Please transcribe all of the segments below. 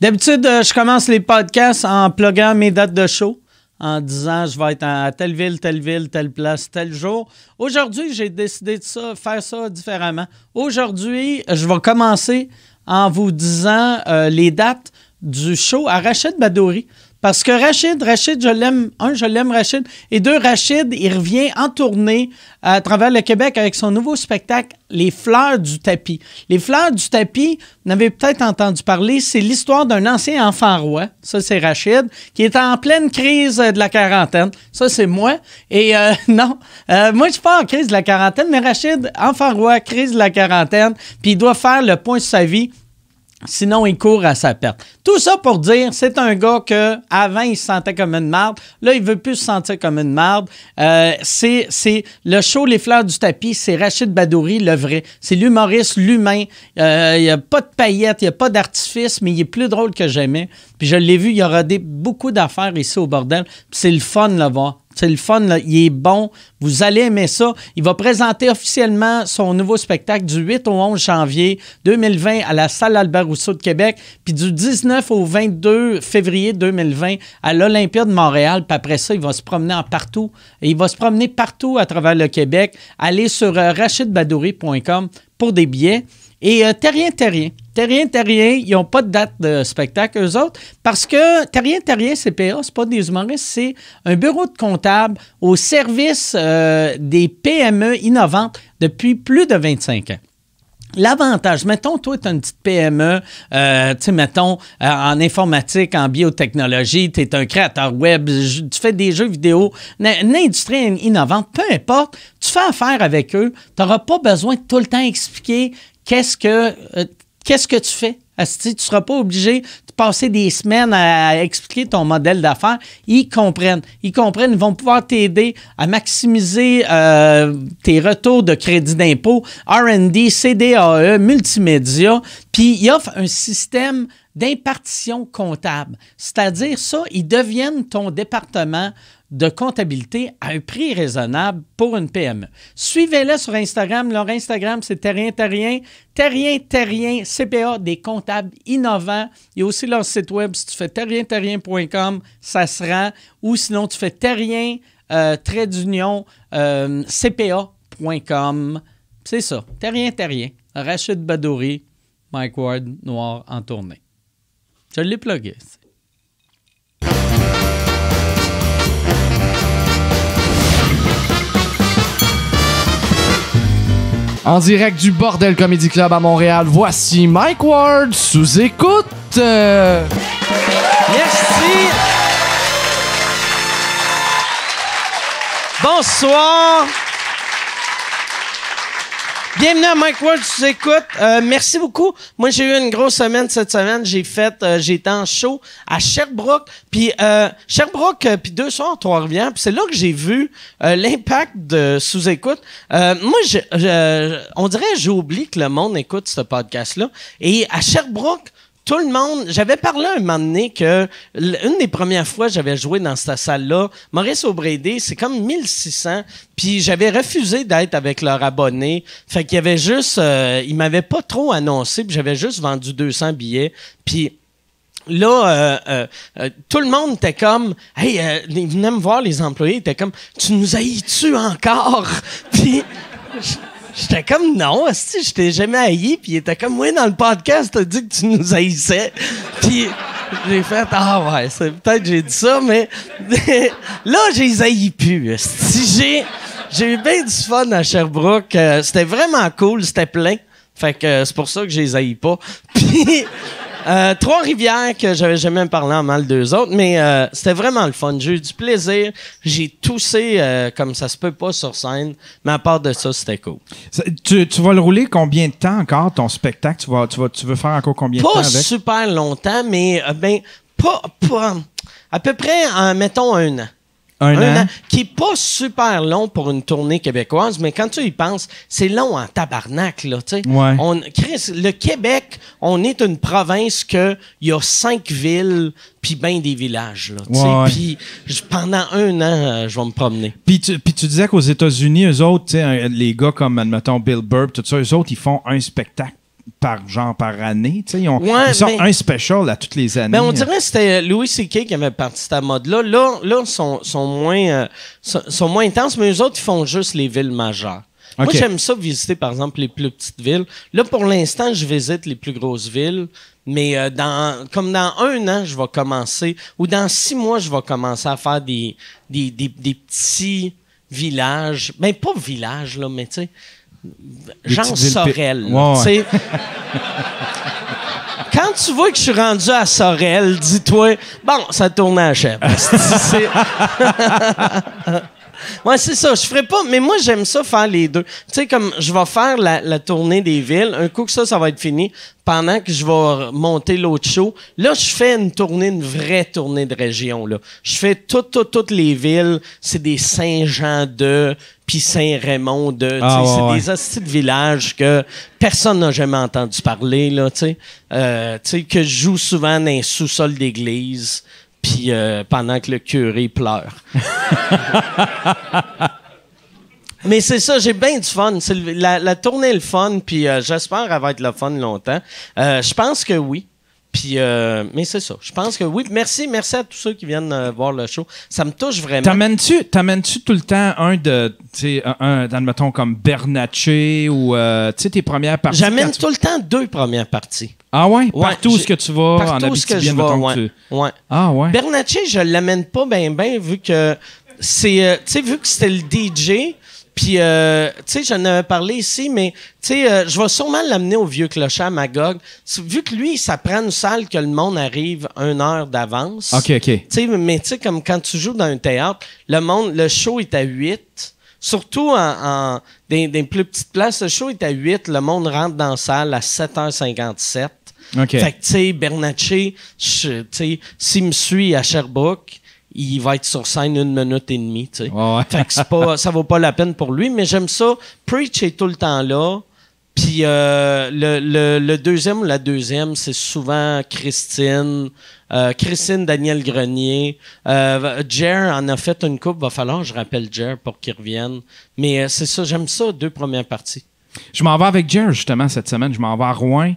D'habitude, euh, je commence les podcasts en pluguant mes dates de show, en disant je vais être à telle ville, telle ville, telle place, tel jour. Aujourd'hui, j'ai décidé de ça, faire ça différemment. Aujourd'hui, je vais commencer en vous disant euh, les dates du show à Rachid Badouri. Parce que Rachid, Rachid, je l'aime. Un, je l'aime, Rachid. Et deux, Rachid, il revient en tournée à travers le Québec avec son nouveau spectacle, Les Fleurs du tapis. Les Fleurs du tapis, vous avez peut-être entendu parler, c'est l'histoire d'un ancien enfant roi. Ça, c'est Rachid, qui est en pleine crise de la quarantaine. Ça, c'est moi. Et euh, non, euh, moi, je suis pas en crise de la quarantaine, mais Rachid, enfant roi, crise de la quarantaine, puis il doit faire le point de sa vie Sinon, il court à sa perte. Tout ça pour dire, c'est un gars que avant il se sentait comme une marde. Là, il veut plus se sentir comme une marde. Euh, c'est, c'est le show Les Fleurs du Tapis, c'est Rachid Badouri, le vrai. C'est l'humoriste, l'humain. Euh, il n'y a pas de paillettes, il n'y a pas d'artifice, mais il est plus drôle que jamais. Puis je l'ai vu, il y aura des, beaucoup d'affaires ici au bordel. c'est le fun de le. C'est le fun, il est bon. Vous allez aimer ça. Il va présenter officiellement son nouveau spectacle du 8 au 11 janvier 2020 à la salle Albert Rousseau de Québec, puis du 19 au 22 février 2020 à l'Olympia de Montréal. Puis après ça, il va se promener en partout. Il va se promener partout à travers le Québec. Allez sur euh, rachidbadouri.com pour des billets. Et euh, Terrien Terrien. Terrien Terrien, ils n'ont pas de date de spectacle, eux autres, parce que Terrien Terrien CPA, c'est pas des humoristes, c'est un bureau de comptable au service euh, des PME innovantes depuis plus de 25 ans. L'avantage, mettons, toi, tu as une petite PME, euh, tu sais, mettons, en informatique, en biotechnologie, tu es un créateur web, tu fais des jeux vidéo, une industrie innovante, peu importe, tu fais affaire avec eux, tu n'auras pas besoin de tout le temps expliquer qu'est-ce que, euh, qu'est-ce que tu fais? tu ne seras pas obligé de passer des semaines à expliquer ton modèle d'affaires. Ils comprennent. Ils comprennent. Ils vont pouvoir t'aider à maximiser euh, tes retours de crédit d'impôt, RD, CDAE, multimédia. Puis ils offrent un système d'impartition comptable. C'est-à-dire ça, ils deviennent ton département de comptabilité à un prix raisonnable pour une PME. Suivez-les sur Instagram. Leur Instagram, c'est Terrien Terrien. Terrien Terrien, CPA, des comptables innovants. Il y a aussi leur site web. Si tu fais terrienterrien.com, ça se rend. Ou sinon, tu fais terrien, euh, trait d'union, euh, CPA.com. C'est ça. Terrien Terrien. Rachid Badouri, Mike Ward, Noir en tournée. Je l'ai plugué. En direct du Bordel Comedy Club à Montréal, voici Mike Ward sous écoute. Merci. Bonsoir. Bienvenue à Mike Ward, tu écoutes. Euh, merci beaucoup. Moi, j'ai eu une grosse semaine cette semaine. J'ai fait, euh, été en show à Sherbrooke, puis euh, Sherbrooke, puis deux soirs Trois-Rivières. Puis c'est là que j'ai vu l'impact de sous-écoute. moi, je, on dirait j'oublie que le monde écoute ce podcast-là. Et à Sherbrooke, tout le monde. J'avais parlé un moment donné que une des premières fois que j'avais joué dans cette salle-là, Maurice Aubrédé, c'est comme 1600. Puis j'avais refusé d'être avec leur abonné. Fait qu'il y avait juste. Euh, ils m'avaient pas trop annoncé, puis j'avais juste vendu 200 billets. Puis. Là, euh, euh, tout le monde était comme, hey, ils venaient me voir les employés, étaient comme, tu nous haïs-tu encore? Puis J'étais comme non, si je t'ai jamais haï, puis il était comme oui dans le podcast, t'as dit que tu nous haïssais. Puis j'ai fait ah ouais, c'est peut-être j'ai dit ça, mais là j'ai haï plus. Si j'ai j'ai eu bien du fun à Sherbrooke, euh, c'était vraiment cool, c'était plein. Fait que c'est pour ça que je les haïs pas. Puis euh, Trois-Rivières, que j'avais jamais parlé en mal d'eux autres, mais euh, c'était vraiment le fun. J'ai eu du plaisir. J'ai toussé euh, comme ça se peut pas sur scène, mais à part de ça, c'était cool. Tu, vas le rouler combien de temps encore, ton spectacle? Tu, vas, tu, vas, tu veux faire encore combien de temps avec? Pas super longtemps, mais ben, pas, pas, à peu près, mettons, un an. Un, an. Qui est pas super long pour une tournée québécoise, mais quand tu y penses, c'est long en tabarnak, là, tu sais. On, Chris, le Québec, on est une province que il y a cinq villes puis bien des villages, là, Puis pendant un an, euh, je vais me promener. Puis tu, puis tu disais qu'aux États-Unis, eux autres, les gars comme, admettons, Bill Burr, tout ça, eux autres, ils font un spectacle par genre par année. Ils, ont, Ouais, ils sortent mais- un special à toutes les années. Ben, on dirait que c'était Louis C.K. qui avait parti cette mode-là. Là, là, ils sont, sont, moins, euh, sont, sont moins intenses, mais eux autres, ils font juste les villes majeures. Moi, j'aime ça visiter, par exemple, les plus petites villes. Là, pour l'instant, je visite les plus grosses villes, mais euh, dans, comme dans un an, je vais commencer, ou dans six mois, je vais commencer à faire des, des, des, des petits villages. Ben, pas villages, là, mais tu sais, Jean Sorel. Ouais. Quand tu vois que je suis rendu à Sorel, dis-toi, bon, ça tourne à la chèvre. Ouais, c'est ça. Je ferais pas, mais moi, j'aime ça faire les deux. Tu sais, comme je vais faire la, la tournée des villes, un coup que ça, ça va être fini, pendant que je vais monter l'autre show, là, je fais une tournée, une vraie tournée de région, là. Je fais toutes, toutes, toutes les villes. C'est des Saint-Jean de, puis Saint-Raymond de. Ah, ouais, c'est ouais. des hosties de villages que personne n'a jamais entendu parler, là, tu sais. Euh, tu sais, que je joue souvent dans un sous-sol d'église, puis euh, pendant que le curé pleure. Mais c'est ça, j'ai bien du fun. Le- la, la tournée est le fun, puis euh, j'espère qu'elle va être le fun longtemps. Euh, je pense que oui. Puis, euh, mais c'est ça. Je pense que oui. Merci, merci à tous ceux qui viennent euh, voir le show. Ça me touche vraiment. T'amènes-tu, t'amènes-tu tout le temps un de, tu sais, un, un, admettons, comme Bernatchez ou, euh, tu sais, tes premières parties? J'amène tu- tout le temps deux premières parties. Ah ouais? Ouais, Partout où ce que tu vas, en Partout où ce que Abitibi, je vais, ouais. tu... ouais. Ah ouais? Bernatchez, je l'amène pas bien, bien, vu que c'est. euh, tu sais, vu que c'était le DJ, puis, euh, tu sais, j'en avais parlé ici, mais, tu sais, euh, je vais sûrement l'amener au vieux clocher à Magog. Vu que lui, ça prend une salle que le monde arrive une heure d'avance. OK, OK. Tu sais, mais tu sais, comme quand tu joues dans un théâtre, le monde, le show est à 8. Surtout en, en des, des plus petites places, le show est à 8. Le monde rentre dans la salle à 7h57. OK. Fait que, tu sais, Bernatchez, je- tu sais, s'il me suit à Sherbrooke, il va être sur scène une minute et demie, tu sais. Ouais, ouais. Fait que c'est pas, ça vaut pas la peine pour lui, mais j'aime ça. Preach est tout le temps là. Puis euh, le, le, le deuxième ou la deuxième, c'est souvent Christine. Euh, Christine, Daniel Grenier. Euh, Jer en a fait une coupe. Va falloir que je rappelle Jer pour qu'il revienne. Mais c'est ça, j'aime ça, deux premières parties. Je m'en vais avec Jer, justement, cette semaine. Je m'en vais à Rouen.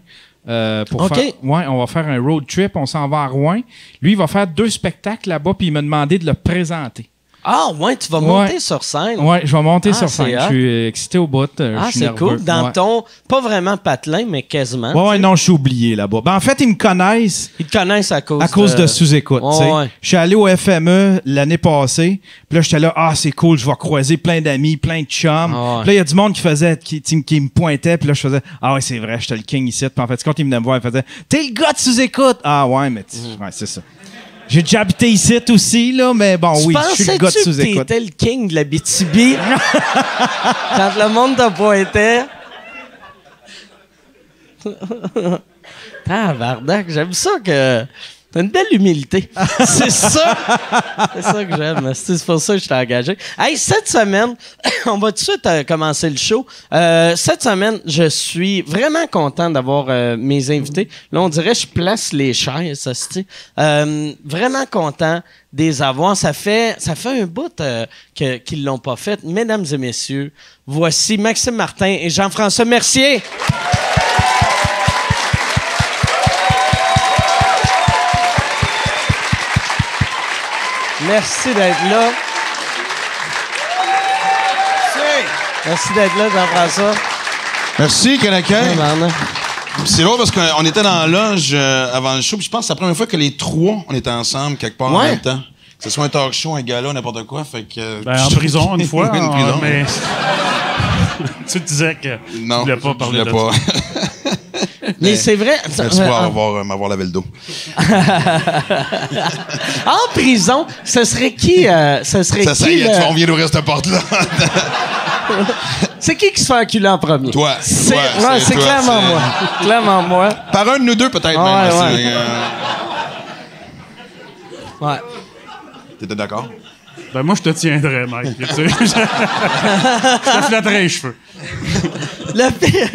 Euh, pour OK. faire, ouais, on va faire un road trip. On s'en va à Rouen. Lui, il va faire deux spectacles là-bas, puis il m'a demandé de le présenter. Ah, ouais, tu vas Ouais. monter sur scène. Ouais, je vais monter Ah, sur scène. Je suis excité au bout. euh, Ah, c'est cool. Dans Ouais. ton, pas vraiment patelin, mais quasiment. Ouais, ouais, non, je suis oublié là-bas. Ben, en fait, ils me connaissent Ils te connaissent à cause à cause de, sous-écoute. Je suis allé au FME l'année passée. Puis là, j'étais là, ah, c'est cool, je vais croiser plein d'amis, plein de chums. Ah. Puis là, il y a du monde qui faisait, qui, qui, me pointait. Puis là, je faisais, ah ouais, c'est vrai, j'étais le king ici. Puis en fait, quand ils venaient me voir, ils faisaient, t'es le gars de sous-écoute. Ah ouais, mais Mhm. ouais, c'est ça. J'ai déjà habité ici aussi, là, mais bon, Tu oui, je suis le gars de sous-écoute. t'étais le king de la BTB quand le monde t'a pointé? Tabarnak, j'aime ça que... T'as une belle humilité. C'est ça. C'est ça que j'aime. C'est pour ça que je t'ai engagé. Hey, cette semaine, on va tout de suite euh, commencer le show. Euh, cette semaine, je suis vraiment content d'avoir euh, mes invités. Là, on dirait que je place les chaises, ça se vraiment content de les avoir. Ça fait, ça fait un bout qu'ils l'ont pas fait. Mesdames et messieurs, voici Maxime Martin et Jean-François Mercier. Merci d'être là. Merci d'être là, Jean-François. Merci, Canacin. Tabarnak. C'est drôle parce qu'on était dans la loge euh, avant le show, puis je pense que c'est la première fois que les trois, on était ensemble quelque part en même temps. Que ce soit un talk show, un gala, n'importe quoi. Fait que, euh, Ben, en prison, une fois. une hein, prison. Mais tu disais que Non, tu voulais pas je parler voulais de pas. Mais, Mais c'est vrai. Merci pour Euh, avoir, euh, m'avoir lavé le dos. en prison, ce serait qui euh, Ce serait Ça, ça qui est, le- tu vas- on vient d'ouvrir cette porte-là. C'est qui qui se fait enculer en premier? Toi, C'est toi, ouais, c'est c'est toi, clairement c'est- moi. Clairement moi. Par un de nous deux, peut-être Ouais, même. ouais. c'est, euh, Ouais. T'étais d'accord? Ben, moi, je te tiendrais, sais. je te flatterais les cheveux. Le pire.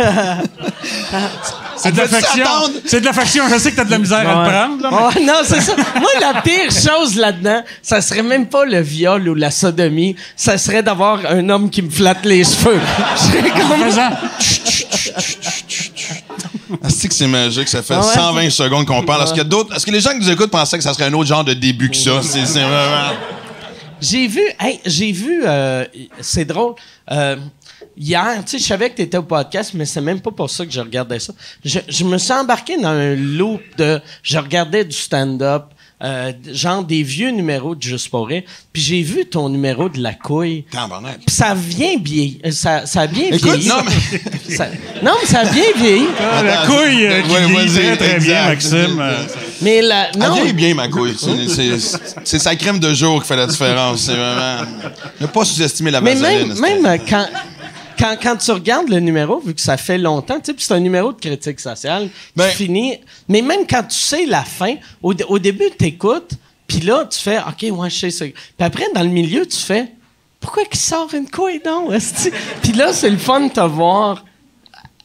C'est de On peut-tu l'affection. s'attendre? C'est de l'affection. Je sais que t'as de la misère à le prendre, là, mais- Ouais, non, c'est ça. Moi, la pire chose là-dedans, ça serait même pas le viol ou la sodomie, ça serait d'avoir un homme qui me flatte les cheveux. Je serais En comme. faisant. Est-ce que c'est magique? Ça fait Ah ouais? 120 secondes qu'on parle. Est-ce que d'autres, est-ce que les gens qui nous écoutent pensaient que ça serait un autre genre de début que ça? C'est c'est vraiment. J'ai vu, hey, j'ai vu, euh, c'est drôle. euh, hier, tu sais, je savais que tu étais au podcast, mais c'est même pas pour ça que je regardais ça. Je, je me suis embarqué dans un loop de. Je regardais du stand-up, euh, genre des vieux numéros de Juste pour rire, puis j'ai vu ton numéro de la couille. Ça vient bien. Ça, ça a bien Écoute, vieilli. non, mais- Ça- non, mais ça a bien vieilli. Ah, la couille euh, qui Ouais, vieillit vas-y, très, très bien. Maxime. Euh, Mais la, Elle non, vieillit bien, ma couille. C'est- sa crème de jour qui fait la différence. C'est vraiment. Ne pas sous-estimer la Mais vaseline. même, c'est- même euh, quand, quand, quand tu regardes le numéro, vu que ça fait longtemps, tu sais, c'est un numéro de critique sociale qui Ben- finit. Mais même quand tu sais la fin, au, dé- au début, tu écoutes, puis là, tu fais OK, ouais, je sais ça. Puis après, dans le milieu, tu fais Pourquoi qu'il sort une esti? Puis là, c'est le fun de te voir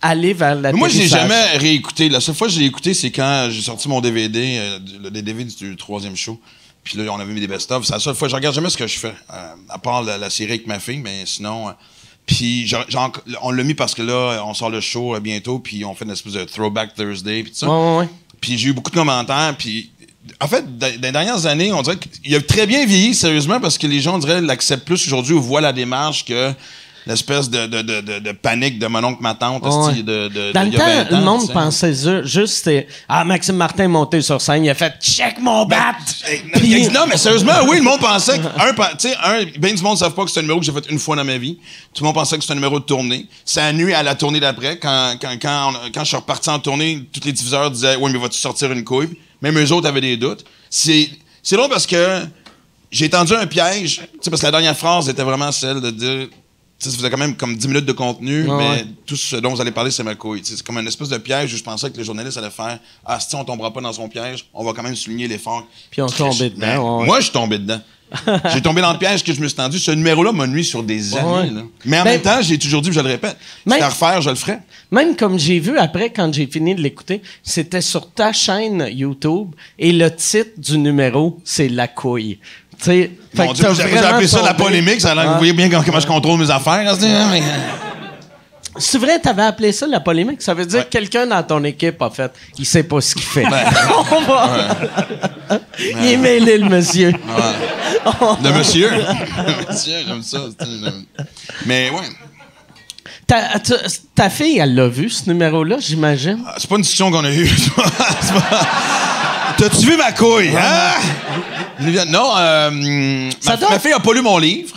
aller vers la moi, je l'ai jamais réécouté. La seule fois que je l'ai écouté, c'est quand j'ai sorti mon DVD, euh, le DVD du troisième show. Puis là, on avait mis des best-of. C'est la seule fois. Je regarde jamais ce que je fais, euh, à part la, la série avec ma fille, mais sinon. euh, puis on l'a mis parce que là, on sort le show euh, bientôt, puis on fait une espèce de throwback Thursday, puis tout ça. Ouais, ouais, ouais. Puis j'ai eu beaucoup de commentaires. Puis en fait, dans dans les dernières années, on dirait qu'il a très bien vieilli, sérieusement, parce que les gens, on dirait, l'acceptent plus aujourd'hui ou voient la démarche que l'espèce de, de, de, de, panique de mon oncle, ma tante, Ouais. de, Dans le temps, 20 le monde pensait ju- juste Ah, Maxime Martin est monté sur scène, il a fait check mon bat! Hey, Puis- non, mais sérieusement, oui, le monde pensait que, un, tu sais, un, ben du monde ne savent pas que c'est un numéro que j'ai fait une fois dans ma vie. Tout le monde pensait que c'était un numéro de tournée. Ça a nuit à la tournée d'après. Quand, quand, quand, on- quand je suis reparti en tournée, tous les diffuseurs disaient, oui, mais vas-tu sortir une couille? Même eux autres avaient des doutes. C'est, c'est drôle parce que j'ai tendu un piège, tu sais, parce que la dernière phrase était vraiment celle de dire, ça faisait quand même comme 10 minutes de contenu, mais ouais. tout ce dont vous allez parler, c'est ma couille. C'est comme une espèce de piège où je pensais que les journalistes allaient faire Ah, si on tombera pas dans son piège, on va quand même souligner l'effort. Puis on tombait dedans, ouais. Moi, je suis tombé dedans. j'ai tombé dans le piège que je me suis tendu. Ce numéro-là m'a nuit sur des années. Ouais. là. Mais en Ben- même temps, j'ai toujours dit, je le répète, c'était à refaire, je le ferais. Même comme j'ai vu après, quand j'ai fini de l'écouter, c'était sur ta chaîne YouTube et le titre du numéro, c'est La couille. Mon Dieu, j'ai appelé ça la polémique. Ça a l'air que vous voyez bien comment, comment je contrôle mes affaires. hein, c'est- vrai, t'avais appelé ça la polémique. Ça veut dire que quelqu'un dans ton équipe a fait, il sait pas ce qu'il fait. On va- il est mêlé, le monsieur. Le monsieur. Le monsieur, j'aime ça. Mais ouais. Ta, ta- ta fille, elle l'a vu, ce numéro-là, j'imagine? Ah, C'est pas une discussion qu'on a eue. T'as-tu vu ma couille, hein? Non, euh, Ça ma, fille a pas lu mon livre.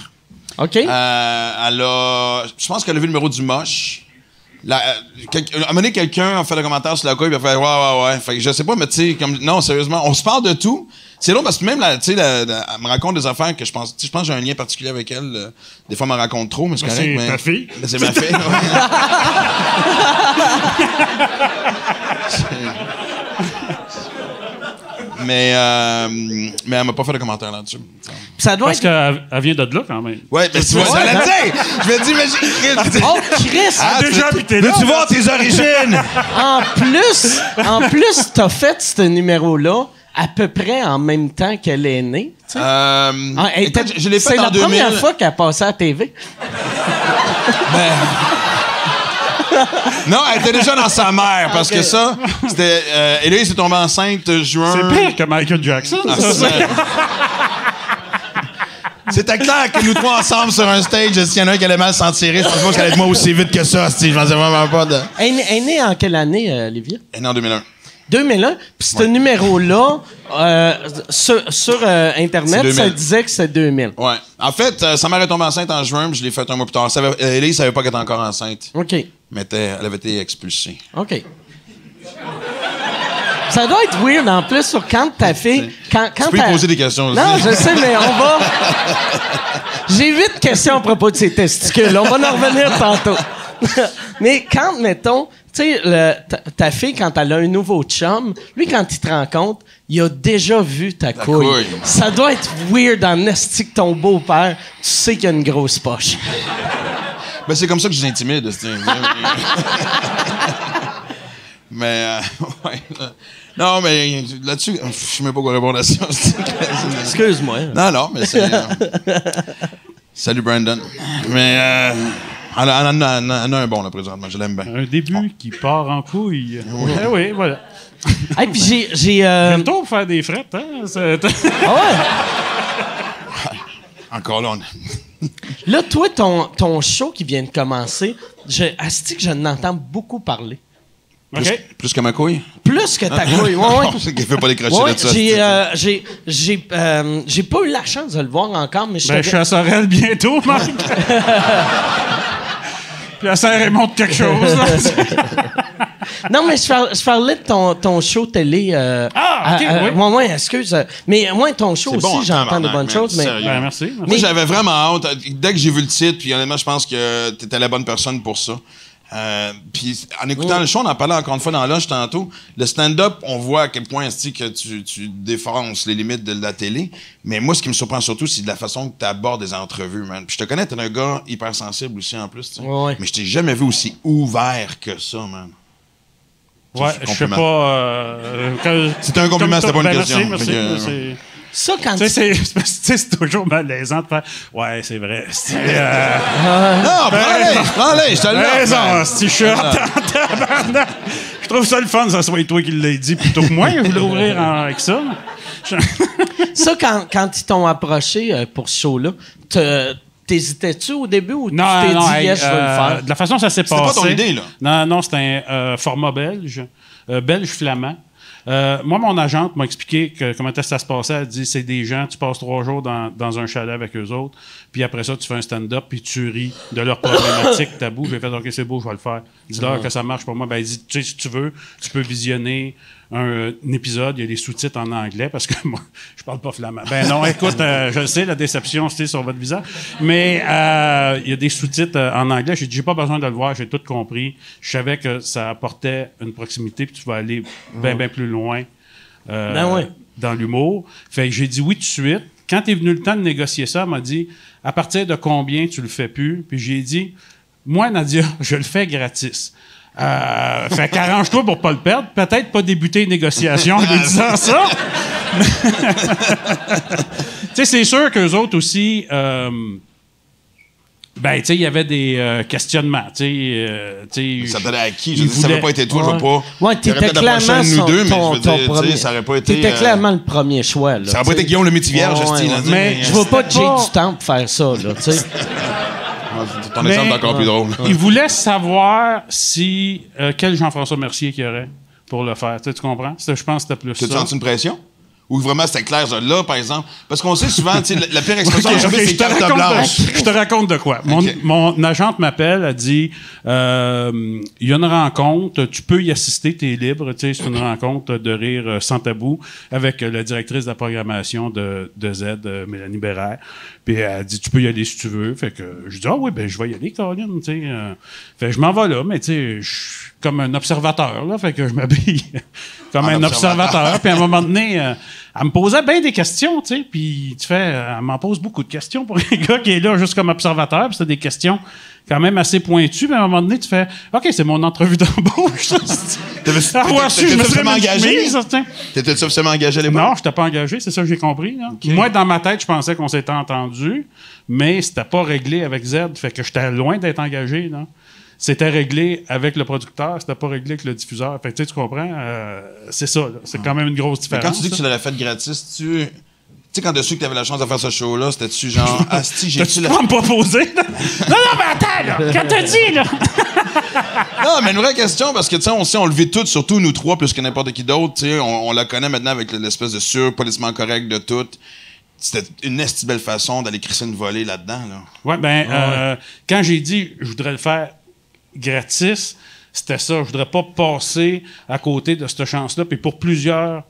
OK? Euh, elle a. Je pense qu'elle a vu le numéro du moche. La, euh, quel- à un moment donné, quelqu'un a fait un commentaire sur la couille, puis a fait Ouais, ouais, ouais. Fait que je sais pas, mais tu sais, comme. Non, sérieusement, on se parle de tout. C'est long parce que même, la- tu sais, elle me raconte des affaires que je pense. tu sais, Je pense que j'ai un lien particulier avec elle. euh, Des fois, elle me raconte trop, mais c'est Ben, correct. c'est ta fille. Ben, c'est ma fille. ouais. mais, euh, mais elle m'a pas fait de commentaire là-dessus. ça doit Parce être... qu'elle elle vient de là, quand même. Ouais, ben tu vois, j'allais le dire! Je te dire, mais j'ai- Oh, Chris! Ah, déjà tu- habité là, là, voir tes origines? En plus, en plus, t'as fait ce numéro-là à peu près en même temps qu'elle est née. tu sais. Euh, Ah, écoute, je, je l'ai fait C'est en la 2000. première fois qu'elle passait à la TV. Non, elle était déjà dans sa mère, parce que ça, c'était... Euh, Héloïse est tombée enceinte juin... C'est pire que Michael Jackson. Ah, ça. c'est- C'était clair que nous trois ensemble sur un stage, s'il y en a un qui allait mal s'en tirer, je pense pas qu'elle allait être moi aussi vite que ça, si je m'en sais vraiment pas de... Elle, est née- elle est née en quelle année, euh, Olivia? Elle est née en 2001. 2001. Puis ce numéro-là, euh, sur, sur, euh, Internet, ça 2000. disait que c'est 2000. Ouais. En fait, euh, sa mère est tombée enceinte en juin, puis je l'ai fait un mois plus tard. Elle savait- Héloïse savait pas qu'elle était encore enceinte, OK. Mais elle avait été expulsée. OK. Ça doit être weird en plus sur quand ta fille. Quand, quand Tu peux lui poser des questions Non, je sais, mais on va. J'ai huit questions à propos de ses testicules. On va en revenir tantôt. mais quand, mettons, tu sais, ta, fille, quand elle a un nouveau chum, lui, quand il te rencontre, il a déjà vu ta couille. couille. Ça doit être weird en esti que ton beau-père, tu sais qu'il a une grosse poche. Ben, c'est comme ça que je les intimide. c'est- mais, euh, ouais. là. Non, mais là-dessus, je sais même pas quoi répondre à ça. Excuse-moi. non, non, mais c'est. euh, Salut, Brandon. Mais, euh, Elle en a, elle en a- elle en a un bon, là, présentement. Je l'aime bien. Un début qui part en couille. Eh oui, voilà. Hey, puis j'ai. j'ai euh, pour faire des frettes, hein? Ah ouais? Encore là, on... Là, toi, ton, ton show qui vient de commencer, je, asti que je n'entends beaucoup parler. plus, OK. plus que ma couille? Plus que ta couille. Ouais, ouais. C'est qu'il fait pas décrocher Ouais, de ça. j'ai, euh, j'ai, j'ai, euh, j'ai pas eu la chance de le voir encore, mais je Ben, je suis à Sorel bientôt, Mike. Puis à Saint-Raymond de quelque chose. Non, mais je, par- je parlais de ton, ton show télé. euh, Ah, ok, à- oui. ouais, ouais, excuse. euh, Mais moi, ton show aussi, bon en j'entends de bonnes choses. Mais. Ben, merci. Moi, Mais- j'avais vraiment hâte. Dès que j'ai vu le titre, puis honnêtement, je pense que tu étais la bonne personne pour ça. Euh, puis en écoutant le show, on en parlait encore une fois dans l'âge tantôt. Le stand-up, on voit à quel point que tu, tu défonces les limites de la télé. Mais moi, ce qui me surprend surtout, c'est de la façon que tu abordes des entrevues, man. Puis je te connais, t'es un gars hyper sensible aussi en plus. ouais. Mais je t'ai jamais vu aussi ouvert que ça, man. Ouais, C'est un je sais compliment. pas. euh, quand- C'était un compliment, c'était pas une question. Merci, que, merci. euh, ça, quand Tu sais, c'est- c'est parce que, tu sais, c'est toujours malaisant de faire. Ouais, c'est vrai. C'est, euh, Non, prends-les, prends-les, je te le man. si je suis en tabarnak. Je trouve ça le fun, ça soit toi qui l'as dit plutôt que moi. Je voulais ouvrir en- avec ça. Ça, quand, quand ils t'ont approché euh, pour ce show-là, t'hésitais-tu au début ou Non, tu t'es dit, hey, yes, je veux euh, le faire? De la façon dont ça s'est C'était passé. pas ton idée, là? Non, non, c'était un euh, format belge, euh, belge-flamand. Euh, moi, mon agente m'a expliqué que, comment ça se passait. Elle dit c'est des gens, tu passes trois jours dans, dans un chalet avec eux autres, puis après ça, tu fais un stand-up, puis tu ris de leurs problématiques tabous. J'ai fait OK, c'est beau, je vais le faire. Dis-leur que ça marche pour moi. Ben, elle dit tu sais, si tu veux, tu peux visionner un, un épisode, il y a des sous-titres en anglais, parce que moi, je parle pas flamand. Ben non, écoute, euh, je sais, la déception, c'est sur votre visage, mais euh, il y a des sous-titres euh, en anglais. J'ai dit, j'ai pas besoin de le voir, j'ai tout compris. Je savais que ça apportait une proximité, puis tu vas aller bien, bien plus loin euh, Ben ouais. dans l'humour. Fait que j'ai dit oui tout de suite. Quand est venu le temps de négocier ça, elle m'a dit, à partir de combien tu le fais plus? Puis j'ai dit, moi, Nadia, je le fais gratis. Euh, fait qu'arrange-toi pour pas le perdre. Peut-être pas débuter les négociations en lui disant ça. tu sais, c'est sûr qu'eux autres aussi, euh, ben, tu sais, il y avait des euh, questionnements. Tu sais, euh, tu sais, Ça t'allait à qui? Je veux dire, ça n'aurait pas été toi, je veux pas. Ouais, t'étais clairement nous son- deux, mais ton, je veux ton dire, tu premier. sais, ça aurait pas été. T'étais euh, clairement le premier choix. Là, Ça aurait pas été Guillaume le Métivierge, Ouais, ouais. tu sais, Mais Je vois pas pas- Jay du Temple faire ça, là, tu sais. Ton Mais- exemple est encore plus drôle? Il voulait savoir si euh, quel Jean-François Mercier qu'il y aurait pour le faire. Tu, sais, tu comprends? Je pense que c'était plus ça. senti une pression? Ou vraiment c'était clair, là, par exemple? Parce qu'on sait souvent, tu sais, la, la pire expression Ok, que je ok, fais, je c'est te carte blanche. de- je te raconte de quoi. Mon, mon agente m'appelle, elle dit euh, il y a une rencontre, tu peux y assister, tu es libre. Tu sais, C'est une rencontre de rire euh, sans tabou avec euh, la directrice de la programmation de, de Z, Mélanie Bérère. Puis elle dit tu peux y aller si tu veux. Fait que je dis ah oui, ben je vais y aller, Caroline. Tu sais, euh. Fait je m'en vais là, mais tu sais, je comme un observateur, là. Fait que je m'habille comme En un observateur. observateur. Puis à un moment donné, euh, elle me posait bien des questions, tu sais. Puis tu fais, euh, elle m'en pose beaucoup de questions pour un gars qui est là juste comme observateur. Puis c'est des questions quand même assez pointues. Puis à un moment donné, tu fais, OK, c'est mon entrevue d'embauche. T'avais- Ah, ouais, je me serais engagé? chemise, ça, tiens. T'étais suffisamment engagé à l'époque? Non, je n'étais pas engagé, c'est ça que j'ai compris. là. Moi, dans ma tête, je pensais qu'on s'était entendu, mais c'était pas réglé avec Z. Fait que j'étais loin d'être engagé. Là. C'était réglé avec le producteur, c'était pas réglé avec le diffuseur. Fait que tu sais, tu comprends? euh, c'est ça. là. C'est quand même une grosse Mais différence. quand tu dis que tu l'aurais fait gratis, tu. Tu sais, quand tu su que tu avais la chance de faire ce show-là, c'était-tu genre, Asti, j'ai-tu T'as-tu la. pas me proposer? non, non, mais attends, là! Quand t'as dit, là? Non, mais une vraie question, parce que, tu sais, on sait, on le vit toutes, surtout nous trois, plus que n'importe qui d'autre, tu sais, on, on la connaît maintenant avec l'espèce de surpolissement correct de tout. C'était une esti belle façon d'aller crisser une volée là-dedans, là. Ouais, ben, euh, quand j'ai dit je voudrais le faire gratis, c'était ça. Je voudrais pas passer à côté de cette chance-là. Puis pour plusieurs,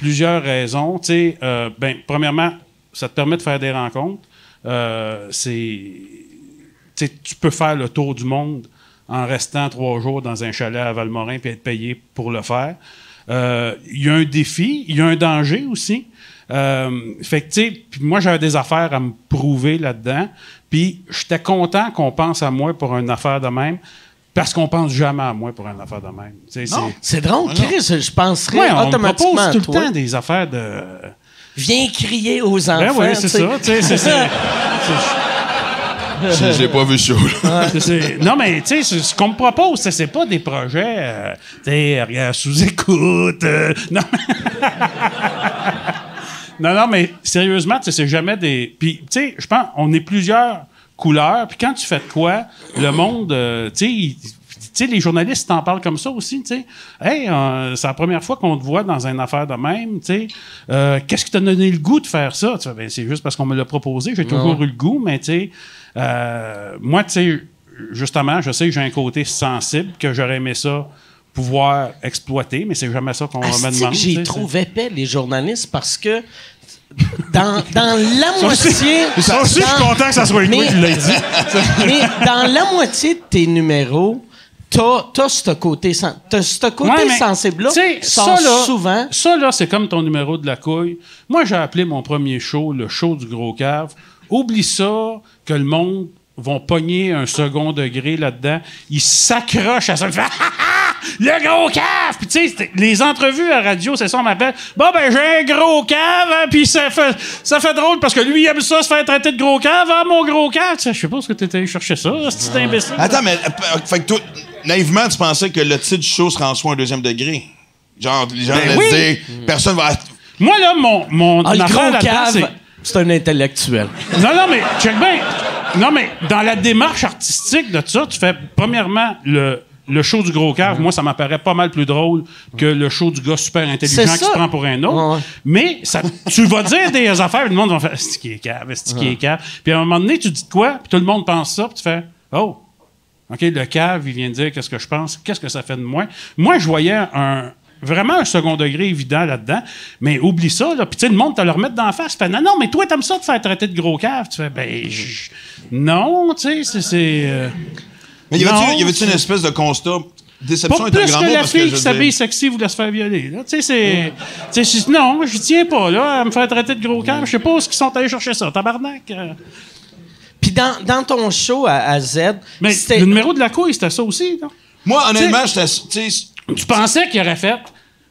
raisons. Tu sais, euh, ben, premièrement, ça te permet de faire des rencontres. Euh, c'est, tu peux faire le tour du monde en restant trois jours dans un chalet à Valmorin puis être payé pour le faire. Euh, Il y a un défi, il y a un danger aussi. Fait moi, j'avais des affaires à me prouver là-dedans. Puis, j'étais content qu'on pense à moi pour une affaire de même, parce qu'on pense jamais à moi pour une affaire de même. Non. c'est- drôle, Chris, je penserais Ouais, on me automatiquement propose à tout le temps des affaires de... Viens crier aux enfants. Ben oui, c'est ça. c'est- c'est- pas vu chaud. non, mais tu sais, ce qu'on me propose, c'est- c'est pas des projets, euh, tu sais, regarde, sous-écoute. euh, non. non, non, mais sérieusement, tu sais, c'est jamais des. Puis, tu sais, je pense, on est plusieurs couleurs, puis quand tu fais de quoi, le monde, euh, tu sais, il- tu sais, les journalistes t'en parlent comme ça aussi, tu sais. Hey, euh, c'est la première fois qu'on te voit dans une affaire de même, tu sais. Euh, Qu'est-ce qui t'a donné le goût de faire ça? Tu ben, c'est juste parce qu'on me l'a proposé. J'ai toujours eu le goût, mais tu sais, euh, moi, tu sais, justement, je sais que j'ai un côté sensible que j'aurais aimé ça pouvoir exploiter, mais c'est jamais ça qu'on me Asti demande. j'ai trouvé épais, les journalistes, parce que dans, dans la moitié... Ça aussi, je suis content que ça soit toi Mais- qui l'ait dit. Mais dans la moitié de tes numéros, t'as as ce côté, ce côté Ouais, sensible-là ça, là, souvent. Ça, là, c'est comme ton numéro de la couille. Moi, j'ai appelé mon premier show le show du gros cave. Oublie ça que le monde vont pogner un second degré là-dedans. Ils s'accrochent à ça. Le gros cave! Puis, tu sais, les entrevues à radio, c'est ça, on m'appelle. Bon, ben, j'ai un gros cave, hein, puis ça fait, ça fait drôle parce que lui, il aime ça, se faire traiter de gros cave. Ah, mon gros cave! Tu sais, Je sais pas ce que t'étais allé chercher ça, ce petit imbécile. Attends, mais euh, fait que toi, naïvement, tu pensais que le titre du show serait en soi un deuxième degré? Genre, les gens Ben allaient oui. dire, personne va. Moi, là, mon, mon Ah, le gros cave, c'est- c'est un intellectuel. Non, non, mais check bien. Non, mais dans la démarche artistique de ça, tu fais, premièrement, le, le show du gros cave, moi, ça m'apparaît pas mal plus drôle que le show du gars super intelligent qui se prend pour un autre. Ouais, ouais. Mais ça, tu vas dire des affaires, le monde va faire c'est qui est cave, c'est qui est cave? Puis à un moment donné, tu dis de quoi, puis tout le monde pense ça, puis tu fais Oh, OK, le cave, il vient de dire qu'est-ce que je pense, qu'est-ce que ça fait de moi? Moi, je voyais un. Vraiment un second degré évident là-dedans, mais oublie ça, là. Puis, tu sais, le monde te le remettre d'en face. Tu fais, non, non, mais toi, t'aimes ça de faire traiter de gros cave. Tu fais, ben, non, tu sais, c'est. Mais y avait-tu Non, une espèce de constat? Déception pas est un plus grand que mot la fille qui s'habille sexy voulait se faire violer. Là. Tu sais, c'est. tu sais, je- non, je tiens pas, là, à me faire traiter de gros cave. Je sais pas où ils sont allés chercher ça. Tabarnak. Puis dans, dans ton show à, à Z, Mais le numéro de la couille, c'était ça aussi, là. Moi, honnêtement, j'étais. Tu pensais qu'il aurait fait?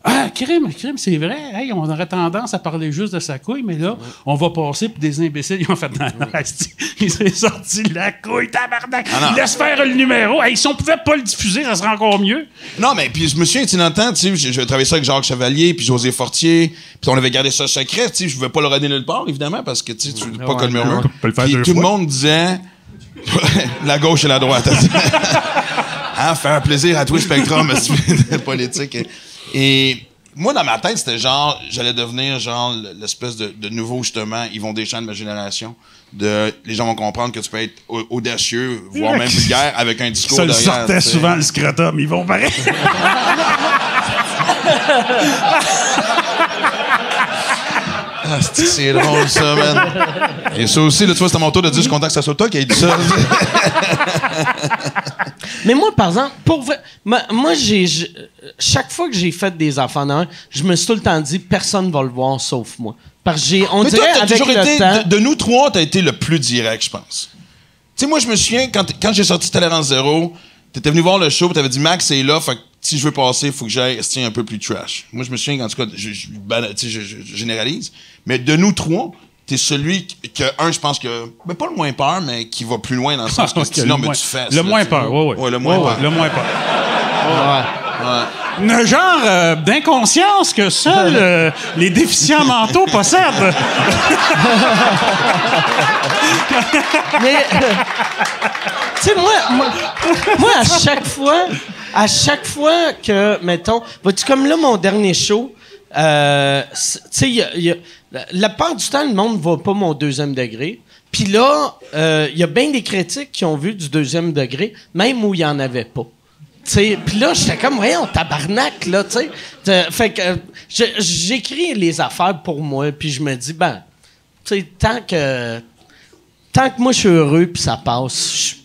Ah, crime, crime, c'est vrai. Hey, on aurait tendance à parler juste de sa couille, mais là, on va passer pour des imbéciles. Ils ont fait. Non, non, asti, il s'est sorti la couille, tabarnak. Ah. Laisse faire le numéro. Hey, si on pouvait pas le diffuser, ça serait encore mieux. Non, mais puis je me souviens, tu sais, dans le temps, tu sais, j'ai j'ai travaillé ça avec Jacques Chevalier, puis José Fortier, puis on avait gardé ça secret, tu sais, je pouvais pas le redonner nulle part, évidemment, parce que, tu sais, tu pas que le murmure. Puis tout le monde disait, la gauche et la droite. hein, faire plaisir à tout le spectrum de politique. Et moi, dans ma tête, c'était genre, j'allais devenir genre l'espèce de, de nouveau, justement, ils vont Deschamps de ma génération. De, les gens vont comprendre que tu peux être au- audacieux, voire même vulgaire, avec un discours Ça le derrière, sortait souvent, le scrotum. Ils vont pareil. Ah, c'est drôle, ça, man. Et ça aussi, là, tu vois, c'était mon tour de dire, je que ça soit toi qui ait dit ça. Mais moi, par exemple, pour vrai- moi, j'ai chaque fois que j'ai fait des enfants d'un, je me suis tout le temps dit personne va le voir sauf moi. Parce que j'ai on Mais toi, dirait avec toujours le été, temps. de, de nous trois, t'as été le plus direct, je pense. Tu sais, moi, je me souviens, quand, quand j'ai sorti Tolérance Zéro, t'étais venu voir le show, t'avais dit, Max, c'est là, fait si je veux passer, il faut que j'aille un peu plus trash. Moi, je me souviens, en tout cas, je, sais, je- je- je généralise, mais de nous trois, t'es celui que, un, je pense que, ben, pas le moins peur, mais qui va plus loin dans le sens que, sinon, le mais moins- tu fais. Le moins peur, oui, oui. Ouais, le moins peur. Le moins peur. Ouais. Un genre euh, d'inconscience que seuls euh, les déficients mentaux possèdent. Mais tu sais moi, moi moi, à chaque fois à chaque fois que mettons vois-tu comme là mon dernier show euh, la- part du temps le monde voit pas mon deuxième degré puis là euh, il y a bien des critiques qui ont vu du deuxième degré même où il y en avait pas Puis là, j'étais comme, voyons, tabarnak, là, tu sais. Euh, Fait que euh, j'écris les affaires pour moi, puis je me dis, ben, tu sais, tant que, tant que moi je suis heureux, puis ça passe,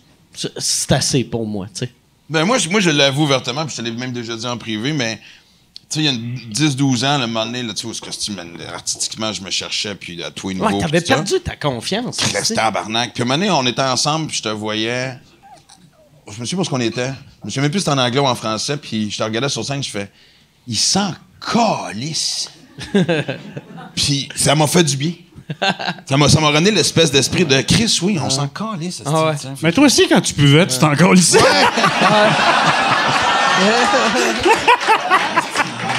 c'est assez pour moi, tu sais. Ben moi, moi, je l'avoue ouvertement, puis je te l'ai même déjà dit en privé, mais sais, il y a une 10-12 ans, le moment donné, là, tu vois, ce costume, artistiquement, je me cherchais, puis à tous les niveaux. Ouais, t'avais tout ça. perdu ta confiance. tu sais. Christ, tabarnak. Puis un moment donné, on était ensemble, puis je te voyais. Je me souviens pas ce qu'on était. Je me souviens même plus si c'était en anglais ou en français, puis je te regardais sur scène, je fais. Il s'en calisse. puis ça m'a fait du bien. Ça m'a, ça m'a redonné l'espèce d'esprit de Chris, oui, on s'en calait, ça. Ah ouais. Mais toi aussi, quand tu buvais, tu t'en colles ici.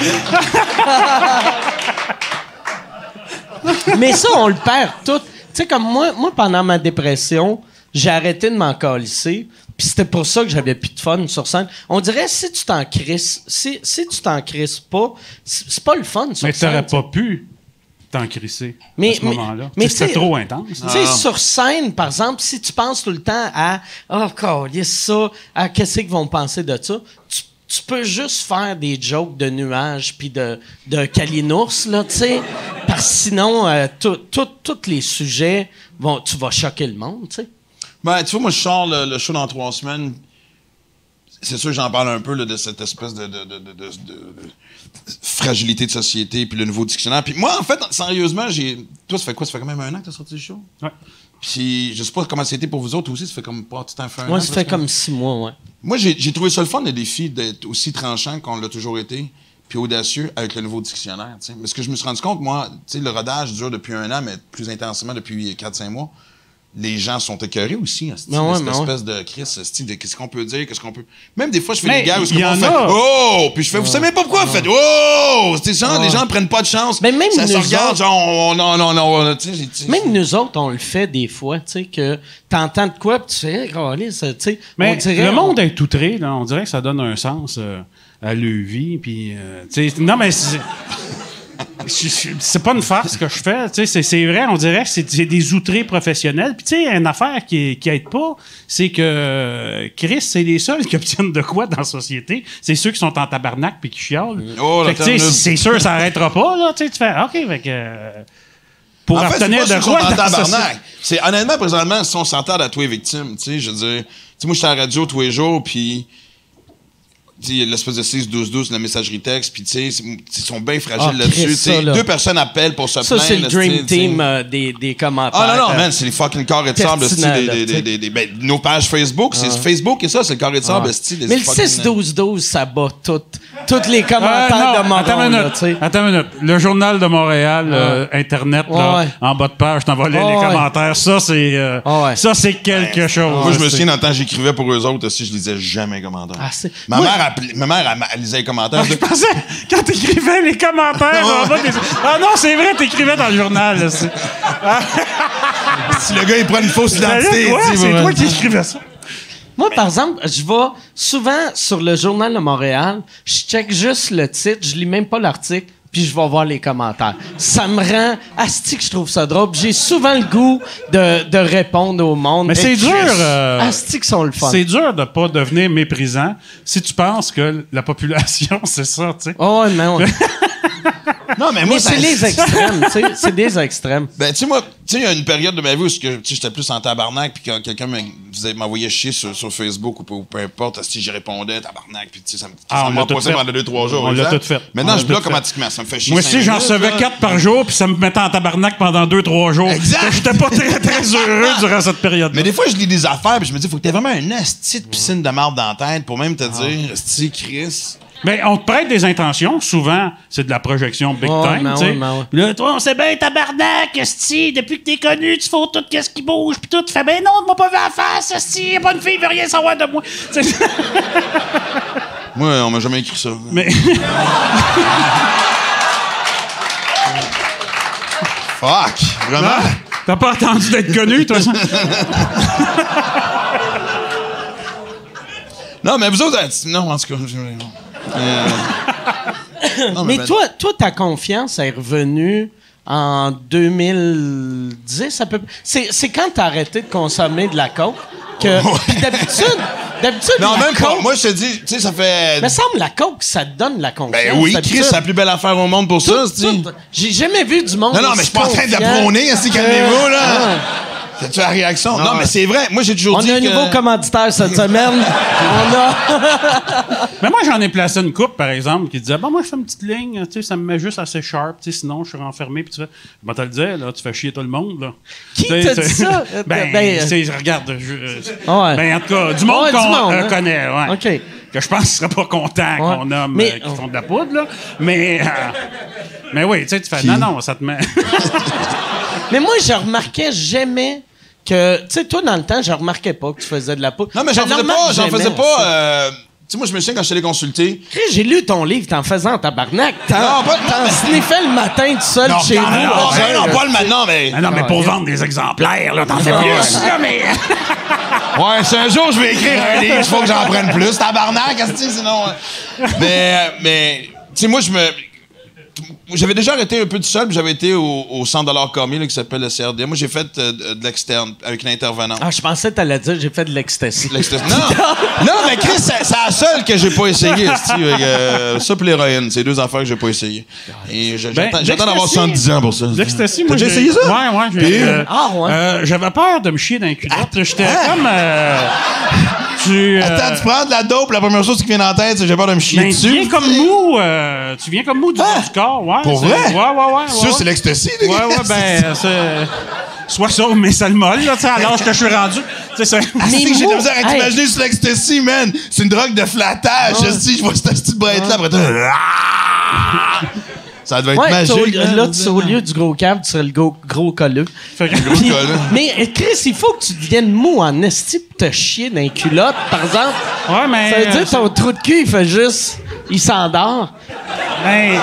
Mais ça, on le perd tout. Tu sais, comme moi, moi, pendant ma dépression, j'ai arrêté de m'en calisser. Puis c'était pour ça que j'avais plus de fun sur scène. On dirait, si tu t'en crisses, si, si tu t'en crisses pas, c'est c'est pas le fun sur Mais scène. t'aurais tu sais. pas pu t'en crisser Mais- à ce mais- moment-là. mais C'était trop intense. Tu sais, sur scène, par exemple, si tu penses tout le temps à Oh, câlisse, ça, à qu'est-ce qu'ils vont penser de ça, tu, tu peux juste faire des jokes de nuages puis de, de calinours, là, tu sais. Parce que sinon, euh, tous les sujets, vont, tu vas choquer le monde, tu sais. Ben, tu vois, moi, je sors le, le show dans trois semaines. C'est sûr, j'en parle un peu là, de cette espèce de, de, de, de- de- de fragilité de société, puis le nouveau dictionnaire. Puis moi, en fait, sérieusement, j'ai. Toi, ça fait quoi? Ça fait quand même un an que t'as sorti le show? Ouais. Puis je sais pas comment c'était pour vous autres aussi. Ça fait comme pas tout un fait un Moi, an, ça fait comme six mois, ouais. Moi, j'ai trouvé ça le fun, le défi d'être aussi tranchant qu'on l'a toujours été, puis audacieux avec le nouveau dictionnaire. tu sais. Mais ce que je me suis rendu compte, moi, le rodage dure depuis un an, mais plus intensément depuis 4-5 mois. Les gens sont écœurés aussi, ouais, de cette mais ouais. espèce de crise, asti, de qu'est-ce qu'on peut dire, qu'est-ce qu'on peut. Même des fois, je fais Mais des gars où on fait a. Oh! Puis je fais, vous savez même pas pourquoi? Vous faites Oh! C'est genre, les gens prennent pas de chance. Mais même ça se nous regarde, autres- genre, non, non, non, Même nous autres, on le fait des fois, tu sais, que t'entends de quoi, puis tu fais, tu sais. Mais on dirait, le monde on- est outré, là. On dirait que ça donne un sens euh, à leur vie. Puis, euh, non, mais c'est. pas une farce que je fais, c'est- vrai, on dirait que c'est des outrés professionnels. Puis, tu sais, une affaire qui, qui aide pas, c'est que Chris, c'est les seuls qui obtiennent de quoi dans la société. C'est ceux qui sont en tabarnak puis qui chiolent. Oh, c'est sûr, ça arrêtera pas, là. Tu fais, OK, fait que. euh, pour En fait, obtenir de quoi dans tabarnak. C'est honnêtement présentement, si on s'entend à tous les victimes, tu sais, je veux dire, tu sais, moi, je suis à la radio tous les jours, puis tu sais, il y a l'espèce de 6-12-12, la messagerie texte, puis tu sais, ils sont bien fragiles Ah, là-dessus. Ça, là. Deux personnes appellent pour se Ça, plaindre. c'est le dream team euh, des, des commentaires. Ah non, non, euh, man, c'est les fucking carrés de sable, ben, nos pages Facebook, c'est Facebook et ça, c'est le carré de sable, les Mais le fucking- 6-12-12, ça bat tout, tous les Euh, commentaires non, de Moron, attends là, minute. Attends une minute. Le journal de Montréal, euh, Internet, là, Ouais. en bas de page, je t'envoie les commentaires. Ça, c'est euh, ça, c'est quelque chose. Moi, je me souviens, dans le temps, j'écrivais pour eux autres aussi, je lisais jamais les commentaires. Ah, c'est- ma, mère ma mère, elle, elle lisait les commentaires. Je pensais, quand t'écrivais les commentaires en bas des... Ah non, c'est vrai, t'écrivais dans le journal. là, si le gars, il prend une fausse identité, c'est toi qui écrivais ça. Moi, par exemple, je vais souvent sur le Journal de Montréal, je check juste le titre, je lis même pas l'article, puis je vais voir les commentaires. Ça me rend asti que je trouve ça drôle. J'ai souvent le goût de, de répondre au monde. Mais c'est dur, euh, Asti que sont le fun. C'est dur de pas devenir méprisant si tu penses que la population, c'est ça, tu sais. Oh, mais, on- Non, mais moi, mais ça- c'est les extrêmes, tu sais. C'est des extrêmes. Ben, tu sais, moi, tu sais, il y a une période de ma vie où j'étais plus en tabarnak, puis quand quelqu'un m'envoyait chier sur, sur Facebook ou peu, ou peu importe, si j'y répondais, tabarnak, puis tu sais, ça me, Ah, ça on m'a l'a tout passé fait. pendant deux, trois jours. On l'a tout fait. Maintenant, je bloque automatiquement, ça me fait chier. Moi aussi, j'en recevais là. quatre par jour, puis ça me mettait en tabarnak pendant deux, trois jours. Exact. J'étais pas très, très heureux durant cette période. Mais des fois, je lis des affaires, puis je me dis, faut que t'aies vraiment un esti de piscine de marde dans la tête pour même te dire, esti, Chris. Mais on te prête des intentions. Souvent, c'est de la projection big Ouais, time. mais tu sais. ouais, ouais. Là, toi, on sait bien, tabarnak, esti, depuis que t'es connu, tu fais tout ce qui bouge, puis tout. Tu fais, ben non, tu m'as pas vu en face, pas une fille, veut rien savoir de moi. Moi, on m'a jamais écrit ça. Mais Fuck! Vraiment? t'as pas attendu d'être connu, toi, ça? Non, mais vous autres, euh, non, en tout cas, je- euh, non, Mais ben- toi, toi, ta confiance est revenue en 2010 à peu près. C'est, quand t'as arrêté de consommer de la coke que. Puis d'habitude, d'habitude, Non, la même pas. coke. Moi, je te dis, tu sais, ça fait. me semble la coke, ça te donne la confiance. Ben oui. Chris, c'est la plus belle affaire au monde pour ça, Tout- J'ai jamais vu du monde. Non, non, mais je suis pas en train de la prôner, ainsi calmez-vous, là. C'est-tu la réaction? non, mais c'est vrai. Moi, j'ai toujours On dit a un que... nouveau commanditaire cette semaine. On a. Mais moi, j'en ai placé une coupe, par exemple, qui disait, bon, moi, je fais une petite ligne, tu sais, ça me met juste assez sharp, tu sais, sinon, je suis renfermé, puis tu fais, te le dire, là, tu fais chier tout le monde, là. Qui t'a dit ça? Ben, Ben, c'est- regarde, je, euh, Ouais. ben, en tout cas, du monde Ouais, qu'on euh, hein. connaît, ouais. OK. Que je pense qu'ils seraient pas contents qu'on nomme Mais- euh, qui font de la poudre, là. Mais, euh, mais oui, tu sais, tu fais, non, non, ça te met. Mais moi, je remarquais jamais que. Tu sais, toi, dans le temps, je remarquais pas que tu faisais de la poudre. Non, mais j'en faisais pas, j'en faisais pas. euh, tu sais, moi, je me souviens quand je suis allé consulter. J'ai lu ton livre, t'en faisais en tabarnak. T'en, Non, non, sniffais le matin tout seul chez vous. non, non, non, pas le maintenant, mais. Non, mais pour vendre des exemplaires, là, t'en fais plus. mais... Ouais, si un jour je vais écrire un livre, il faut que j'en prenne plus. Tabarnak, qu'est-ce que c'est, sinon. Mais, euh, mais, tu sais, moi, je me. J'avais déjà arrêté un peu tout seul, puis j'avais été au, au 100 commis, là, qui s'appelle le CRD. Moi, j'ai fait euh, de, l'externe avec une intervenante. Ah, je pensais que t'allais dire j'ai fait de l'ecstasy. L'externe- Non, non, mais Chris, c'est la seule que j'ai pas essayé. euh, ça puis l'héroïne, c'est deux affaires que j'ai pas essayé. Et Ben, j'attends d'avoir l'ecstasy- 70 ans pour ça. L'ecstasy, T'as moi, j'ai- essayé ça? Ouais, ouais. j'ai- euh, Ah, ouais. euh, J'avais peur de me chier dans les culottes. J'étais comme... euh, tu... euh, Attends, tu prends de la dope, la première chose qui vient la tête, c'est j'ai peur de me chier ben, tu dessus. viens comme mou. euh, tu viens comme mou du bas du corps, ouais. Pour c'est- vrai? Ouais, ouais, ouais. Ça, ouais, c'est l'ecstasy, les Ouais, gars. ouais, ben, c'est. Soit ça ou mes sales molles, là, tu sais, à l'âge que je suis rendu. Tu sais, c'est. Ah, c'est que j'ai de la misère à Hey. t'imaginer sur l'ecstasy, man. C'est une drogue de flattage. Si je vois cette petite brette-là, après, t'as- Ah! Ça devait être Ouais, t'as au- magique. hein. là, tu au lieu du gros cave, tu serais le gros, gros colleux. Fait que- Gros Puis- mais euh, Chris, il faut que tu deviennes mou en esti pour te chier dans les culottes, par exemple. Ouais, mais. Ça veut dire que ton trou de cul, il fait juste. Il s'endort. Ben,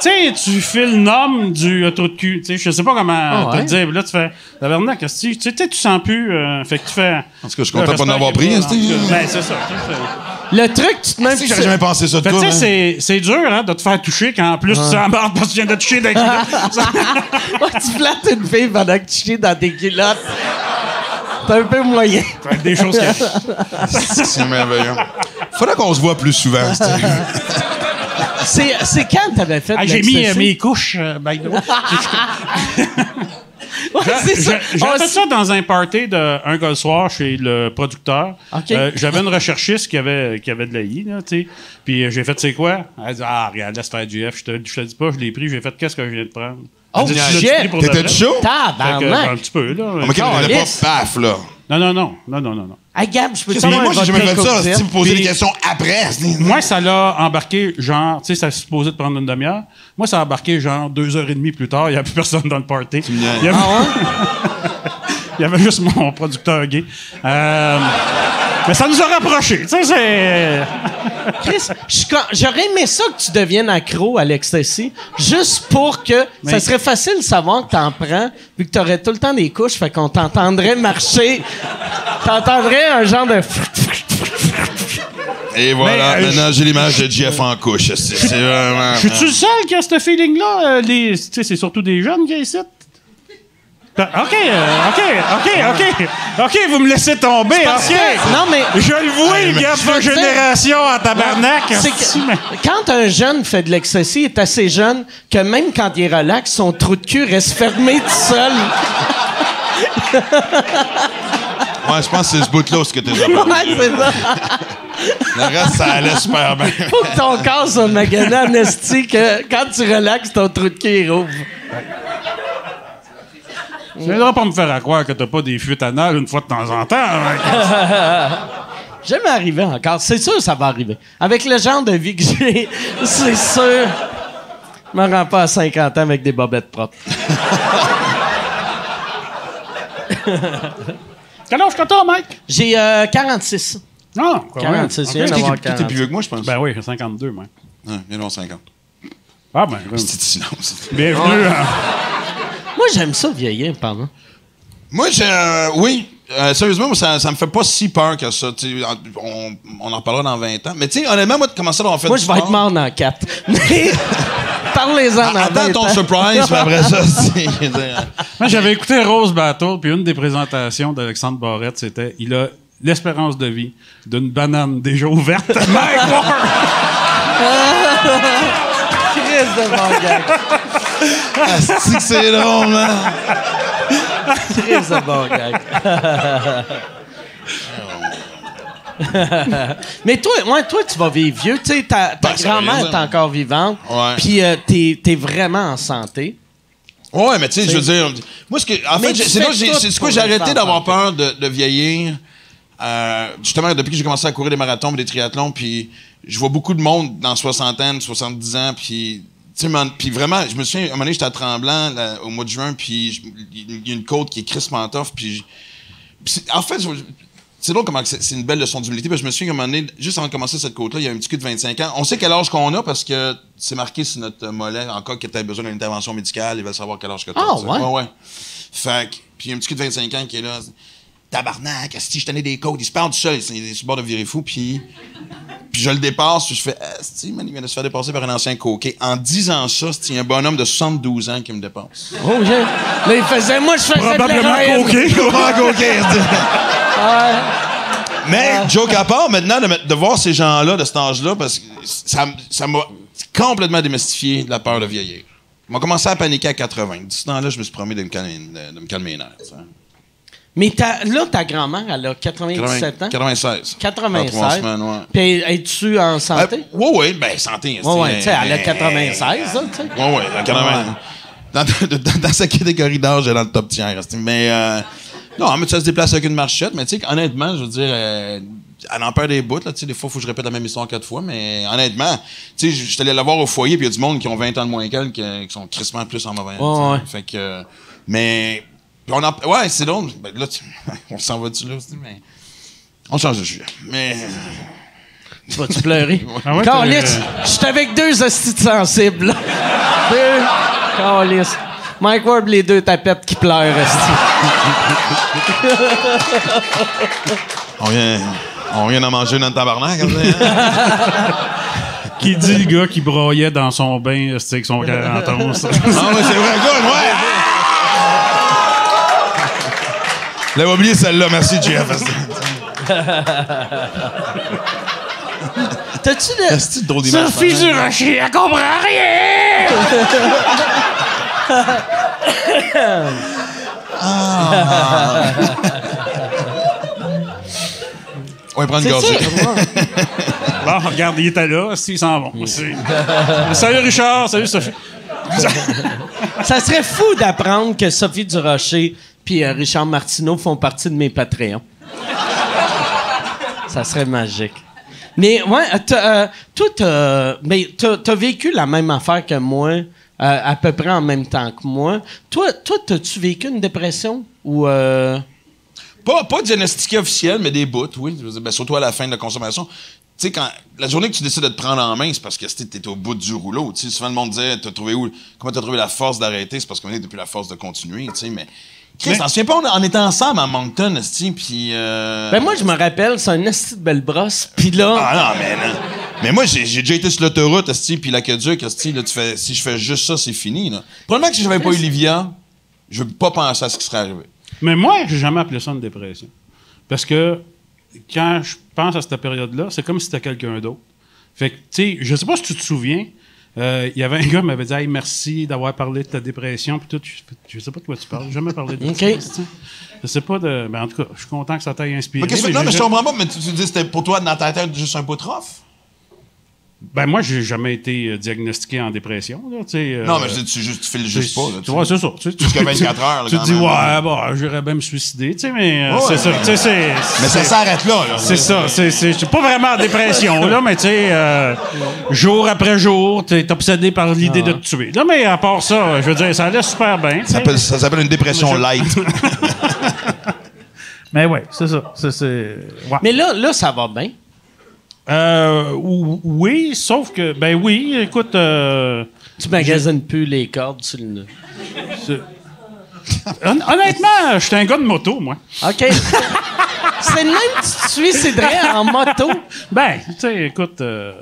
tu sais, tu fais le nom du trou de cul. Tu sais, je sais pas comment Ah te dire. Là, tu fais. Tabarnak, qu'est-ce que tu tu sais, tu sens plus. euh, fait que tu fais. En tout cas, je suis content de pas en avoir pris, hein. Ben, c'est ça. Le truc, tu te mets. Si, J'aurais jamais pensé ça de toi. tu sais, man. c'est- c'est dur, hein, de te faire toucher quand en plus tu s'embarques parce que tu viens de te toucher culottes. Ouais, tu flattes une fille pendant que tu chies dans tes culottes. C'est un peu moyen. Fait que des choses que. C'est merveilleux. Faudrait qu'on se voit plus souvent. C'est c'est quand t'avais fait Ah, de J'ai mis euh, mes couches, euh, by the way. Ouais, c'est ça. J'ai On fait ça dans un party d'un gars le soir chez le producteur. Euh, J'avais une recherchiste qui avait, qui avait de l'AI, là, tu sais. Puis euh, j'ai fait, c'est quoi? Elle dit, ah, regarde, laisse faire du F. Je te, je te dis pas, je l'ai pris. J'ai fait, qu'est-ce que je viens de prendre? Oh, shit! de T'étais chaud? Ben, un petit peu, là. Oh, mais il Calisse. pas paf, là. Non, non, non. Non, non, non, non. Hey, Gab, je peux te Mais moi, j'ai jamais fait ça. Si vous posez des questions après. c'est- Moi, ça l'a embarqué, genre, tu sais, ça se supposait de prendre une demi-heure. Moi, ça a embarqué, genre, deux heures et demie plus tard. Il n'y a plus personne dans le party. Il y avait, il y avait juste mon producteur gay. Euh, mais ça nous a rapprochés. Tu sais, c'est. Chris, suis con- j'aurais aimé ça que tu deviennes accro à l'ecstasy, juste pour que ça serait facile de savoir que t'en prends, vu que t'aurais tout le temps des couches, fait qu'on t'entendrait marcher. T'entendrais un genre de... Et voilà, Mais, euh, maintenant j'ai l'image de Jeff en couche. C'est c'est vraiment. Je suis-tu le seul qui a ce feeling-là? Euh, les- Tu sais, c'est surtout des jeunes qui ici. OK, euh, OK, OK, OK. OK, vous me laissez tomber, Parce OK. que- non, mais- Je le vois, il garde ma génération en tabarnak. Que- quand un jeune fait de l'ecstasy, il est assez jeune que même quand il relaxe, son trou de cul reste fermé tout seul. Ouais, je pense que c'est ce bout-là ce que t'es déjà Ouais, c'est ça. Le reste, ça allait super bien. Faut que ton corps soit magané en esti que quand tu relaxes, ton trou de cul il rouvre. Tu viendras pas me faire à croire que t'as pas des fuites anales une fois de temps en temps. hein. Jamais arrivé encore. C'est sûr que ça va arriver. Avec le genre de vie que j'ai, c'est sûr. Je me rends pas à 50 ans avec des bobettes propres. Quel âge que t'as, Mike? J'ai euh, 46. Non, quoi, 46, ouais. je viens Ok. d'avoir Toi, t'es 40. plus vieux que moi, je pense. Ben oui, j'ai 52, moi. Ouais, viens donc 50. Ah, ben, C'est silence. bienvenue. euh, Moi, j'aime ça vieillir, pardon. Moi, j'ai. euh, oui. Euh, sérieusement, moi, ça, ça me fait pas si peur que ça. On, on en reparlera dans 20 ans. Mais tu sais, honnêtement, moi, de commencer à avoir fait Moi, je vais être mort dans 4. Mais parlez-en dans Ah, Attends 20 ton ans. surprise, puis après ça, c'est- dire, Moi, j'avais écouté Rose Battle, puis une des présentations d'Alexandre Barrette, c'était il a l'espérance de vie d'une banane déjà ouverte. Mike Ward! Chris de. Asti que c'est drôle, man. Chris de bon gag. Mais toi, ouais, toi, tu vas vivre vieux. Tu sais, ta, ta Ben, ça grand-mère est encore vivante. Ouais. Puis euh, t'es, t'es vraiment en santé. Ouais, mais tu sais, je veux dire, moi, ce que, en Mais fait, tu j'ai- c'est fais là, j'ai- tout c'est c'est quoi, pour j'ai arrêté d'avoir peur de, de vieillir. Euh, justement, depuis que j'ai commencé à courir des marathons et des triathlons, puis je vois beaucoup de monde dans soixantaine, 70 ans, puis, tu sais, puis vraiment, je me souviens, à un moment donné, j'étais à Tremblant là, au mois de juin, puis il y a une côte qui est Chris Mantoff, puis en fait, c'est drôle comment c'est une belle leçon d'humilité, parce que je me souviens qu'à un moment donné, juste avant de commencer cette côte-là, il y a un petit cul de 25 ans. On sait quel âge qu'on a parce que c'est marqué sur notre mollet, en cas que tu aies besoin d'une intervention médicale, il va savoir quel âge que tu as. Ah, ouais? ouais, ouais. Fait que, puis il y a un petit cul de 25 ans qui est là. Tabarnak, si je tenais des côtes, il se parle du seul, il est sur le bord de virer fou, puis. Puis je le dépasse, puis je fais, Asti, man, il vient de se faire dépasser par un ancien coquet. En disant ça, c'est un bonhomme de 72 ans qui me dépasse. Oh, yeah. Là, il faisait, moi, je faisais Probablement de coqué. Comment coquet? Mais, joke à part, maintenant, de, de voir ces gens-là, de cet âge-là, parce que ça m'a complètement démystifié de la peur de vieillir. Ils m'ont commencé à paniquer à 80. D'ici ce temps-là, je me suis promis de me calmer, de, de me calmer les nerfs. sais. Mais ta- là, ta grand-mère, elle a 97 ans? 96. 96. Dans trois semaines, ouais. Puis, es-tu en santé? oui, oui, ben, santé. Ouais, ouais, tu sais, elle a 96, là, tu sais. Oui, oui, dans 80. Dans, dans, dans sa catégorie d'âge, elle est dans le top tiers. Mais, euh, non, mais ça se déplace avec une marchette. Mais, tu sais, honnêtement, je veux dire, euh, elle en perd des bouts, là. Tu sais, des fois, il faut que je répète la même histoire quatre fois. Mais, honnêtement, tu sais, je suis allé la voir au foyer, puis il y a du monde qui ont 20 ans de moins qu'elle, qui, qui sont crissement plus en mauvais. Ouais, ouais. Fait que, euh, mais, puis on en, ouais, c'est drôle. Ben, là, tu- on s'en va dessus, là, aussi, mais. On change de sujet. Mais. Tu vas-tu pleurer? Ah ouais, Calice, je suis avec deux hosties de sensibles, là. deux? Calice. Mike Ward, les deux tapettes qui pleurent. On vient, on vient d'en manger dans le tabarnak, comme ça, hein? Qui dit le gars qui broyait dans son bain euh, c'est avec son 41. ça. Ah ouais, c'est vrai, ouais! L'avais oublié celle-là, merci Jeff. T'as-tu de. C'est drôle d'image. Sophie du Rocher, elle comprend rien! On va prendre une gorgée. Bon, regarde, il était là, s'ils s'en vont. Salut Richard, salut Sophie. Ça serait fou d'apprendre que Sophie Durocher puis euh, Richard Martineau font partie de mes Patreons. Ça serait magique. Mais ouais, euh, euh, toi, t'as, t'as, vécu la même affaire que moi, à peu près en même temps que moi. Toi, toi, t'as-tu vécu une dépression ou Pas, pas diagnostiqué officiel, mais des bouts, oui. Ben, surtout à la fin de la consommation. Tu quand la journée que tu décides de te prendre en main, c'est parce que tu es au bout du rouleau. Tu souvent, le monde disait, t'as trouvé où, comment t'as trouvé la force d'arrêter? C'est parce qu'on est depuis la force de continuer, tu sais, mais. Chris, Mais- t'en souviens pas, on, on était ensemble à Moncton, esti, puis. euh, Ben moi, je me rappelle, c'est un esti de belle brosse. Puis là, Ah non, mais non. Mais moi, j'ai j'ai déjà été sur l'autoroute, esti, puis l'aqueduc, esti, là, tu fais, si je fais juste ça, c'est fini, là. Probablement que si j'avais pas eu Livia, je veux pas penser à ce qui serait arrivé. Mais moi, j'ai jamais appelé ça une dépression. Parce que quand je pense à cette période-là, c'est comme si c'était quelqu'un d'autre. Fait que, tu sais, je sais pas si tu te souviens, euh, il y avait un gars qui m'avait dit Hey, merci d'avoir parlé de ta dépression. Puis tout, je, je sais pas de quoi tu parles, j'ai jamais parlé de OK. ça. Je sais pas de. Ben, en tout cas, je suis content que ça t'aille inspiré. Mais qu'est-ce que- mais non, mais je comprends pas, mais tu, tu dis que c'était pour toi, dans ta tête, juste un bout de rough? Ben, moi, j'ai jamais été euh, diagnostiqué en dépression. Là, sais, euh, Non, mais je dis, tu, juste, tu files juste pas, là. Tu vois, c'est ça. Tu, Jusqu'à 24 heures, là, Tu te dis, ouais, bon, j'irais bien me suicider, tu sais, mais euh, Ouais, c'est ouais. ça. C'est. Mais ça s'arrête là, là. C'est ça. C'est, c'est, pas vraiment en dépression, là, mais tu sais, euh, jour après jour, tu es obsédé par l'idée de te tuer. Là, mais à part ça, je veux dire, ça allait super bien. Ça ça s'appelle une dépression light. Mais ouais, c'est ça. C'est, c'est, ouais. mais là, là, ça va bien. Euh, ou- oui, sauf que, ben oui, écoute, euh, Tu magasines plus les cordes sur le. c'est- Hon- honnêtement, je suis un gars de moto, moi. OK. c'est le même que tu te suiciderais en moto? Ben, tu sais, écoute, euh,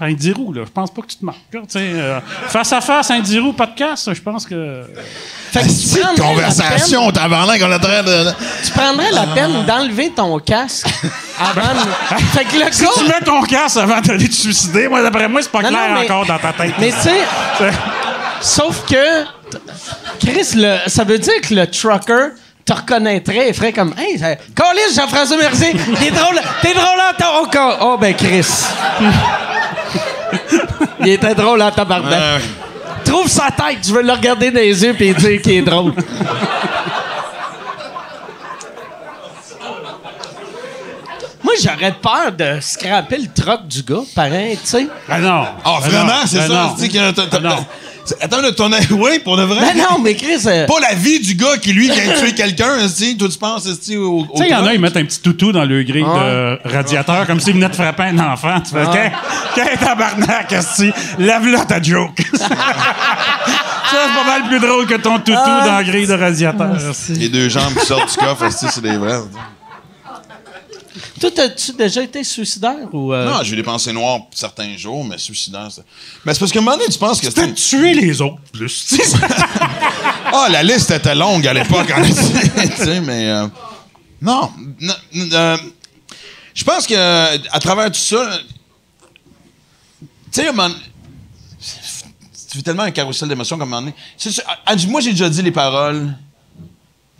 un 10 roues, là, je pense pas que tu te marques. là, tu sais, euh, face à face, un 10 roues, podcast, je pense que. Fait que tu une conversation, tabarnak, qu'on est en train de. tu prendrais la peine d'enlever ton casque avant de... Fait que le Si tu mets ton casque avant d'aller te suicider, moi, d'après moi, c'est pas Non, clair non, mais- encore dans ta tête. Mais tu sais... Sauf que... Chris, le- ça veut dire que le trucker te reconnaîtrait et ferait comme Hey, ça- Câlisse, Jean-François Mercier, t'es drôle, t'es drôle en ta... Oh, oh, ben Chris. Il était drôle en tabarnak. Ouais. Trouve sa tête, je veux le regarder dans les yeux et dire qu'il est drôle. Moi, j'aurais peur de scraper le troc du gars, pareil, tu sais. Ah non. Ah, Ah vraiment, non. c'est Ah ça? non. que Ah Attends, là, ton oui, pour de vrai? Ben non, mais Chris, euh, Pas la vie du gars qui, lui, vient de tuer quelqu'un, esti. Toi, tu penses, esti, au. au Tu sais, il y en a, ils mettent un petit toutou dans le grille de radiateur, comme s'ils venaient de frapper un enfant. Tu fais, qu'un qu'un tabarnak, esti, lave-la ta joke. ça, c'est pas mal plus drôle que ton toutou Ah. dans la grille de radiateur. Les deux jambes qui sortent du coffre, c'est des vrais. Toi, as-tu déjà été suicidaire ou. euh, Non, j'ai eu des pensées noires certains jours, mais suicidaire, c'est. Mais c'est parce qu'à un moment donné, tu penses que T'as c'était. tué les autres, plus. tu sais. Ah, la liste était longue à l'époque, tu sais, mais. euh, non. euh, je pense que à travers tout ça. Tu sais, à un moment- tu vis tellement un carrousel d'émotions comme un moment donné. Moi, j'ai déjà dit les paroles.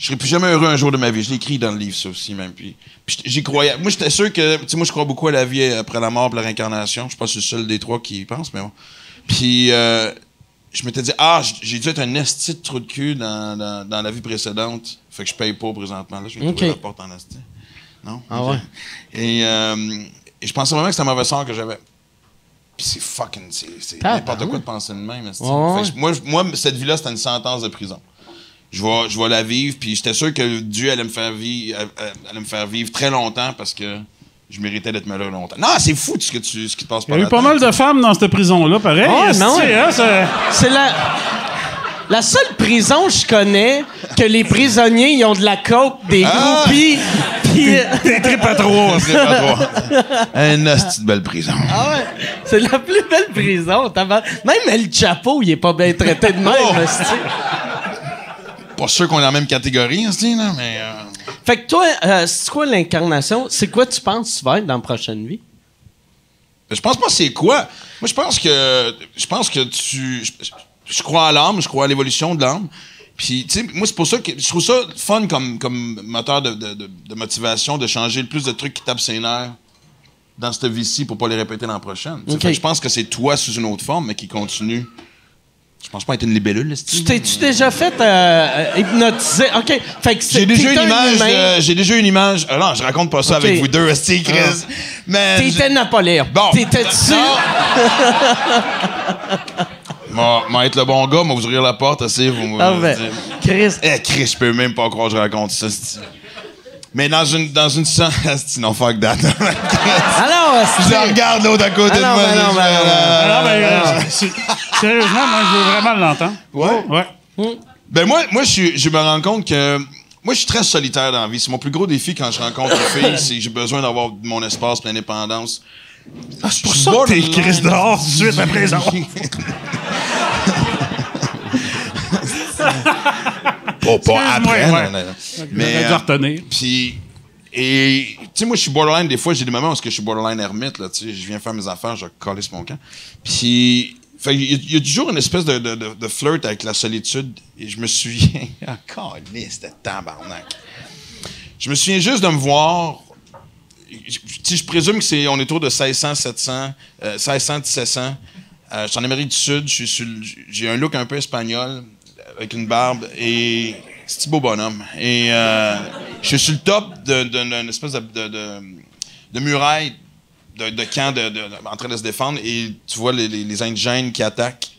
Je serai plus jamais heureux un jour de ma vie. Je l'ai écrit dans le livre, ça aussi, même. Puis, puis j'y croyais. Moi, j'étais sûr que. Tu sais, moi, je crois beaucoup à la vie après la mort, pour la réincarnation. Je suis pas le seul des trois qui y pense, mais bon. Puis, euh, je m'étais dit, ah, j'ai dû être un esti de trou de cul dans, dans, dans la vie précédente. Fait que je paye pas présentement. Là, je vais Ok. trouver la porte en esti. Non? Ah ouais. Et, euh, et je pensais vraiment que c'était un mauvais sort que j'avais. Puis c'est fucking. C'est, n'importe quoi de penser de même. esti. Ouais, que moi, je- moi, cette vie-là, c'était une sentence de prison. Je vais, je vais la vivre, puis j'étais sûr que Dieu allait me faire vivre, allait me faire vivre très longtemps parce que je méritais d'être malheureux longtemps. Non, c'est fou ce que tu, ce qui te passe Il par y a eu pas mal de femmes dans cette prison-là, pareil. Esti, non, hein, C'est la. La seule prison que je connais que les prisonniers ils ont de la coke, des Ah! groupies, puis euh, T'es trip à trois. Un hostie de belle prison. ah ouais, c'est la plus belle prison. Même El Chapeau, il est pas bien traité de même. Oh! Pas sûr qu'on est dans la même catégorie, hostie, là, mais. euh, Fait que toi, euh, c'est quoi l'incarnation? C'est quoi tu penses que tu vas être dans la prochaine vie? Je pense pas c'est quoi. Moi, je pense que. Je pense que tu. Je, je crois à l'âme, je crois à l'évolution de l'âme. Puis, tu sais, moi, c'est pour ça que je trouve ça fun comme, comme moteur de, de- de- de motivation de changer le plus de trucs qui tapent ses nerfs dans cette vie-ci pour pas les répéter l'an que je pense que c'est toi sous une autre forme, mais qui continue. Je pense pas être une libellule, là, Tu t'es-tu déjà fait euh, euh, hypnotiser? OK. Fait que c'est- J'ai déjà une un image. de- J'ai déjà une image. Ah non, je raconte pas ça avec vous deux, hostie, Chris. Mais. T'étais Napoléon. Bon. T'étais-tu? Moi, moi, être le bon gars, moi, vous ouvrir la porte, assez, vous me Ah ben, dire- Chris. Eh, Chris, je peux même pas croire que je raconte ça. Mais dans une, dans une non, fuck that. Alors, je le regarde l'autre à côté Ah de non, moi. ben non, je ben fais, non, sérieusement, moi, je veux vraiment l'entendre. Ouais. Ouais. Ben moi, moi je, me rends compte que moi, je suis très solitaire dans la vie. C'est mon plus gros défi quand je rencontre une fille, c'est que j'ai besoin d'avoir mon espace, mon indépendance. Ah, c'est pour ça que t'es. Chris dehors tout de suite les autres. Pas, pas après, ouais. non, non. Mais, euh. Puis, et, tu sais, moi, je suis borderline. Des fois, j'ai des moments où je suis borderline ermite, là, tu sais. Je viens faire mes affaires, je coller sur mon camp. Puis, fait, il y, a- toujours une espèce de, flirt avec la solitude. Et je me souviens. Encore liste de tabarnak. Je me souviens juste de me voir. Sais, je présume que c'est, on est autour de 1600, 700, euh, 1600, 1700. Euh, je suis en Amérique du Sud. j'ai un look un peu espagnol, avec une barbe et c'est un beau bonhomme. Et euh, je suis sur le top d'une espèce de muraille de, de camp en train de se défendre et tu vois les, indigènes qui attaquent.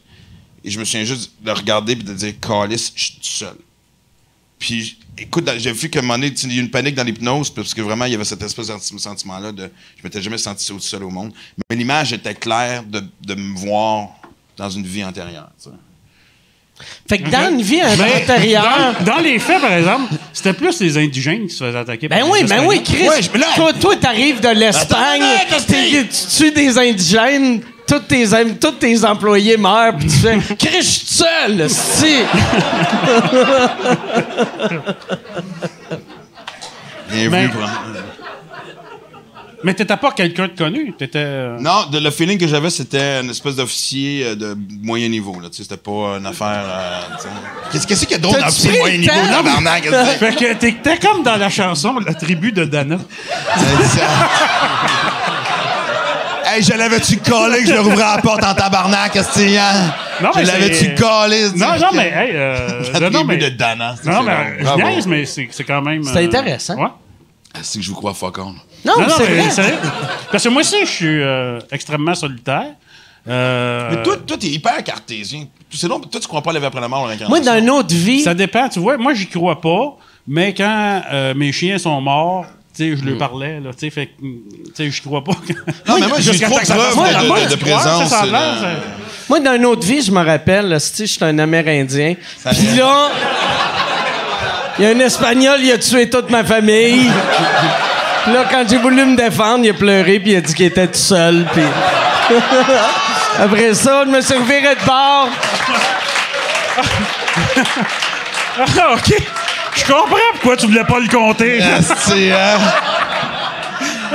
Et je me souviens juste de regarder et de dire Calice, je suis tout seul. Puis, écoute, j'ai vu qu'à un moment donné, il y a eu une panique dans l'hypnose, parce que vraiment, il y avait cette espèce de senti- sentiment-là de je m'étais jamais senti aussi seul au monde. Mais l'image était claire de, me voir dans une vie antérieure. Fait que dans une vie antérieure. dans, dans les faits, par exemple, c'était plus les indigènes qui se faisaient attaquer. Ben par oui, les ben oui. Chris. Ouais, je- là- toi, toi, t'arrives de l'Espagne, tu tues des indigènes, tous tes, tous tes employés meurent, puis tu fais Chris, je suis tout seul, si. Mais t'étais pas quelqu'un de connu. T'étais. euh, Non, de- le feeling que j'avais, c'était une espèce d'officier euh, de moyen niveau. Là, tu sais, c'était pas une affaire. euh. Qu'est-ce qu'est-ce qu'il y a d'autre d'officier moyen niveau, tabarnak? que Fait que t'étais comme dans la chanson La tribu de Dana. c'est? Hey, je l'avais-tu collé que je leur ouvrais la porte en tabarnak, est hein? Non, Je l'avais-tu c'est- collé? Non, non, mais. Hey, euh, La non, non, tribu mais. de Dana. c'est Non, mais je niaise, mais c'est c'est quand même. C'est euh, intéressant. Ouais. Ah, C'est que je vous crois fuck all. Non, Non, non, c'est vrai. sérieux. Parce que moi aussi, je suis euh, extrêmement solitaire. Euh, Mais toi, toi, t'es hyper cartésien. C'est long, toi, tu crois pas à la vie après la mort, Moi, l'incarnation. dans une autre vie, Ça dépend, tu vois. Moi, j'y crois pas, mais quand euh, mes chiens sont morts, tu sais, je Mm. leur parlais, là, tu sais, fait que, tu sais, je crois pas. que- Non, mais moi, j'ai Jusqu'à trop de- Ouais, de- moi, de présence, ça, ça- moi, dans une autre vie, je me rappelle, là, si je suis un Amérindien. Puis là, il y a un Espagnol, il a tué toute ma famille. Puis là, quand j'ai voulu me défendre, il a pleuré, puis il a dit qu'il était tout seul. Puis après ça, je me suis reviré de bord. Ah, OK. Je comprends pourquoi tu voulais pas le compter. Asti, hein?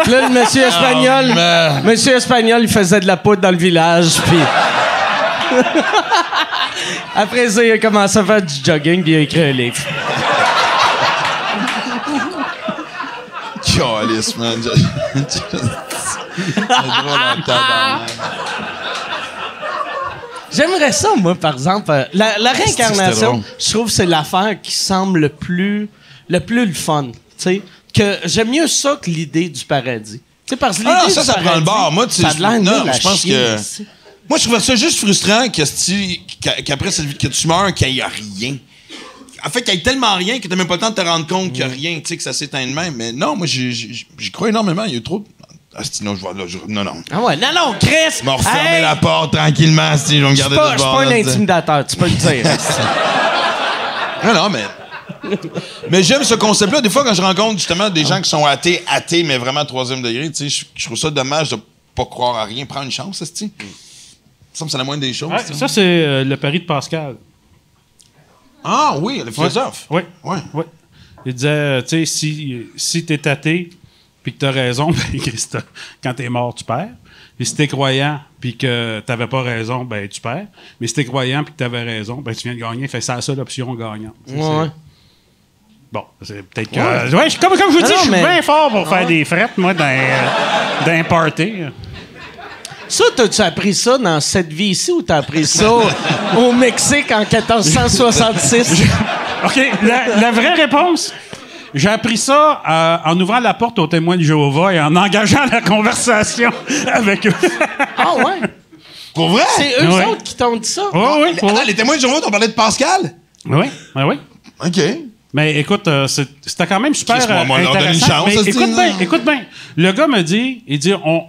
Puis là, le monsieur espagnol, man. monsieur espagnol, il faisait de la poudre dans le village, puis... Après ça, il a commencé à faire du jogging, puis il a écrit un livre. Calice, man. C'est drôle en tabarnak. J'aimerais ça, moi, par exemple. euh, la, réincarnation, je trouve que c'est l'affaire qui semble le plus le plus le fun. Tu sais, que j'aime mieux ça que l'idée du paradis. Tu sais, parce que l'idée Ah non, ça, du ça prend paradis, le bord. Moi, tu sais, ça a de l'air non, nul à je pense chier, que-. Moi, je trouvais ça juste frustrant que si- qu'a- qu'après cette vie, que tu meurs, qu'il n'y a rien. En fait, qu'il y ait tellement rien que tu n'as même pas le temps de te rendre compte qu'il n'y a rien, tu sais, que ça s'éteint de même. Mais non, moi, j'y- crois énormément. Il y a eu trop. de- Ah, c'est- non, je vois là. je- non, non. Ah ouais, non, non, Chris! Je vais refermer hey, la porte tranquillement, si je vais me Je suis garder pas, de je ce suis pas un intimidateur, tu peux le dire. Non, non, mais. mais j'aime ce concept-là. Des fois, quand je rencontre justement des gens qui sont athées, athées, mais vraiment troisième degré, tu sais, je, je trouve ça dommage de pas croire à rien. Prends une chance, ça, sais. Ça me semble que c'est la moindre des choses. Ça, c'est euh, le pari de Pascal. Ah oui, le philosophe. Oui. Ouais. Oui. Il disait, euh, tu sais, si, si t'es athée, puis que t'as raison, ben, quand t'es mort, tu perds. Et si t'es croyant, puis que t'avais pas raison, ben, tu perds. Mais si t'es croyant, puis que t'avais raison, ben, tu viens de gagner. Fait que c'est la seule option gagnante. Ouais. Bon, c'est peut-être que. Ouais, je- comme, comme je vous dis, je suis mais- bien fort pour faire des frettes, moi, dans, dans un party. Ça, t'as-tu appris ça dans cette vie ici ou t'as appris ça au Mexique en 1466? OK, la, la vraie réponse. J'ai appris ça euh, en ouvrant la porte aux témoins de Jéhovah et en engageant la conversation avec eux. ah ouais? Pour vrai? C'est eux Ouais. autres qui t'ont dit ça? Oh, oui, oui, Ah, les témoins de Jéhovah, t'en parlais de Pascal? oui, oui, oui. OK. Mais écoute, euh, c'est- c'était quand même super moi, euh, moi, leur donne une intéressant. chance, Mais écoute bien, écoute bien. Le gars me dit, il dit, on,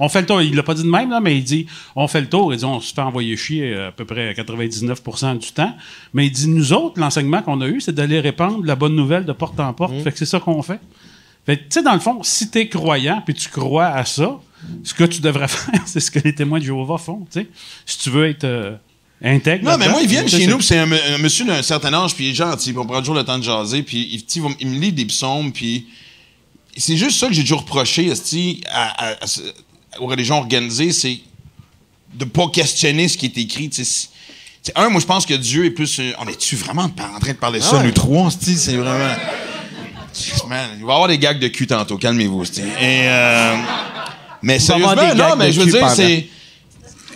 on fait le tour. Il l'a pas dit de même, là, mais il dit, on fait le tour. Il dit, on se fait envoyer chier à peu près 99% du temps. Mais il dit, nous autres, l'enseignement qu'on a eu, c'est d'aller répandre la bonne nouvelle de porte en porte. Fait que c'est ça qu'on fait. Fait tu sais, dans le fond, si t'es croyant puis tu crois à ça, ce que tu devrais faire, c'est ce que les témoins de Jéhovah font, tu sais. Si tu veux être euh, intègre. Non, mais moi, ils viennent tu chez nous, c'est un, monsieur d'un certain âge, puis il est gentil, puis on prend toujours le temps de jaser, puis il, tu me lit des psaumes, puis c'est juste ça que j'ai toujours reproché à, à- à aux religions organisées, c'est de pas questionner ce qui est écrit. un, moi, je pense que Dieu est plus. euh, On est-tu vraiment en train de parler de ça, nous trois? C'est vraiment. Man, il va y avoir des gags de cul tantôt, calmez-vous. Et, euh, mais avoir sérieusement, des non, mais je veux dire, c'est.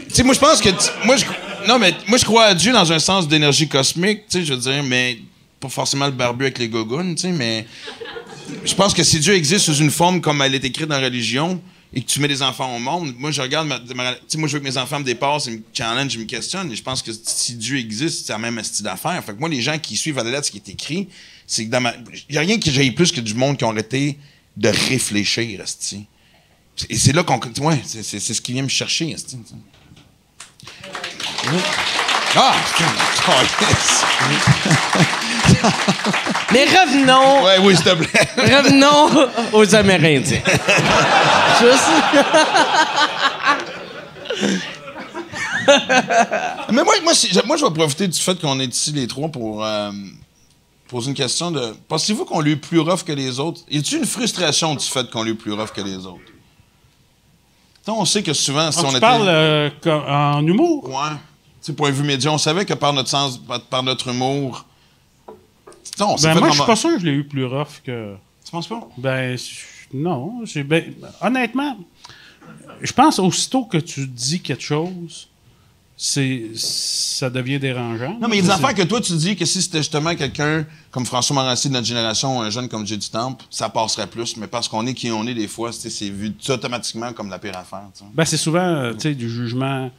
Tu sais, moi, je pense que. Moi, je, non, mais moi, je crois à Dieu dans un sens d'énergie cosmique, tu sais, je veux dire, mais pas forcément le barbu avec les gogounes, tu sais, mais. Je pense que si Dieu existe sous une forme comme elle est écrite dans la religion et que tu mets des enfants au monde, moi, je regarde. Ma, ma- tu sais, moi, je veux que mes enfants me dépassent, ils me challenge, ils me questionnent, et je pense que si Dieu existe, c'est la même style d'affaires. Fait que moi, les gens qui suivent à la lettre ce qui est écrit, c'est que dans ma. Il n'y a rien qui j'aille plus que du monde qui ont arrêté de réfléchir, esti. Et c'est là qu'on. Ouais, c'est, c'est- c'est ce qui vient me chercher, esti. Ah! Mais revenons, ouais, oui, s'il te plaît. revenons aux Amérindiens. Juste... Mais moi, moi, moi, je vais profiter du fait qu'on est ici les trois pour euh, poser une question de. Pensez-vous qu'on lui est plus rough que les autres? Y a-t-il une frustration du fait qu'on lui est plus rough que les autres? On sait que souvent, si Ah, on tu était. parles euh, en humour? Ouais. Tu sais, point de vue média, on savait que par notre sens, par, par notre humour. Tu sais, on s'est Ben moi, je suis pas sûr que je l'ai eu plus rough que. Tu penses pas? Ben, non. Ben, honnêtement, je pense aussitôt que tu dis quelque chose, c'est ça devient dérangeant. Non, mais il y a des affaires que toi, tu dis que si c'était justement quelqu'un comme François Morassi de notre génération, un jeune comme Jay du Temple, ça passerait plus. Mais parce qu'on est qui on est, des fois, c'est vu automatiquement comme la pire affaire. Ben, c'est souvent euh, sais, du jugement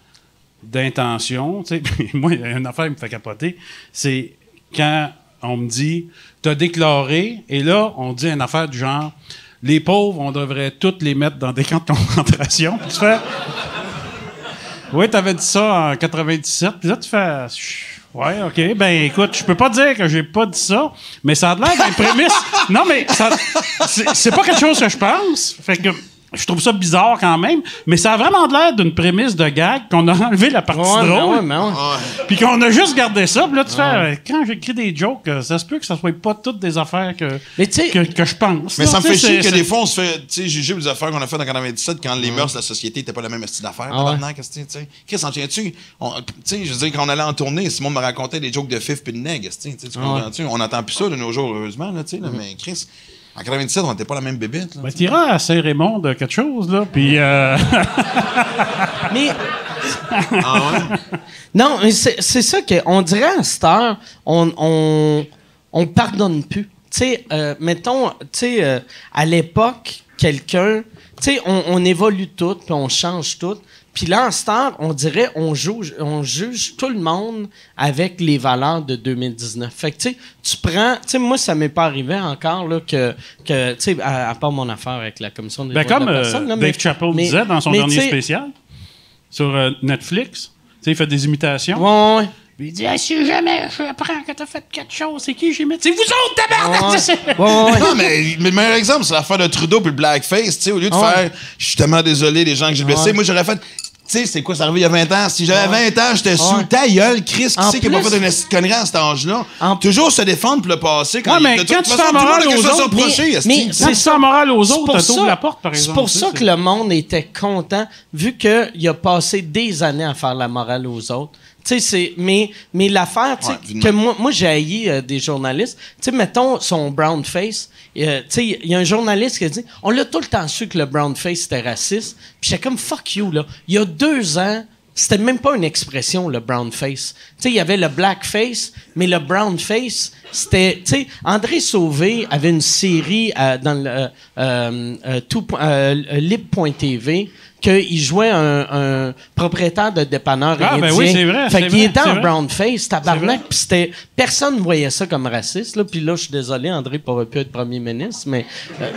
d'intention. Moi, il y a une affaire qui me fait capoter. C'est quand on me dit T'as déclaré, et là, on dit une affaire du genre Les pauvres, on devrait toutes les mettre dans des camps de concentration. Tu fais Oui, t'avais dit ça en 97. Puis là, tu fais Ouais, OK. Ben, écoute, je peux pas dire que j'ai pas dit ça, mais ça a l'air d'une prémisse. Non, mais c'est pas quelque chose que je pense. Fait que je trouve ça bizarre quand même, mais ça a vraiment l'air d'une prémisse de gag qu'on a enlevé la partie Ouais, drôle, ouais, mais ouais. puis qu'on a juste gardé ça. Puis là, tu fais, quand j'écris des jokes, euh, ça se peut que ça soit pas toutes des affaires que, Mais que, que je pense. Mais là, ça me fait chier que des fois, on se fait, tu sais, juger des affaires qu'on a faites en 97 quand les mœurs de la société n'étaient pas la même style d'affaires. Ah ouais. tabarnak, qu'est-ce que tu sais. Chris, en tiens-tu? On- Tu sais, je veux dire, quand on allait en tournée, Simon me racontait des jokes de fif puis de nègre, tu sais, tu comprends-tu? On n'entend plus ça de nos jours, heureusement, là, tu sais, là, mais Chris, en 97, on n'était pas la même bébête, là. Ben, t'iras à Saint-Raymond de quelque chose, là, puis... euh, Mais Ah ouais? non, mais c'est c'est ça qu'on dirait à cette heure, on, on, on pardonne plus. Tu sais, euh, mettons, tu sais, euh, à l'époque, quelqu'un, tu sais, on, on évolue tout, puis on change tout. Puis là, en heure, on dirait, on juge, on juge tout le monde avec les valeurs de 2019. Fait que, tu sais, tu prends, tu sais, moi, ça m'est pas arrivé encore, là, que, que tu sais, à, à part mon affaire avec la commission des Ben, droits comme de la euh, personne, là, Dave mais- Chappelle mais- disait dans son dernier spécial sur euh, Netflix, tu sais, il fait des imitations. Ouais, ouais. Puis il dit Ah, si jamais je apprends que t'as fait quelque chose, c'est qui j'ai mis? C'est vous autres, tabarnak Ouais. C'est- Ouais, ouais, ouais. Non, mais, mais le meilleur exemple, c'est l'affaire de Trudeau puis le blackface. Tu sais, au lieu de Ouais. faire Je suis tellement désolé des gens que j'ai blessés, Ouais. moi j'aurais fait. Tu sais, c'est quoi, ça arrivé il y a 20 ans? Si j'avais 20 ans, j'étais sous ta gueule, Chris, qui En c'est qui a pas fait une connerie à cet âge-là? En- Toujours se défendre pour le passé. Quand Ouais, il- mais quand tu fais morale aux autres, mais- mais tu fais morale aux C'est autres, ça- la porte, par C'est exemple. pour ça que le monde était content, vu qu'il a passé des années à faire la morale aux autres. Tu sais, c'est. Mais, mais l'affaire, tu sais, Ouais, que moi, moi j'ai haï euh, des journalistes. Tu sais, mettons son brown face. euh, tu sais, il y a un journaliste qui a dit On l'a tout le temps su que le brown face était raciste. Puis j'étais comme fuck you, là. Il y a deux ans. C'était même pas une expression, le brown face. Tu sais, il y avait le black face, mais le brown face, c'était. Tu sais, André Sauvé avait une série euh, dans le euh, tout point- euh, lib.tv qu'il jouait un, un propriétaire de dépanneur Ah, ben oui, c'est vrai, Fait qu'il était en vrai. brown face, tabarnak, puis c'était personne ne voyait ça comme raciste là, puis là je suis désolé André pourrait plus être premier ministre mais euh,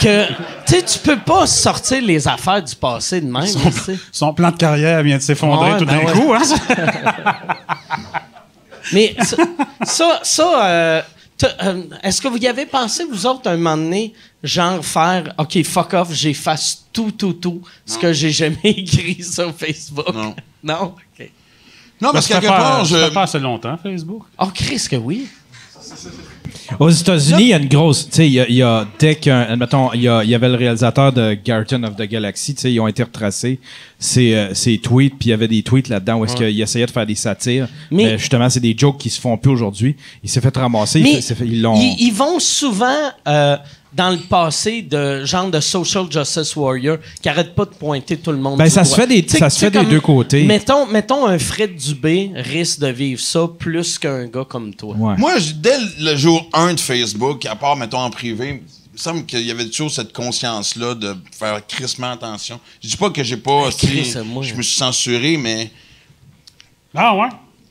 que tu sais tu peux pas sortir les affaires du passé de même, tu sais. Son plan de carrière vient de s'effondrer Ouais, tout ben d'un ouais. coup. Hein? Mais ça, ça, euh, est-ce que vous y avez pensé, vous autres, un moment donné, genre faire, OK, fuck off, j'efface tout, tout, tout, ce que j'ai jamais écrit sur Facebook? Non. Non? OK. Non, parce Ça qu'à fait quelque part, ça je. fait pas assez longtemps, Facebook. Oh, Chris, que oui. Aux États-Unis, il y a une grosse. Tu sais, il y a, il y a dès qu'un. Admettons, il y, il y avait le réalisateur de Guardian of the Galaxy, tu sais, ils ont été retracés ses, euh, ses tweets, puis il y avait des tweets là-dedans où est-ce qu'il essayait de faire des satires. Mais- Mais, justement, c'est des jokes qui se font plus aujourd'hui. Il s'est fait ramasser, il Mais s'est fait- ils, ils vont souvent euh, dans le passé de genre de social justice warrior qui arrête pas de pointer tout le monde. Ben, du ça se fait des- ça se fait des comme- deux côtés. Mettons, mettons un Fred Dubé risque de vivre ça plus qu'un gars comme toi. Ouais. Moi, dès le jour 1 de Facebook, à part, mettons, en privé, il me semble qu'il y avait toujours cette conscience-là de faire crissement attention. Je dis pas que j'ai pas. Chris, moi. je me suis censuré, mais. Ah ouais?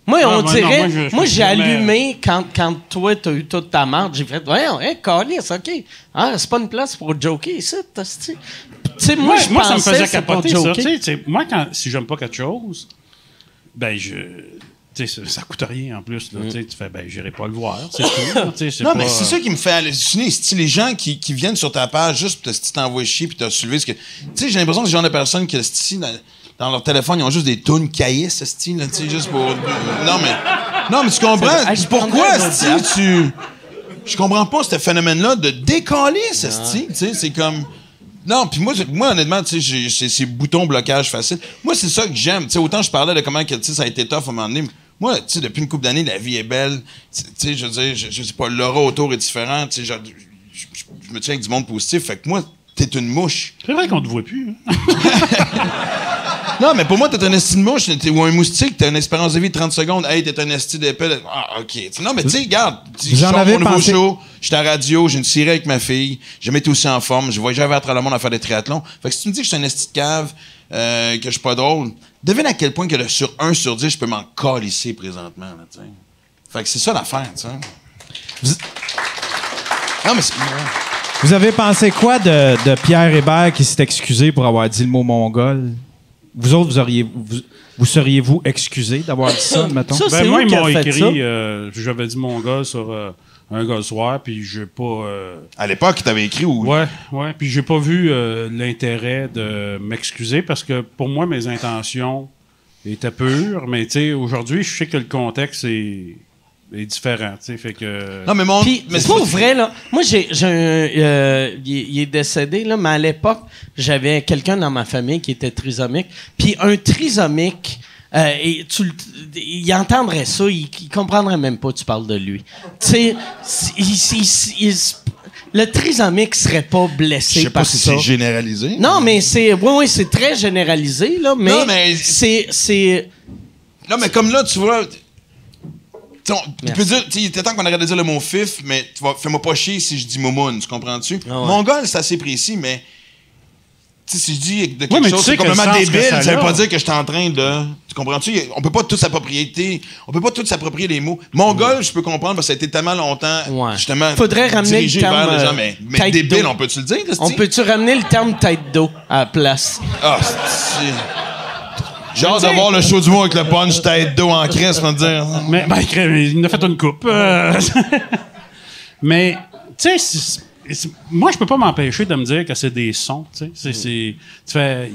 Moi, on ouais, non, dirait. moi, j'ai allumé quand, quand toi, t'as eu toute ta marde. J'ai fait, voyons, hé, calice, OK. Ah, c'est pas une place pour joker ici, t'as-tu? Tu sais, moi, Moi, je moi ça me faisait c'est capoter, ça. joker. Tu sais, tu sais, moi, quand, si j'aime pas quelque chose, ben, je. Tu sais, ça, ça coûte rien en plus. Là, Tu sais, tu fais, ben, j'irai pas le voir. C'est tout. c'est Non, pas, mais c'est euh, ça qui me fait halluciner. c'est les gens qui, qui viennent sur ta page juste pour te si t'envoies chier puis t'as soulevé ce que. Tu sais, j'ai l'impression que ce genre de personnes qui, esti, dans, leur téléphone, ils ont juste des tunes caïsses, esti, là, tu sais, juste pour. Non, mais. Non, mais tu comprends? Hey, Pourquoi, bière. tu. Je comprends pas ce phénomène-là de décaler, esti. Tu sais, c'est comme. Non, puis moi, moi, honnêtement, tu sais, j'ai- c'est ces boutons blocage facile. Moi, c'est ça que j'aime. Tu sais, autant je parlais de comment que, ça a été tough à un moment donné. Moi, tu sais, depuis une couple d'années, la vie est belle. Tu sais, je veux dire, je, je sais pas, l'aura autour est différent. Tu sais, je, je- je- je me tiens avec du monde positif. Fait que moi, t'es une mouche. C'est vrai qu'on te voit plus. hein. Non, mais pour moi, t'es un esti de mouche t'es- ou un moustique, t'as une espérance de vie de 30 secondes. Hey, t'es un esti d'épée. Ah, OK. Non, mais tu sais, regarde. tu- Vous Je en sors avez mon nouveau pensé- show, j'étais à la radio, j'ai une série avec ma fille, j'ai jamais été aussi en forme, je voyageais à travers le monde à faire des triathlons. Fait que si tu me dis que je suis un esti de cave, euh, que je suis pas drôle, devine à quel point que le sur 1 sur 10, je peux m'en calisser présentement, là. Fait que c'est ça l'affaire, tu sais. Non, mais c'est. Vous avez pensé quoi de, de Pierre Hébert qui s'est excusé pour avoir dit le mot mongol? Vous autres, vous auriez vous, vous seriez-vous excusé d'avoir dit ça, mettons? Ça, Ben, c'est moi, ils m'ont écrit, euh, j'avais dit mon gars sur euh, un gars le soir, puis j'ai pas. euh, À l'époque, t'avais écrit ou. Ouais, ouais. Puis j'ai pas vu euh, l'intérêt de m'excuser parce que pour moi, mes intentions étaient pures. Mais tu sais, aujourd'hui, je sais que le contexte est, est différent. Tu sais, fait que. Non, mais mon. Puis, mais c'est pas vrai, là. Moi, j'ai, j'ai un. euh, il, il est décédé, là, mais à l'époque, j'avais quelqu'un dans ma famille qui était trisomique. Puis, un trisomique, euh, et tu, le- il entendrait ça, il, il comprendrait même pas que tu parles de lui. Tu sais, c'est- il- il- il- le trisomique serait pas blessé Je sais pas par si ça. c'est généralisé. Non, mais c'est. Oui, oui, c'est très généralisé, là, mais. Non, mais- C'est. c'est Non, mais comme là, tu vois. On- peux dire, tu sais, il était temps qu'on arrête de dire le mot fif, mais fais-moi pas chier si je dis momoun, tu comprends-tu? Ah ouais. Mongol, c'est assez précis, mais. Tu sais, si je dis de quelque tu chose, c'est complètement débile, ça ça veut pas dire que je suis en train de. Tu comprends-tu? On peut pas tous s'approprier. On peut pas tous s'approprier les mots. Mongol, je peux comprendre, parce que ça a été tellement longtemps, Ouais. justement. Faudrait ramener le terme, vers les gens, euh, mais, mais tête débile, d'eau. on peut-tu le dire? on peut-tu ramener le terme tête d'eau à la place? Ah, c'est. J'ai hâte de voir le show du mot avec le punch tête d'eau en crise, me dire. Mais ben, il en a fait une coupe. euh. mais, tu sais, moi, je peux pas m'empêcher de me dire que c'est des sons. Tu sais,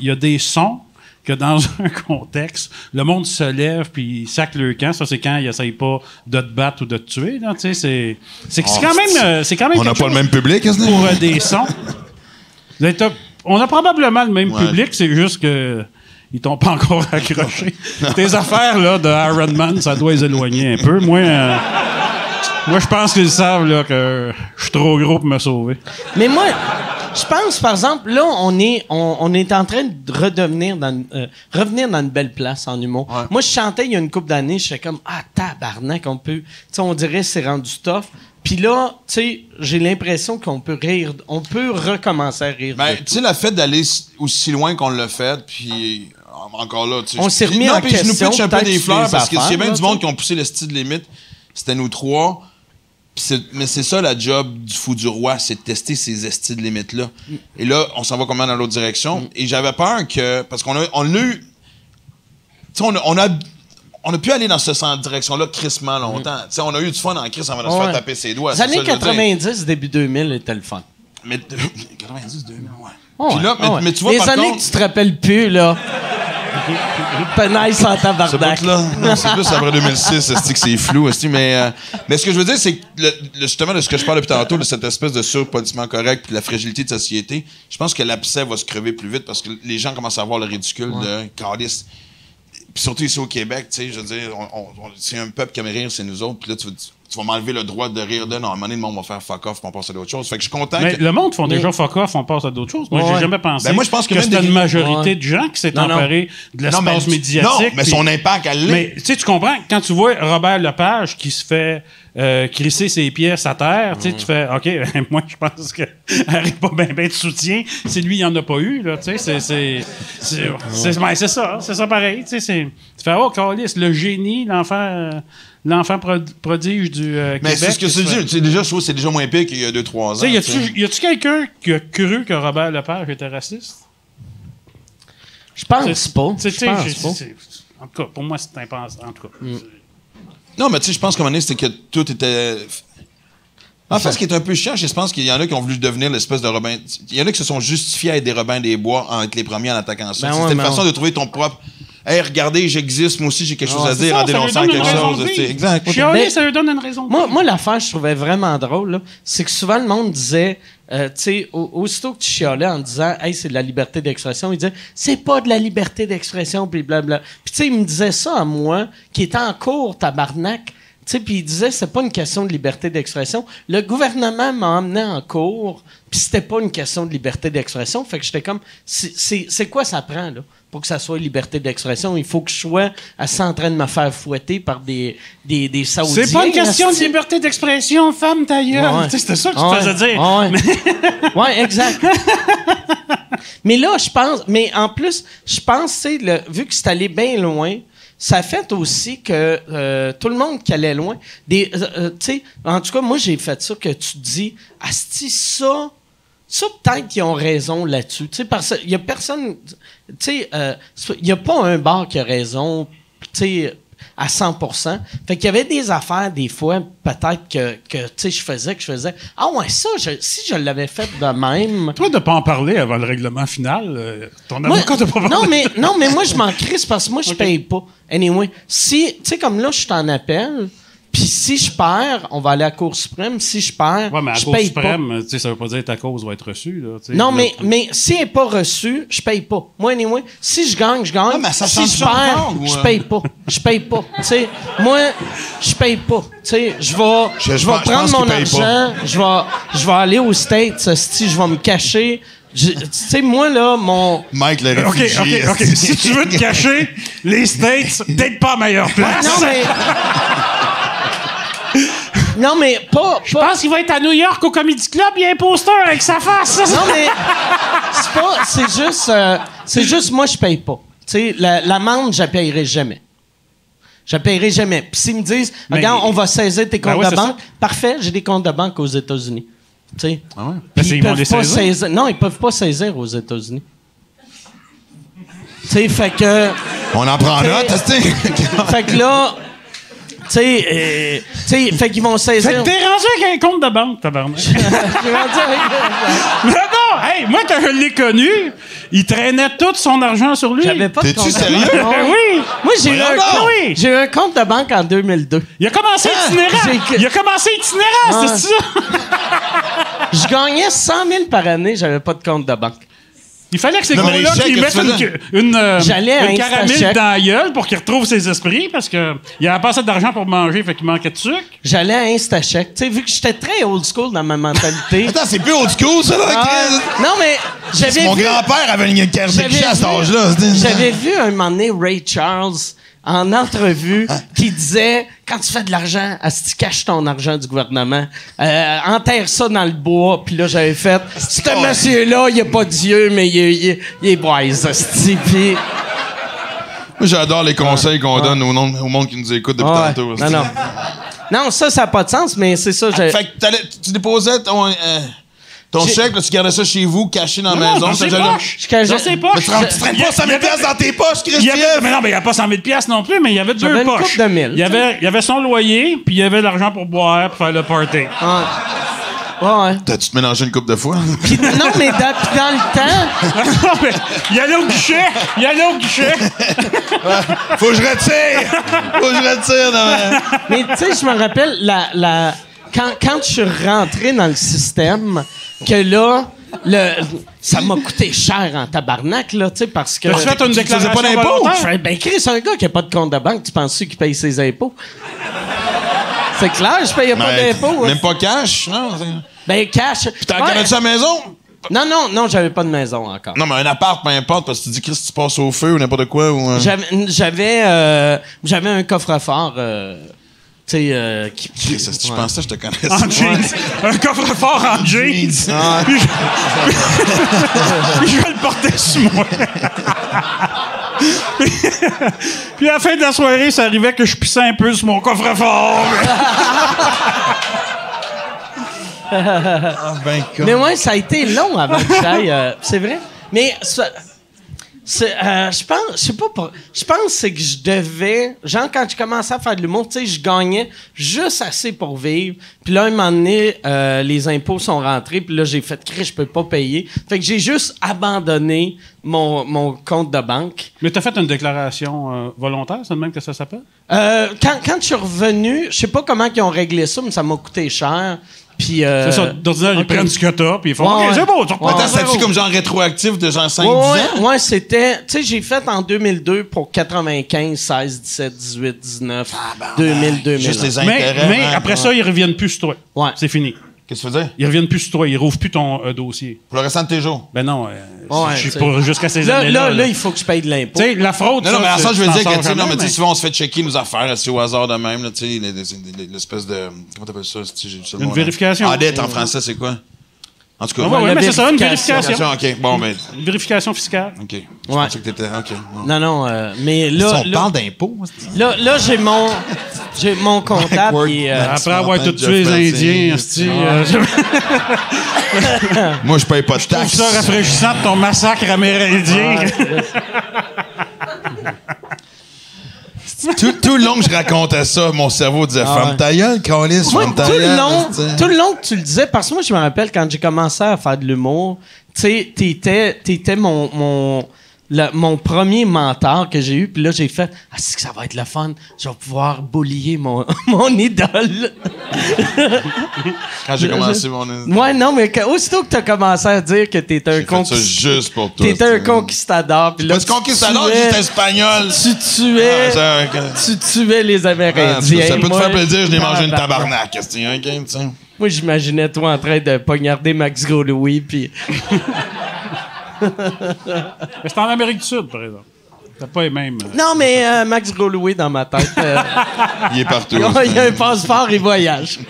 il y a des sons que dans un contexte, le monde se lève puis il sac le camp. Ça, c'est quand il essaye pas de te battre ou de te tuer. Là, tu sais, c'est c'est quand même, euh, c'est quand même On n'a pas le même public, est-ce que- pour euh, des sons. Là, On a probablement le même Ouais. public, c'est juste que ils t'ont pas encore accroché. Tes affaires là de Iron Man, ça doit les éloigner un peu. Moi, euh, moi, je pense qu'ils savent là que je suis trop gros pour me sauver. Mais moi, je pense, par exemple, là, on est, on, on est en train de redevenir dans, une- euh, revenir dans une belle place en humour. Moi, je chantais il y a une couple d'années, je comme, ah, tabarnak, on peut, tu sais, on dirait que c'est rendu tough. Puis là, tu sais, j'ai l'impression qu'on peut rire, on peut recommencer à rire. Ben, tu sais, le fait d'aller aussi loin qu'on l'a fait, puis encore là, tu sais. On s'est remis non, en puis je nous question, pitch un peu des fleurs parce que s'il y a bien du monde qui ont poussé le style limite, c'était nous trois. Mais c'est ça la job du fou du roi, c'est de tester ces estis de limites-là. Et là, on s'en va comment dans l'autre direction? Et j'avais peur que. Parce qu'on a, on a eu. Tu sais, on a. On a on a pu aller dans ce sens direction-là crissement longtemps. Tu sais, on a eu du fun en crise avant de se faire taper ses doigts. Les années ça, je veux dire. 90, début 2000 était le fun. Mais 90, 2000, ouais. Oh, Puis là, mais, ouais. mais tu vois, Les par années contre, que tu te rappelles plus, là. Penaille sans tabarnak. non, c'est plus après 2006, c'est que c'est flou, esti, mais, euh, mais ce que je veux dire, c'est que le- le- justement de ce que je parle depuis tantôt, de cette espèce de surpolissement correct puis de la fragilité de société, je pense que l'abcès va se crever plus vite parce que les gens commencent à voir le ridicule de calice. Puis surtout ici au Québec, tu sais, je veux dire, on- on- on- c'est un peuple qui aime rire, c'est nous autres. Puis là, tu, vas- tu vas m'enlever le droit de rire de. Non, à un moment donné, le monde va faire fuck off, puis on passe à d'autres choses. Fait que je suis content Mais que. le monde font déjà fuck off, on passe à d'autres choses. Moi, Ouais. j'ai jamais pensé Ben, moi, je pense que même c'était des- une majorité Ouais. de gens qui s'est Non, non. emparé de non, mais, l'espace non, médiatique. mais puis- son impact à l'est. Mais tu sais, tu comprends, quand tu vois Robert Lepage qui se fait euh, crisser ses pièces à terre, tu fais OK, moi je pense que n'arrive pas bien ben de soutien. Si lui, il en a pas eu, là, tu sais, c'est. C'est c'est- c'est- ben, c'est ça, c'est ça pareil. Tu sais, c'est- tu fais Oh, Carlis, le génie, l'enfant euh, l'enfant prod- prodige du euh, mais Québec. c'est ce que tu dis. sais, Déjà, je trouve que c'est déjà moins pire qu'il y a 2-3 ans. Tu sais, y a-tu y a-tu quelqu'un qui a cru que Robert Lepage était raciste? Je pense C'est- pas. Je pense c'est- En tout cas, pour moi, c'est impensable. En tout cas. Non, mais tu sais, je pense qu'à un moment donné, c'était que tout était. En fait, ce qui est un peu chiant, je pense qu'il y en a qui ont voulu devenir l'espèce de Robin. Il y en a qui se sont justifiés à être des Robins des Bois en être les premiers en attaquant ça. Ben ouais, C'était une façon on- de trouver ton propre. Hey, regardez, j'existe, moi aussi, j'ai quelque chose Ouais, à dire Ça, en dénonçant quelque chose. Exact. Chialer, Ben, ça lui donne une raison Moi, moi l'affaire, je trouvais vraiment drôle, là, c'est que souvent le monde disait, euh, tu sais, au- aussitôt que tu chialais en disant, hey, c'est de la liberté d'expression, il disait, c'est pas de la liberté d'expression, puis blabla. Puis tu sais, il me disait ça à moi, qui était en cours, tabarnak. Tu sais, puis il disait, c'est pas une question de liberté d'expression. Le gouvernement m'a emmené en cours, puis c'était pas une question de liberté d'expression. Fait que j'étais comme, c'est quoi ça prend, là? Pour que ça soit liberté d'expression. Il faut que je sois assis en train de me faire fouetter par des, des, des Saoudiens. C'est pas une question de liberté d'expression, femme gueule. Ouais. C'était ça que tu Ouais. te faisais dire. Ouais, Ouais, exact. mais là, je pense, mais en plus, je pense, tu sais, le- vu que c'est allé bien loin, ça fait aussi que euh, tout le monde qui allait loin, des, euh, euh, tu sais, en tout cas, moi, j'ai fait ça que tu dis, asti, ça, ça, peut-être qu'ils ont raison là-dessus. Tu sais, parce qu'il y a personne, tu sais, euh, il n'y a pas un bar qui a raison, tu sais, à 100 Fait qu'il y avait des affaires, des fois, peut-être que, que tu sais, je faisais, que je faisais. Ah ouais, ça, je- si je l'avais fait de même. Toi, de pas en parler avant le règlement final, euh, ton avocat t'a pas parlé. non, mais, non, mais moi, je m'en crisse parce que moi, je paye pas. Anyway, si, tu sais, comme là, je suis en appel, puis si je perds, on va aller à la Cour suprême. Si je perds, Ouais, mais à je Cour paye suprême, tu sais, ça veut pas dire que ta cause va être reçue. Là. Non, Là, mais, mais si elle n'est pas reçue, je paye pas. Moi, anyway, si je gagne, je gagne. Ah, mais ça si je perds, je euh? paye pas. Je paye pas. Tu sais, moi, je paye pas. Tu sais, je vais, Je- prendre mon pas. argent, je vais, je vais aller aux States, si je vais me cacher. Tu sais, moi, là, mon. Mike, le OK, réfugié. OK, OK. si tu veux te cacher, les States, peut-être pas meilleure place. Non, mais. non, mais pas. Je pense qu'il va être à New York au Comedy Club, il y a un poster avec sa face. Non, mais c'est pas. C'est juste. euh, c'est juste, moi, je paye pas. Tu sais, la- l'amende, je la payerai jamais. Je la payerai jamais. Puis s'ils me disent, Mais- regarde, on va saisir tes Ben comptes ouais, de banque, parfait, j'ai des comptes de banque aux États-Unis. Tu sais. Ah ouais? Ben, ils ils vont peuvent les pas saisir. saisir. Non, ils peuvent pas saisir aux États-Unis. Tu sais, fait que. On en prend note, tu sais. fait que là. Tu sais, euh, tu sais, fait qu'ils vont Fait saisir. que t'es rendu avec un compte de banque, tabarnak. Je vais dire avec- non, non, hey, moi, quand je l'ai connu, il traînait tout son argent sur lui. J'avais pas de T'es-tu compte de sérieux? banque. Ben oui! Moi, j'ai eu, un Voyons compte- donc. Oui. j'ai eu un compte de banque en 2002. Il a commencé itinérant! j'ai- Il a commencé itinérant, c'est ça? Je gagnais 100 000 par année, j'avais pas de compte de banque. Il fallait que ces gars-là qu'ils mettent une, une, euh, une caramel dans la gueule pour qu'il retrouve ses esprits parce qu'il avait pas assez d'argent pour manger, fait qu'il manquait de sucre. J'allais à Instachèque. Tu sais, vu que j'étais très old school dans ma mentalité. Attends, c'est plus old school, ça, là, Ah, non, mais j'avais Mon vu, grand-père avait une carte de à cet âge-là. j'avais vu un moment donné Ray Charles en entrevue Ah. qui disait quand tu fais de l'argent, tu caches ton argent du gouvernement, euh, enterre ça dans le bois. Puis là, j'avais fait ce monsieur-là, il a pas Dieu, mais il, est- il est- wise. Puis Moi, j'adore les conseils qu'on donne au, nom- au monde qui nous écoute depuis Ouais. tantôt. Non, non. Non, ça, ça n'a pas de sens, mais c'est ça. Fait que tu déposais ton, euh, ton chèque, là, tu gardais ça chez vous, caché dans la Non, maison. dans ses poches. Je cachais- Dans ses poches. Mais tu, rentres- tu traînes Il y pas a- 100 il y 000 avait- piastres dans tes poches, Il y avait, Christian! mais non, mais il n'y a pas 100 000 piastres non plus, mais il y avait deux une poches. couple de mille, il, y avait, il y avait son loyer, puis il y avait l'argent pour boire, pour faire le party. Ah. Ouais, ouais. T'as-tu te mélangé une coupe de fois? Puis, non, mais dans, puis dans le temps, Non, mais il y allait au guichet! Il y allait au guichet! Faut que je retire! Faut que je retire! dans ma- mais tu sais, je me rappelle, la, la, quand, quand je suis rentré dans le système, que là, le, ça m'a coûté cher en tabarnak, là, tu sais, parce que. T'as fait une tu faisais déclaration pas d'impôt? volontaire? Je fais, ben, Chris, un gars qui a pas de compte de banque, tu penses qu'il paye ses impôts? C'est clair, je payais pas d'impôts. hein. Même pas cash, non? Ben, cash. T'en Ouais. connais-tu à la maison? Non, non, non, j'avais pas de maison encore. Non, mais un appart, peu importe, parce que tu dis, Chris, tu passes au feu ou n'importe quoi. Ou, euh, J'avais, euh, un coffre-fort, euh, tu sais, euh, qui. Ouais. pensais que je te connaissais? En jeans. Un coffre-fort en jeans. Ah. Puis je, puis je vais le porter sur moi. puis, à la fin de la soirée, ça arrivait que je pissais un peu sur mon coffre-fort. Ben, Mais ouais, ça a été long avant que j'aille. euh, c'est vrai. Mais ça- euh, je pense, je sais pas, pour- je pense que c'est que je devais, genre quand je commençais à faire de l'humour, tu sais, je gagnais juste assez pour vivre. Puis là, un moment donné, euh, les impôts sont rentrés, puis là, j'ai fait, je peux pas payer. Fait que j'ai juste abandonné mon, mon compte de banque. Mais t'as fait une déclaration euh, volontaire, c'est le même que ça s'appelle? Euh, quand, quand je suis revenu, je sais pas comment ils ont réglé ça, mais ça m'a coûté cher. Puis, euh, C'est ça. D'ordinaire, ils prends ce que t'as, puis ils font Ouais, OK, c'est beau, tu reprends c'est-tu comme genre rétroactif de genre 5-10 Ouais, ans? ouais, ouais, c'était. Tu sais, j'ai fait en 2002 pour 95, 16, 17, 18, 19, 2000, 2000. Juste les Mais, intérêts. mais hein, après ouais. ça, ils reviennent plus sur toi. Ouais. C'est fini. Qu'est-ce que tu veux dire? Ils reviennent plus sur toi, ils rouvrent plus ton euh, dossier. Pour le restant de tes jours? Ben non, euh, Ouais, je suis pour jusqu'à ces Là, années-là. là, là, il faut que je paye de l'impôt. Tu sais, la fraude. Non, non, mais à ça, je veux dire que, tu sais, non, mais souvent, on se fait checker nos affaires, c'est au hasard de même, tu sais, les- les- les- l'espèce de. Comment t'appelles ça? Une mot, vérification. Audit en français, c'est quoi? En tout cas, Ah, ouais, ouais, mais c'est ça, une vérification. vérification. OK, bon, mais. Une vérification fiscale. OK. Je Ouais. pensais que t'étais. OK. non. Non, non, euh, mais là, Si on là, parle d'impôts, là, là, j'ai mon, j'ai mon comptable. Et, euh, Après avoir tout tué les Indiens, esti, euh, je Moi, je paye pas de taxes. ça rafraîchissant de ton massacre amérindien. tout, tout le long que je racontais ça, mon cerveau disait Ah ouais. ta gueule, Calis, Moi, ferme ta tout le gueule. long, tout le long que tu le disais, parce que moi, je me rappelle quand j'ai commencé à faire de l'humour, tu sais, t'étais, t'étais mon, mon, le- mon premier mentor que j'ai eu, puis là, j'ai fait, ah, c'est que ça va être le fun, je vais pouvoir boulier mon, mon idole. Quand j'ai commencé mon. Ouais, non, mais que- aussitôt que t'as commencé à dire que t'étais un conquistador, juste pour toi. t'étais un conquistador, puis là, Parce conquistador, tuais- j'étais espagnol. tu tuais, Ah, tu tuais les Ah, Amérindiens. ça peut te faire plaisir, je l'ai mangé une tabarnak. c'est, ok, tu sais? Moi, j'imaginais toi en train de poignarder Max Gros-Louis, puis... Mais c'est en Amérique du Sud, par exemple. T'as pas les mêmes. euh, Non, mais euh, Max Gros-Louis dans ma tête. euh, Il est partout. il y a un passeport, il voyage.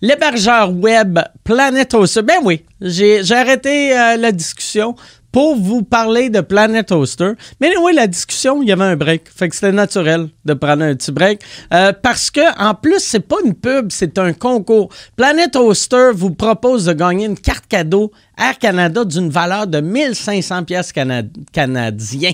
L'hébergeur web Planet Hoster. Ben oui, j'ai j'ai arrêté euh, la discussion pour vous parler de Planet Hoster. Mais oui, la discussion, il y avait un break. Fait que c'était naturel de prendre un petit break. Euh, parce que, en plus, c'est pas une pub, c'est un concours. Planet Hoster vous propose de gagner une carte cadeau Air Canada d'une valeur de 1500 pièces canadiens.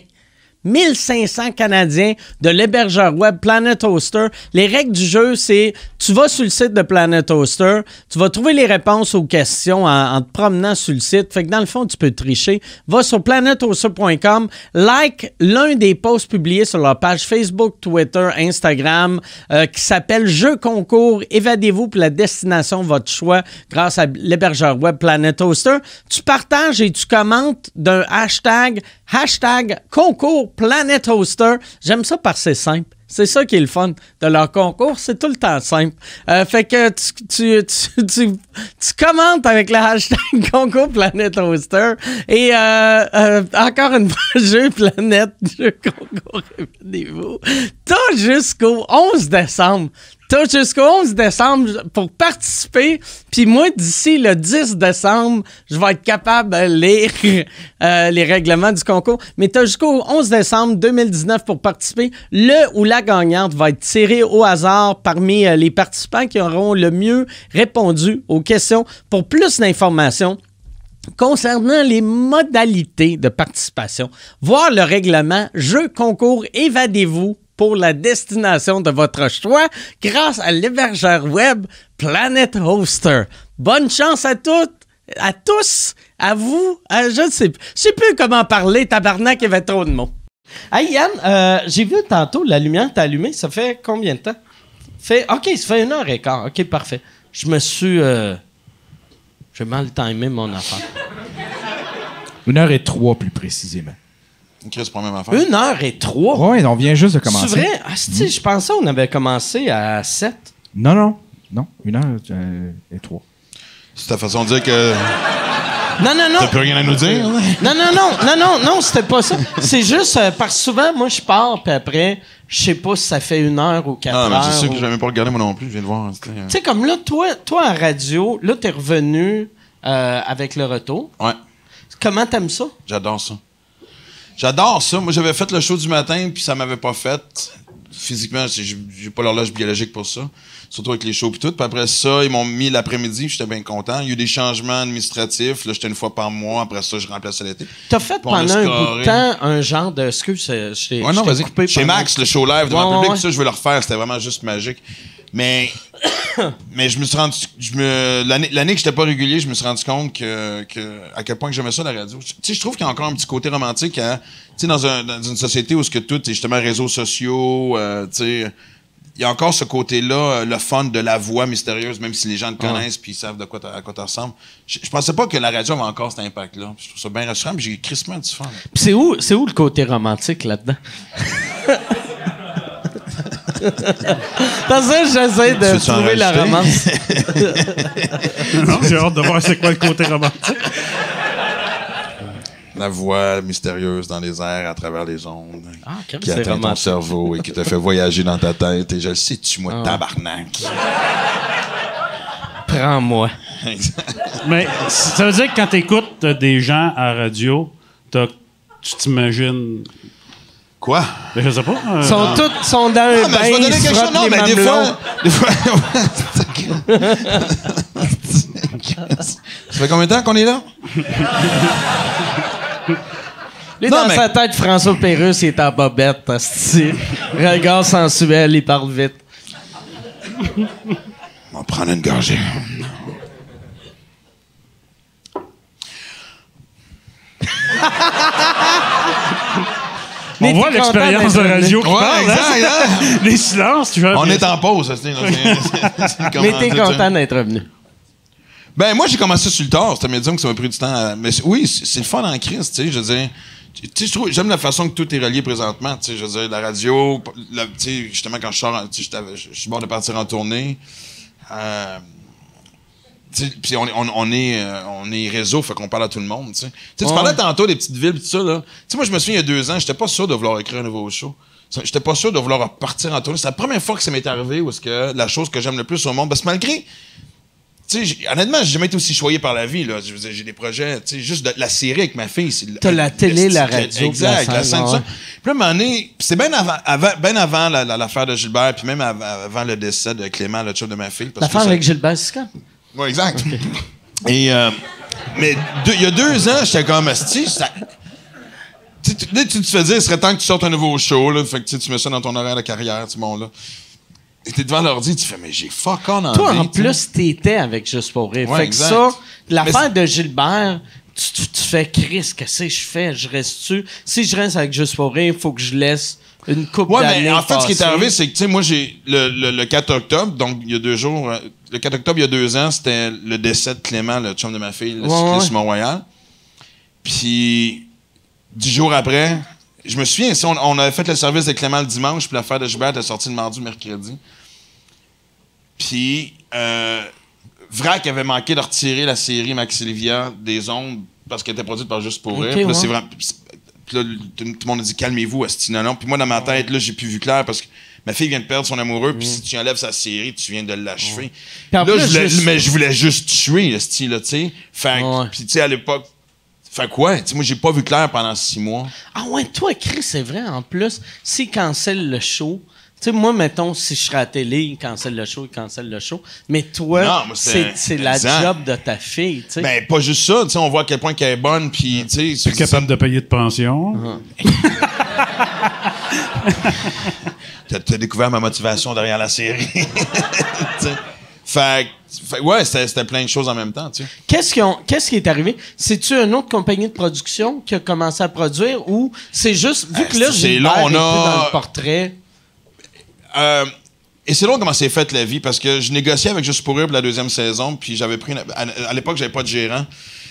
1500 Canadiens de l'hébergeur web Planet Hoster. Les règles du jeu, c'est tu vas sur le site de Planet Hoster, tu vas trouver les réponses aux questions en, te promenant sur le site. Fait que dans le fond, tu peux tricher. Va sur planethoster.com, like l'un des posts publiés sur leur page Facebook, Twitter, Instagram, euh, qui s'appelle Jeu concours. Évadez-vous pour la destination de votre choix grâce à l'hébergeur web Planet Hoster. Tu partages et tu commentes d'un hashtag, hashtag concours Planet Hoster. J'aime ça parce que c'est simple. C'est ça qui est le fun de leur concours, c'est tout le temps simple. Euh, fait que tu, tu, tu, tu, commentes avec le hashtag concours Planète Hoster et euh, euh, encore une fois, jeu Planète, jeu concours, répétez-vous. T'as jusqu'au 11 décembre. T'as jusqu'au 11 décembre pour participer. Puis moi, d'ici le 10 décembre, je vais être capable de lire euh, les règlements du concours. Mais t'as jusqu'au 11 décembre 2019 pour participer. Le ou la gagnante va être tirée au hasard parmi euh, les participants qui auront le mieux répondu aux questions. Pour plus d'informations, Concernant les modalités de participation, voir le règlement Jeu concours Évadez-vous pour la destination de votre choix grâce à l'hébergeur web Planet Hoster. Bonne chance à toutes, à tous, à vous. à- je ne sais, je sais plus comment parler, tabarnak, il y avait trop de mots. Hey Yann, euh, j'ai vu tantôt la lumière t'a allumée, ça fait combien de temps? Fait, ok, ça fait une heure et quart, ok, parfait. Je me suis... euh, j'ai mal timé mon affaire. Une heure et trois, plus précisément. Chris, pas même affaire. Une heure et trois? Ouais, on vient juste de commencer. C'est vrai? Ah, c'est-tu, Je pensais qu'on avait commencé à 7. Non, non. Non, une heure euh, et trois. C'est ta façon de dire que Non, non, non. t'as plus rien à nous dire. Non, non, non, non, non, non, c'était pas ça. C'est juste euh, parce que souvent, moi, je pars, puis après, je sais pas si ça fait une heure ou quatre Ah, mais heures. c'est sûr que ou- je vais même pas regarder moi non plus, je viens de voir. c'était, euh, Tu sais, comme là, toi, toi, en radio, là, t'es revenu euh, avec le retour. Ouais, Comment t'aimes ça? j'adore ça. J'adore ça. Moi, j'avais fait le show du matin, puis ça m'avait pas fait. Physiquement, j'ai pas l'horloge biologique pour ça. Surtout avec les shows puis tout. Puis après ça, ils m'ont mis l'après-midi, j'étais bien content. Il y a eu des changements administratifs. Là, j'étais une fois par mois. Après ça, je remplaçais l'été. T'as fait Puis pendant un bout de temps un genre de... Excuse, euh, je Ouais, non, vas-y. coupé Chez Max, le show live devant Ouais, le public, ouais. ça, je veux le refaire. C'était vraiment juste magique. Mais, mais je me suis rendu, je me, l'année, l'année que j'étais pas régulier, je me suis rendu compte que, que, à quel point que j'aimais ça, la radio. Tu sais, je trouve qu'il y a encore un petit côté romantique à, tu sais, dans, un, dans une société où ce que tout est justement réseaux sociaux, euh, tu sais, il y a encore ce côté-là, euh, le fun de la voix mystérieuse, même si les gens te connaissent puis ils savent de quoi t'as- à quoi tu ressembles. Je, je pensais pas que la radio avait encore cet impact-là. Je trouve ça bien rassurant, puis j'ai crissement du fun. Puis c'est où, c'est où le côté romantique là-dedans? Parce que j'essaie de trouver la romance. Non, j'ai hâte de voir c'est quoi le côté romantique. La voix mystérieuse dans les airs à travers les ondes. Ah, qui atteint ton cerveau et qui te fait voyager dans ta tête. Et je le sais, tu Ah. moi, tabarnak. Prends-moi. Mais ça veut dire que quand tu écoutes des gens à radio, tu t'imagines. Quoi? Ben, je sais pas. euh, Ils sont tous sont dans un Ah, mais bain, je vais ils donner quelque chose. Non, mais des fois. Des fois. Ça fait combien de temps qu'on est là? Lui, Non, dans mais- sa tête, François Pérusse, il est en bobette, asti. Regard sensuel, il parle vite. On va prendre une gorgée. On voit l'expérience de radio qui Ouais, parle. exact, hein? Les silences, tu vois. On est en pause, ça, c'est- c'est- c'est- c'est Mais t'es content d'être revenu. Ben, moi, j'ai commencé sur le tard. C'était médium que ça m'a pris du temps. à- Mais c'est- oui, c'est c'est le fun en crise, tu sais. Je veux dire, tu sais, je trouve, j'aime la façon que tout est relié présentement. Tu sais, je veux dire, la radio, la- tu sais, justement, quand je sors, en- tu sais, j'étais- je je suis bord de partir en tournée. Euh, tu sais, puis on, est- on, on est, euh, on est réseau, fait qu'on parle à tout le monde, tu sais. Tu sais, tu Ouais. parlais tantôt des petites villes, pis tout ça, là. Tu sais, moi, je me souviens, il y a deux ans, j'étais pas sûr de vouloir écrire un nouveau show. J'étais pas sûr de vouloir partir en tournée. C'est la première fois que ça m'est arrivé où est-ce que la chose que j'aime le plus au monde, parce que malgré tu sais, j'ai- honnêtement, j'ai jamais été aussi choyé par la vie. Là. J'ai des projets, tu juste de la série avec ma fille. c'est T'as la télé, la c'est- radio, Exact, la scène. Puis là, un moment donné, c'est bien avant, avant, l'affaire de Gilbert, puis même av- avant, le décès de Clément, le chum de ma fille. L'affaire avec Gilbert Sica. Ouais, exact. Et, euh, mais il y a deux ans, j'étais comme, Asti, ça. Tu tu- tu te fais dire, il serait temps que tu sortes un nouveau show, là. Fait que tu tu mets ça dans ton horaire de carrière, tu bon, là. T'es devant l'ordi, tu fais, mais j'ai fuck on envie. Toi, en plus, t'étais avec Juste pour rire. Ouais, fait que exact. ça, l'affaire de Gilbert, tu, tu- tu fais Chris, qu'est-ce que je fais? Je reste-tu? Si je reste avec Juste pour rire, il faut que je laisse une coupe Ouais, mais en fait, ce qui est arrivé, c'est que, tu sais, moi, j'ai le, le, le 4 octobre, donc il y a deux jours, euh, le 4 octobre, il y a deux ans, c'était le décès de Clément, le chum de ma fille, le Ouais, cycliste ouais. Mont-Royal. Puis, dix jours après, je me souviens, si on, on avait fait le service de Clément le dimanche, puis l'affaire de Gilbert était sortie le mardi mercredi. Puis, euh, Vrac avait manqué de retirer la série Max Livia des ondes parce qu'elle était produite par Juste pour rire. Puis là, ouais. c'est vraiment. Puis là, tout, le monde a dit calmez-vous, Asti, non. Puis moi, dans ma tête, là, j'ai plus vu clair parce que ma fille vient de perdre son amoureux, puis si tu enlèves sa série, tu viens de l'achever. Là, plus, je voulais, juste- mais je voulais juste tuer, Asti, là, tu sais. Fait puis tu sais, à l'époque, fait quoi? Tu sais, moi, j'ai pas vu clair pendant six mois. Ah ouais, toi, Chris, c'est vrai, en plus, s'il cancelle le show, tu sais, moi, mettons, si je serais à la télé, il cancelle le show, il cancelle le show. Mais toi, Non, moi, c'est c'est- c'est la job de ta fille, tu sais. Ben, pas juste ça, tu sais, on voit à quel point qu'elle est bonne, puis tu sais. Plus capable de payer de pension? T'as t'as découvert ma motivation derrière la série. Tu sais. fait, que- fait ouais, c'était plein de choses en même temps, tu sais. Qu'est-ce qui, est arrivé? C'est-tu une autre compagnie de production qui a commencé à produire ou c'est juste, vu Euh, que là, long, on plus a- dans le portrait, Euh, et c'est long comment c'est fait la vie parce que je négociais avec Juste pour rire pour la deuxième saison, puis j'avais pris une- à, à l'époque j'avais pas de gérant.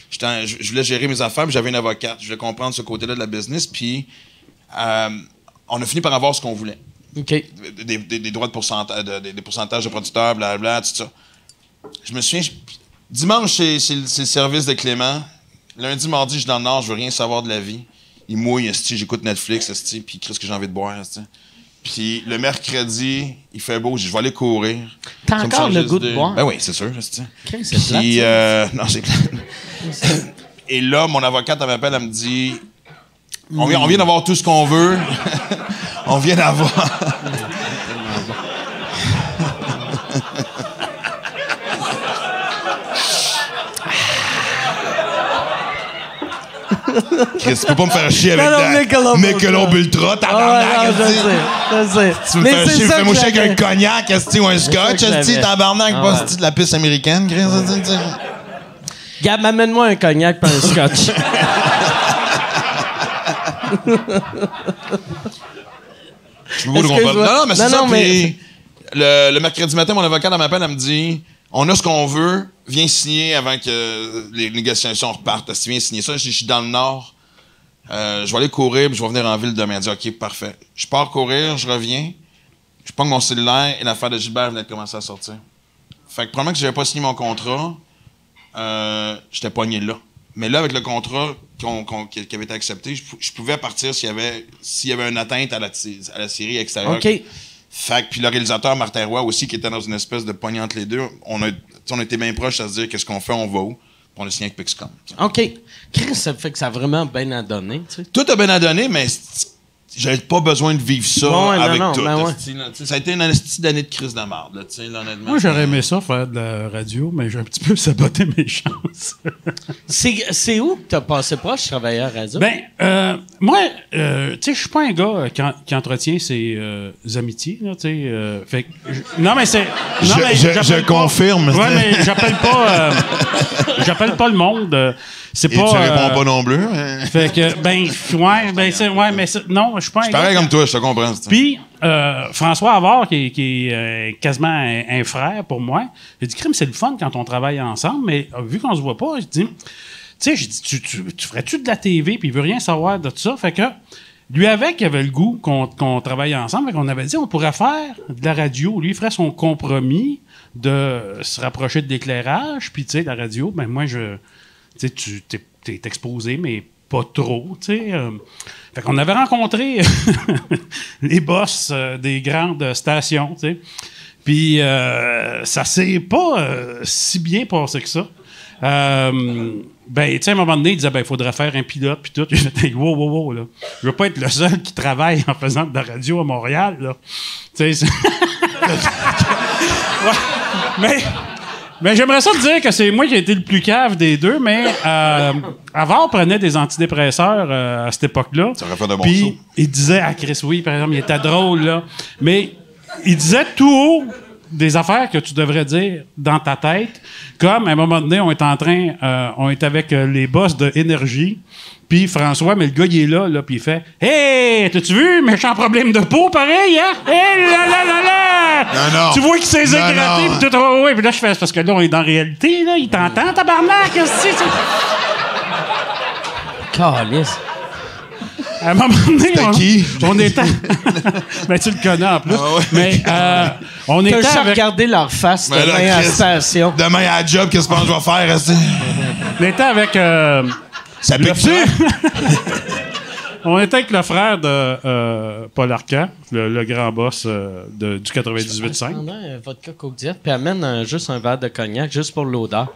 Je, je voulais gérer mes affaires, puis j'avais une avocate. Je voulais comprendre ce côté-là de la business, puis euh, on a fini par avoir ce qu'on voulait. Des, des- des droits de pourcentage, de- des, des pourcentages de producteurs, blablabla, tout ça. Je me souviens, je- dimanche, c'est le service de Clément. Lundi, mardi, je suis dans le Nord, je veux rien savoir de la vie. Il mouille, j'écoute Netflix, puis qu'est-ce que j'ai envie de boire, esti. Puis le mercredi, il fait beau, je vais aller courir. T'as encore le goût de boire? Ben oui, c'est sûr, Puis, ça. euh, non, c'est clair. Et là, mon avocate, elle m'appelle, elle me dit On vient, on vient d'avoir tout ce qu'on veut. on vient d'avoir. Chris, tu peux pas me faire chier avec Non, non, ta- Michelob Michelob Ultra, Ah ouais, tabarnak, non, je sais, je sais. Tu fais c'est chier, fais-moi chier avec un cognac, ou un scotch, j'avais. tabarnak, Ah pas esti, de la piste américaine, Chris, esti. Gab, amène-moi un cognac pas un scotch. Je veux qu'on parle. Non, non, mais c'est ça. mais- le, le mercredi matin, mon avocat elle m'appelle, elle me dit On a ce qu'on veut, viens signer avant que les négociations repartent. Si viens signer ça, je dis, je suis dans le Nord. Euh, je vais aller courir, puis je vais venir en ville demain. Elle dit OK, parfait. Je pars courir, je reviens. je pogne mon cellulaire et l'affaire de Gilbert venait de commencer à sortir. Fait que probablement que j'avais pas signé mon contrat, euh, j'étais pogné là. Mais là, avec le contrat qui avait été accepté, je, pou- je pouvais partir s'il y avait y avait une atteinte à la, à la extérieure. OK. Fait que, puis le réalisateur Martin Roy aussi, qui était dans une espèce de poignée entre les deux, on a, on était bien proches à se dire qu'est-ce qu'on fait, on va où? On a signé avec Pixcom. OK. Chris, ça fait que ça a vraiment bien à donner, tu sais. Tout a bien à donner, mais j'avais pas besoin de vivre ça Ouais, avec non, tout. ben ouais. Ça a été une esti d'année de crise de tu sais, là, honnêtement. Moi, j'aurais aimé ça, faire de la radio, mais j'ai un petit peu saboté mes chances. C'est c'est où que t'as passé proche, travailleur radio? ben, euh, moi, euh, tu sais, je suis pas un gars euh, qui, en- qui entretient ses euh, amitiés, là, tu sais. euh, fait non, mais c'est. Je- non, mais je- je pas- confirme. Ouais, mais j'appelle pas. euh, j'appelle pas le monde. euh, c'est Et pas. tu réponds pas non plus. hein? Fait que, ben, ouais, ben, c'est, ouais, mais c'est- non, je suis pas un gars Pareil comme toi, je te comprends. Puis, euh, François Havard, qui est, qui est, euh, quasiment un, un frère pour moi, j'ai dit, crime, c'est le fun quand on travaille ensemble, mais euh, vu qu'on se voit pas, je dis, tu sais, j'ai dit, tu, tu, tu ferais-tu de la TV, puis il veut rien savoir de tout ça. Fait que, lui avec, il avait le goût qu'on, travaille ensemble, fait qu'on avait dit, on pourrait faire de la radio. Lui, il ferait son compromis de se rapprocher de l'éclairage, puis tu sais, la radio, ben moi, je, tu sais, tu t'es exposé, mais pas trop, tu sais. euh. fait qu'on avait rencontré les boss euh, des grandes stations, tu sais. Puis euh, ça s'est pas euh, si bien passé que ça. Ben, tu sais, à un moment donné, il disait, ben, il faudrait faire un pilote, puis tout. J'étais, wow, wow, wow, là. Je veux pas être le seul qui travaille en faisant de la radio à Montréal, là. Tu sais, Ouais. Mais, mais j'aimerais ça te dire que c'est moi qui ai été le plus cave des deux, mais euh, avant, on prenait des antidépresseurs euh, à cette époque-là. Ça aurait fait de bons Puis, il disait à Chris, oui, par exemple, il était drôle, là. Mais il disait tout haut des affaires que tu devrais dire dans ta tête. Comme, à un moment donné, on est en train, euh, on est avec les boss de Énergie. Puis François, mais le gars, il est là, là, puis il fait Hey, t'as-tu vu, méchant problème de peau, pareil, hein? Hé là là là là! Non, non. Tu vois qu'il s'est non. puis tout, ouais, ouais, puis là, je fais, parce que là, on est dans la réalité, là, il t'entend, tabarnak, qu'est-ce que c'est? Calice. À un moment donné, C'était on, qui? on était. ben, tu le connais en plus. Ah ouais. Mais euh, on était avec, regardé leur face Ben là, demain à la station. Demain à la job, qu'est-ce que je vais faire? on était avec. euh, Ça pique-tu? on était avec le frère de euh, Paul Arcan, le, le grand boss euh, de- du 98.5. Prends un vodka Coke Diet, puis amène un- juste un verre de cognac, juste pour l'odeur.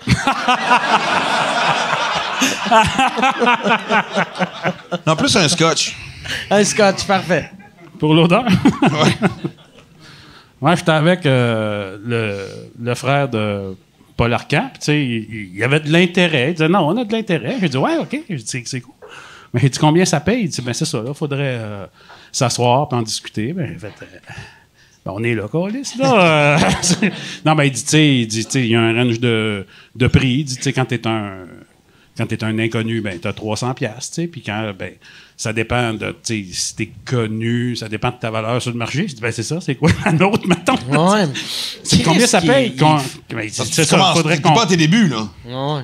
En plus, un scotch. Un scotch, parfait. Pour l'odeur? Ouais, j'étais avec euh, le, le frère de Paul Arcan. puis Tu sais, il, y avait de l'intérêt. Il disait non, on a de l'intérêt. J'ai dit ouais, OK. J'ai dit c'est- cool. Mais il dit combien ça paye? Il dit ben c'est ça, là, faudrait euh, s'asseoir puis en discuter. Ben, j'ai fait, euh, ben, on est là, Calis, là. Non, ben, il dit, tu sais, il dit, tu sais, il y a un range de, de prix. Il dit, tu sais, quand t'es un, quand t'es un inconnu, ben, t'as 300 piastres, tu sais, puis quand, ben, ça dépend de, si t'es connu, ça dépend de ta valeur sur le marché. Je dis, ben, c'est ça, c'est quoi la nôtre, mettons? Ouais. C'est combien ça paye? c'est ça, faudrait qu'on... pas à tes débuts, là. Ouais.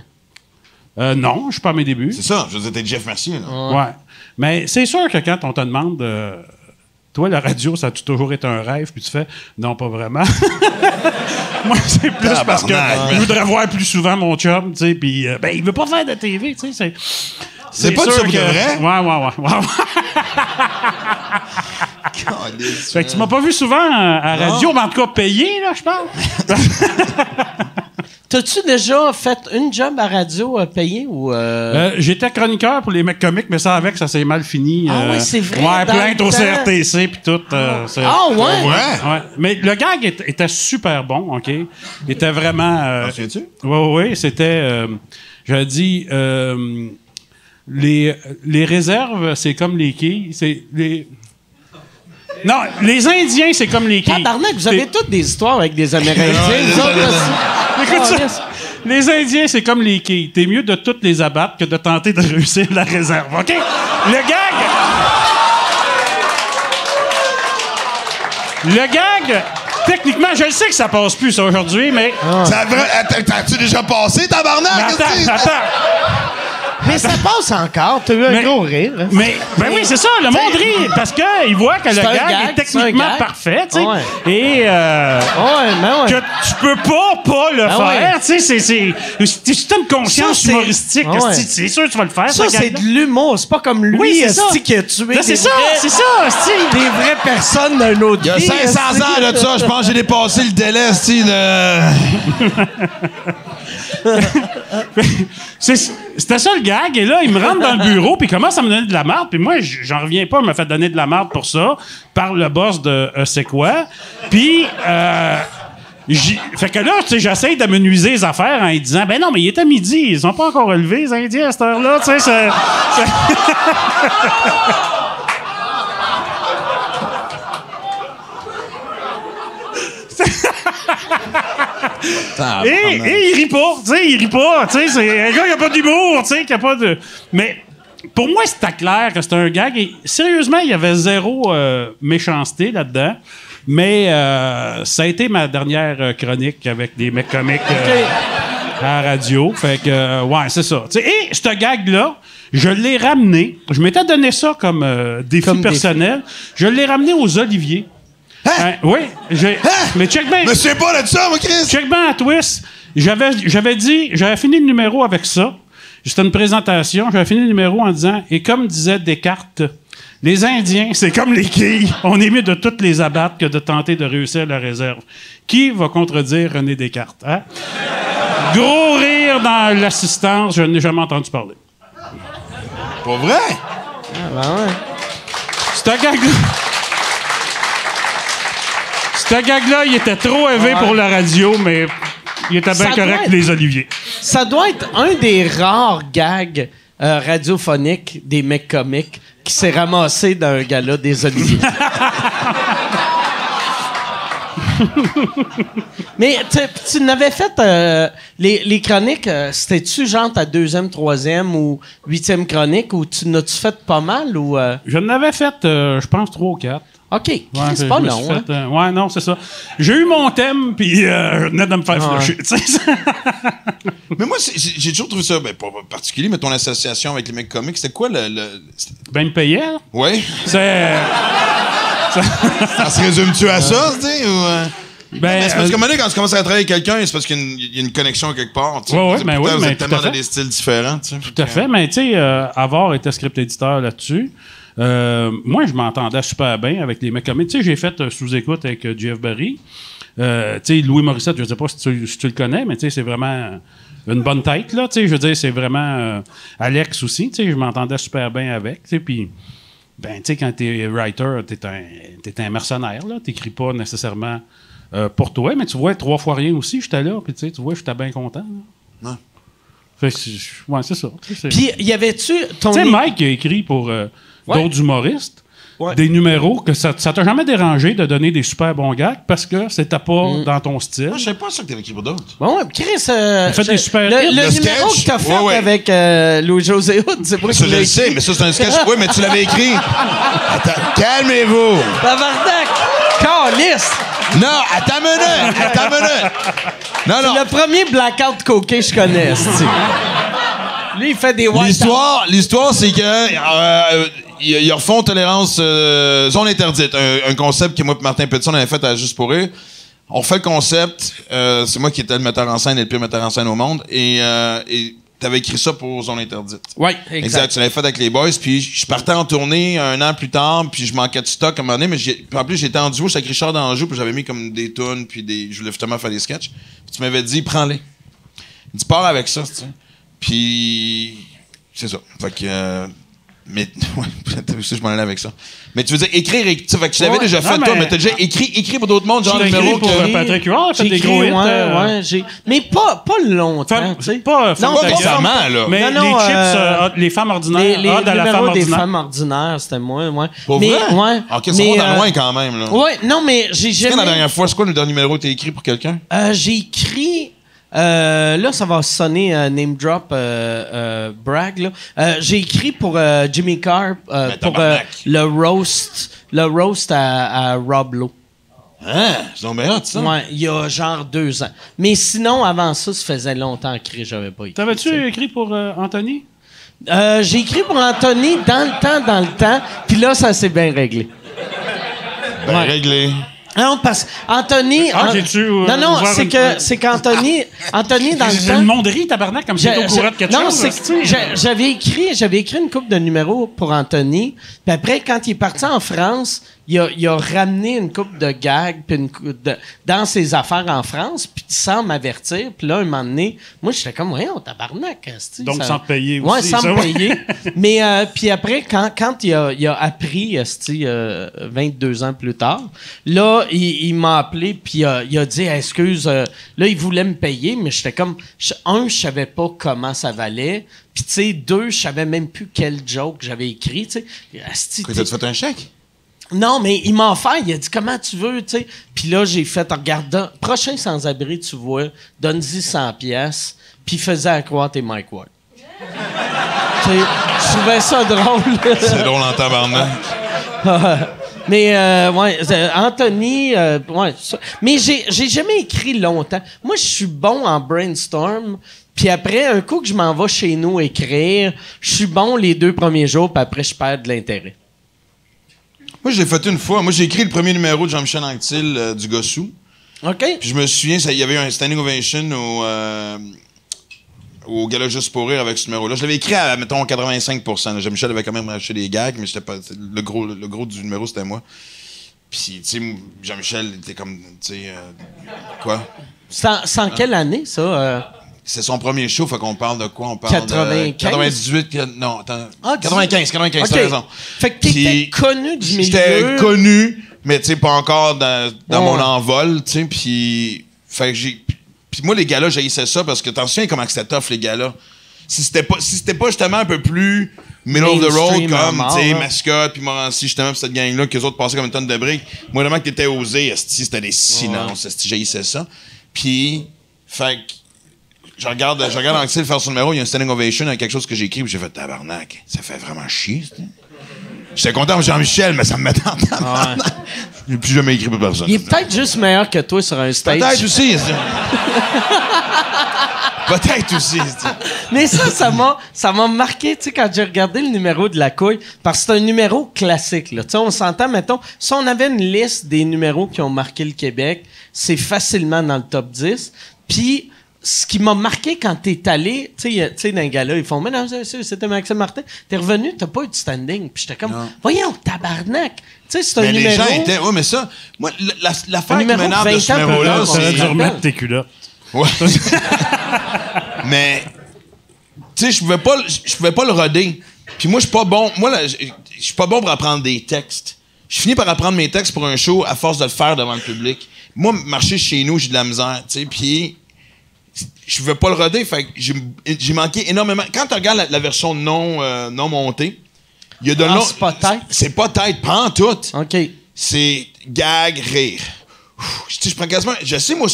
Euh, non, je suis pas à mes débuts. C'est ça. Je veux dire, t'es Jeff Mercier, là. Ouais. Mais c'est sûr que quand on te demande, euh, toi, la radio, ça a toujours été un rêve, puis tu fais, non, pas vraiment. Moi, c'est plus parce que je voudrais voir plus souvent mon chum, tu sais, puis euh, ben, il veut pas faire de TV, tu sais. C'est, pas sûr de que- vrai? Ouais, ouais, ouais. ouais, ouais. Fait que tu m'as pas vu souvent à la radio, mais en tout cas payé, là, je parle. T'as-tu déjà fait une job à radio euh, payée ou. euh, Euh, J'étais chroniqueur pour les mecs comiques, mais ça avec, ça s'est mal fini. Ah euh, oui, c'est vrai, Ouais, plainte au. CRTC, puis tout. euh, Ah, ouais? Ouais. Ouais. Mais le gag était, était super bon, OK? Il était vraiment. souviens-tu? oui, oui, c'était. Dit. euh, les, les réserves, c'est comme les quilles. C'est les. Non, les Indiens, c'est comme les quilles. Tabarnak, vous avez toutes des histoires avec des Amérindiens. Autres. Écoute ça. Calisse. Les Indiens, c'est comme les quilles. T'es mieux de toutes les abattre que de tenter de réussir la réserve, OK? Le gag... Le gag, techniquement, je le sais que ça passe plus, ça, aujourd'hui, mais... Ça a vra- Attends, T'as-tu déjà passé, tabarnak? Mais attends, attends. Mais ça passe encore. T'as eu un Mais- gros rire. hein. Mais, ben oui, c'est ça, le monde rit parce qu'il voit que le gag, gag, est techniquement gag. parfait, tu sais. Ouais. Et euh, Ouais, ouais. que tu peux pas pas le Ah faire, ouais. tu sais, c'est une conscience Ça, humoristique, c'est sûr que tu vas le faire. Ça, ce c'est de l'humour. C'est pas comme lui, Oui, c'est ça. esti, qui a tué c'est ça, c'est ça, des vraies personnes d'un autre Il y a vie, 500 esti. ans de ça, je pense que j'ai dépassé le délai, de... C'était ça le gag, et là, il me rentre dans le bureau, puis commence à me donner de la marde, puis moi, j'en reviens pas, il m'a fait donner de la marde pour ça, par le boss de euh, C'est quoi. Puis, euh, fait que là, tu sais, j'essaye de menuiser les affaires en disant, ben non, mais il est à midi, ils ont pas encore relevé, les Indiens, à cette heure-là, tu sais, c'est- Et, et il rit pas, tu sais, il rit pas, tu sais, c'est un gars qui a pas d'humour, tu sais, qui a pas de... Mais pour moi, c'était clair que c'était un gag. Et sérieusement, il y avait zéro euh, méchanceté là-dedans. Mais euh, ça a été ma dernière euh, chronique avec des mecs comiques euh, à la radio. Fait que, ouais, c'est ça. Et ce gag-là, je l'ai ramené. Je m'étais donné ça comme défi Comme défi. personnel. Je l'ai ramené aux Oliviers. Hein, oui, j'ai. Mais check bien. Me souviens pas de ça, moi, Chris! Check bien à twist. J'avais, j'avais dit, j'avais fini le numéro avec ça. C'était une présentation. J'avais fini le numéro en disant, et comme disait Descartes, les Indiens, c'est comme les quilles. On est mieux de toutes les abattre que de tenter de réussir la réserve. Qui va contredire René Descartes? Hein? Gros rire dans l'assistance. Je n'ai jamais entendu parler. Pas vrai? C'est un gag Ce gag-là, il était trop élevé pour la radio, mais il était bien correct être- les Oliviers. Ça doit être un des rares gags euh, radiophoniques des mecs comiques qui s'est ramassé d'un gala des Oliviers. Mais tu, tu n'avais fait euh, les, les chroniques, euh, c'était-tu genre ta deuxième, troisième ou huitième chronique ou tu n'as-tu fait pas mal ou euh, Je n'avais fait, euh, je pense, trois ou quatre. OK, Ouais, c'est pas long. hein? fait, euh, ouais, non, c'est ça. J'ai eu mon thème, puis euh, je venais de me faire flusher. Mais moi, j'ai toujours trouvé ça, ben, pas particulier, mais ton association avec les mecs comiques, c'était quoi le. ben, il me payait. Ouais? C'est. Ça se résume-tu à ça, tu sais? ou, euh? Ben, Mais c'est parce euh, moment donné, quand tu commences à travailler avec quelqu'un, c'est parce qu'il y, a une- il y a une connexion quelque part. tu sais. Ouais, ouais, C'est ben oui, vous mais tout à tellement dans des styles différents. tu sais. Tout à fait, mais tu sais, euh, Avoir était script éditeur là-dessus. Euh, moi, je m'entendais super bien avec les mecs comiques. Tu sais, j'ai fait euh, sous-écoute avec euh, Jeff Barry. Euh, tu sais, Louis Morissette, je sais pas si tu, si tu le connais, mais tu sais, c'est vraiment une bonne tête, là. Tu sais, je veux dire, c'est vraiment euh, Alex aussi. Tu sais, je m'entendais super bien avec. Tu sais, puis, ben, tu sais, quand t'es writer, t'es un, t'es un mercenaire, là. T'écris pas nécessairement euh, pour toi, mais tu vois, trois fois rien aussi, j'étais là, puis tu sais, tu vois, j'étais bien content, là. Ouais. Fait que, c'est- ouais, c'est ça. Puis y avait-tu ton tu sais, Mike a écrit pour euh, Ouais. d'autres humoristes Ouais. des numéros que ça, ça t'a jamais dérangé de donner des super bons gags parce que c'était pas Mm. dans ton style? Moi, je savais pas ça que t'avais écrit pour d'autres. Bon, ouais, Chris, euh, fait des super le, le Le numéro sketch? que t'as fait Ouais, ouais. avec euh, Louis-José Hood, c'est pas Ça, qu'il je le sais, écrit. mais ça, c'est un sketch. Oui, mais tu l'avais écrit. Attends, calmez-vous. Tabarnak! Calice! Non, attends une minute. Attends une minute. Non, non. Le premier blackout coquet que je connais. Lui, il fait des white L'histoire, l'histoire, c'est que euh, ils ils refont tolérance euh, zone interdite, un, un concept que moi et Martin Petit on avait fait à Juste pour eux. On fait le concept. euh, c'est moi qui étais le metteur en scène et le pire metteur en scène au monde. Et et t'avais écrit ça pour zone interdite. Oui, Exact. exact. Tu l'avais fait avec les boys. Puis je partais en tournée un an plus tard. Puis je manquais de stock à un moment donné. Mais j'ai- en plus, j'étais en duo avec Richard d'Anjou. Puis j'avais mis comme des tunes. Puis des, je voulais justement faire des sketchs. Puis tu m'avais dit, prends-les. Il dit, pars avec ça, tu sais. Puis c'est ça. Fait que. euh, mais ouais, t'as vu ça, je m'en allais avec ça. Mais tu veux dire écrire, et- tu sais, fait que tu l'avais Ouais. déjà Non, fait toi, mais- t'as déjà écrit, écrit pour d'autres mondes, genre le numéro pour, que- euh, Patrick Huard, a fait J'ai des écrit, gros hits. ouais, euh, ouais, j'ai- Mais pas, pas longtemps, tu sais. pas Non, Pas récemment, là. Mais Non, non, les chips, euh, euh, les femmes ordinaires, Les, les la femme numéros des femmes ordinaires, c'était moi, ouais. Pour mais, vrai? Ouais. Ok, ça mais, va dans euh, loin quand même, là. Ouais, non, mais j'ai C'est jamais... la dernière fois, c'est quoi le dernier numéro que t'as écrit pour quelqu'un? Euh, j'ai écrit. Euh, là, ça va sonner euh, name drop euh, euh, brag. Euh, j'ai écrit pour euh, Jimmy Carr euh, pour euh, le roast, le roast à, à Rob Lowe. Hein? C'est donc bien ça. Ouais, il y a genre deux ans. Mais sinon, avant ça, ça faisait longtemps que j'avais pas écrit. T'avais-tu écrit pour euh, Anthony? Euh, j'ai écrit pour Anthony dans le temps, dans le temps, puis là, ça s'est bien réglé. Ben, réglé. Non, parce Anthony. Ah, An- euh, non, non, c'est une- que c'est qu'Anthony, Anthony dans le temps. le monde rit, tabarnak, comme si au courant de quelque non, chose. c'est hostie. que j'a- j'avais écrit, j'avais écrit une coupe de numéros pour Anthony. Puis après, quand il est parti en France, il a, il a ramené une coupe de gags puis une de- dans ses affaires en France, puis sans m'avertir. Puis là, un moment donné, moi, j'étais comme, voyons, tabarnak. Donc, ça- sans payer Ouais, aussi, sans ça, payer. Mais euh, puis après, quand, quand il, a, il a appris, euh, 22 ans plus tard, là, il, il m'a appelé, puis il a, il a dit, excuse, euh, là, il voulait me payer, mais j'étais comme, un, je savais pas comment ça valait, puis tu sais, deux, je savais même plus quel joke j'avais écrit, tu sais. Fait un chèque? Non, mais il m'a offert, il a dit comment tu veux, tu sais. Puis là, j'ai fait, regarde, dans- prochain sans-abri, tu vois, donne-y 100 pièces, puis faisais à croire t'es Mike Ward. Je trouvais ça drôle. C'est drôle en tabarnak. mais, euh, ouais, c'est- Anthony, euh, ouais, ça. Mais j'ai j'ai jamais écrit longtemps. Moi, je suis bon en brainstorm. Puis après, un coup que je m'en vais chez nous écrire, je suis bon les deux premiers jours, puis après, je perds de l'intérêt. Moi, je l'ai fait une fois. Moi, j'ai écrit le premier numéro de Jean-Michel Anctil euh, du Gossou. OK? Puis je me souviens, il y avait eu un standing ovation au, euh, au Gala Juste pour rire avec ce numéro-là. Je l'avais écrit à, mettons, 85 là. Jean-Michel avait quand même acheté des gags, mais pas, le, gros, le gros du numéro, c'était moi. Puis, tu sais, Jean-Michel était comme, tu sais, euh, quoi? C'est en quelle année, ça? C'est son premier show, fait qu'on parle de quoi? On parle 95? de 98, que- non, attends. Ah, 95, 95, OK. t'as raison. Fait que t'étais connu du milieu. J'étais connu, mais tu sais, pas encore dans, dans Ouais. mon envol, tu sais, puis... Fait que j'ai... Puis moi, les gars-là, j'haïssais ça parce que t'en souviens comment c'était tough, les gars-là? Si c'était pas, si c'était pas justement un peu plus middle of the road, comme, tu sais. Mascotte, puis Morancy, justement, puis cette gang-là, que les autres passaient comme une tonne de briques. Moi, vraiment que t'étais osé, c'était des silences, esti, j'haïssais ça. Puis, fait que je regarde, je regarde faire son numéro, il y a un standing ovation avec quelque chose que j'ai écrit, j'ai fait tabarnak. Ça fait vraiment chier. J'étais content pour Jean-Michel, mais ça me mettait en tabarnak. J'ai plus jamais écrit pour personne. Il est peut-être juste meilleur que toi sur un stage. Peut-être aussi. c'est- Peut-être aussi. Mais ça, ça m'a, ça m'a marqué, tu sais, quand j'ai regardé le numéro de la couille, parce que c'est un numéro classique, là. Tu sais, on s'entend, mettons, si on avait une liste des numéros qui ont marqué le Québec, c'est facilement dans le top 10. Puis, ce qui m'a marqué quand t'es allé, tu sais, y a- tu sais, dans les gars-là, ils font, mesdames et messieurs, c'était Maxime Martin. T'es revenu, t'as pas eu de standing. Puis j'étais comme, voyons, tabarnak. Tu sais, c'est un Mais les gens étaient. Ouais, mais ça, moi, la- la- Un qui numéro m'énerve de 20 ce numéro-là, c'est. dû remettre tes culottes. Ouais. mais, tu sais, je pouvais pas, le- je pouvais pas le roder. Puis moi, je suis pas bon. Moi, je suis pas bon pour apprendre des textes. Je finis par apprendre mes textes pour un show à force de le faire devant le public. Moi, marcher chez nous, j'ai de la misère, tu sais. Puis, je veux pas le roder. Fait que j'ai manqué énormément. Quand tu regardes la, la version non, euh, non montée, il y a de Ah, long- c'est pas tête? C'est pas tête, pas en tout OK. c'est gag, rire. Ouf, sais, je prends quasiment. Je sais, moi,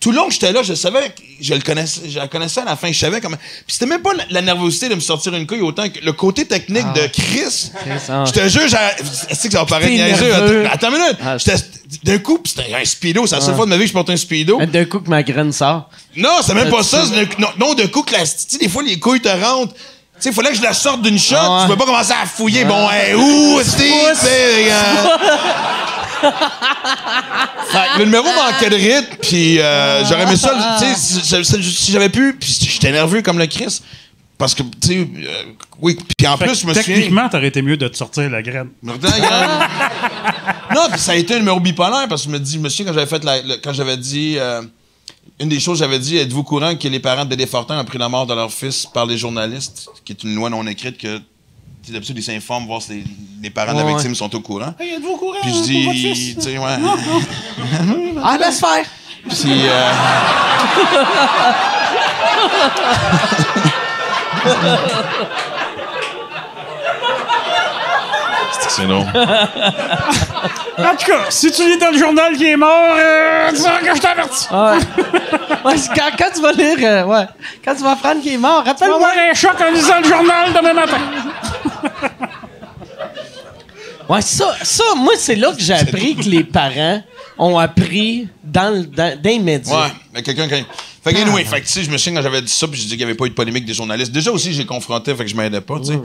tout le long que j'étais là, je savais, je le connaissais, je la connaissais à la fin, je savais comment. Puis c'était même pas la, la nervosité de me sortir une couille autant que le côté technique de Chris. ah. Je te jure, j'ai- c'est que ça va paraître niaiseux. Attends, attends une minute. Ah. D'un coup, puis c'était un speedo. C'est la seule fois de ma vie que je porte un speedo. Mais D'un coup que ma graine sort. Non, c'est même pas ça. tu- non, non, de coup, que la, tu sais, des fois, les couilles te rentrent. Tu sais, il fallait que je la sorte d'une shot. Ah. Je pouvais pas commencer à fouiller. Bon, hey, où, Steve? Tu sais, les gars. Fait que le numéro manquait de rythme, puis euh, j'aurais aimé ça, tu sais, si, j'avais pu, puis j'étais nerveux comme le Chris. Parce que, tu sais, euh, oui, puis en Fait plus, je me souviens... techniquement, t'aurais été mieux de te sortir la graine. Retenant, regarde. non, puis ça a été un numéro bipolaire parce que je me dis, souviens quand j'avais fait la- le- quand j'avais dit euh, une des choses j'avais dit, êtes-vous au courant que les parents de Dédé Fortin ont pris la mort de leur fils par les journalistes, qui est une loi non écrite que d'habitude ils s'informent voir si les, les parents de la Ouais. victime sont au courant. Hey, êtes-vous au courant? Puis je dis, tu sais, ouais. Ah, laisse faire. Puis euh, C'est que c'est drôle. En tout cas, si tu lis dans le journal qui est mort, euh, dis que je t'avertis. Ouais. Ouais, c'est quand, quand tu vas lire, euh, ouais. Quand tu vas apprendre qu'il est mort, Tu vas rappelle-moi. avoir un choc en lisant le journal demain matin. Ouais, ça, ça, moi, c'est là que j'ai appris que les parents ont appris dans, le, dans, dans les médias. Ouais, mais quelqu'un qui. Fait que, anyway, fait que, tu sais, je me souviens quand j'avais dit ça, puis je dis qu'il n'y avait pas eu de polémique des journalistes. Déjà aussi, j'ai confronté, fait que je m'aidais pas, tu sais.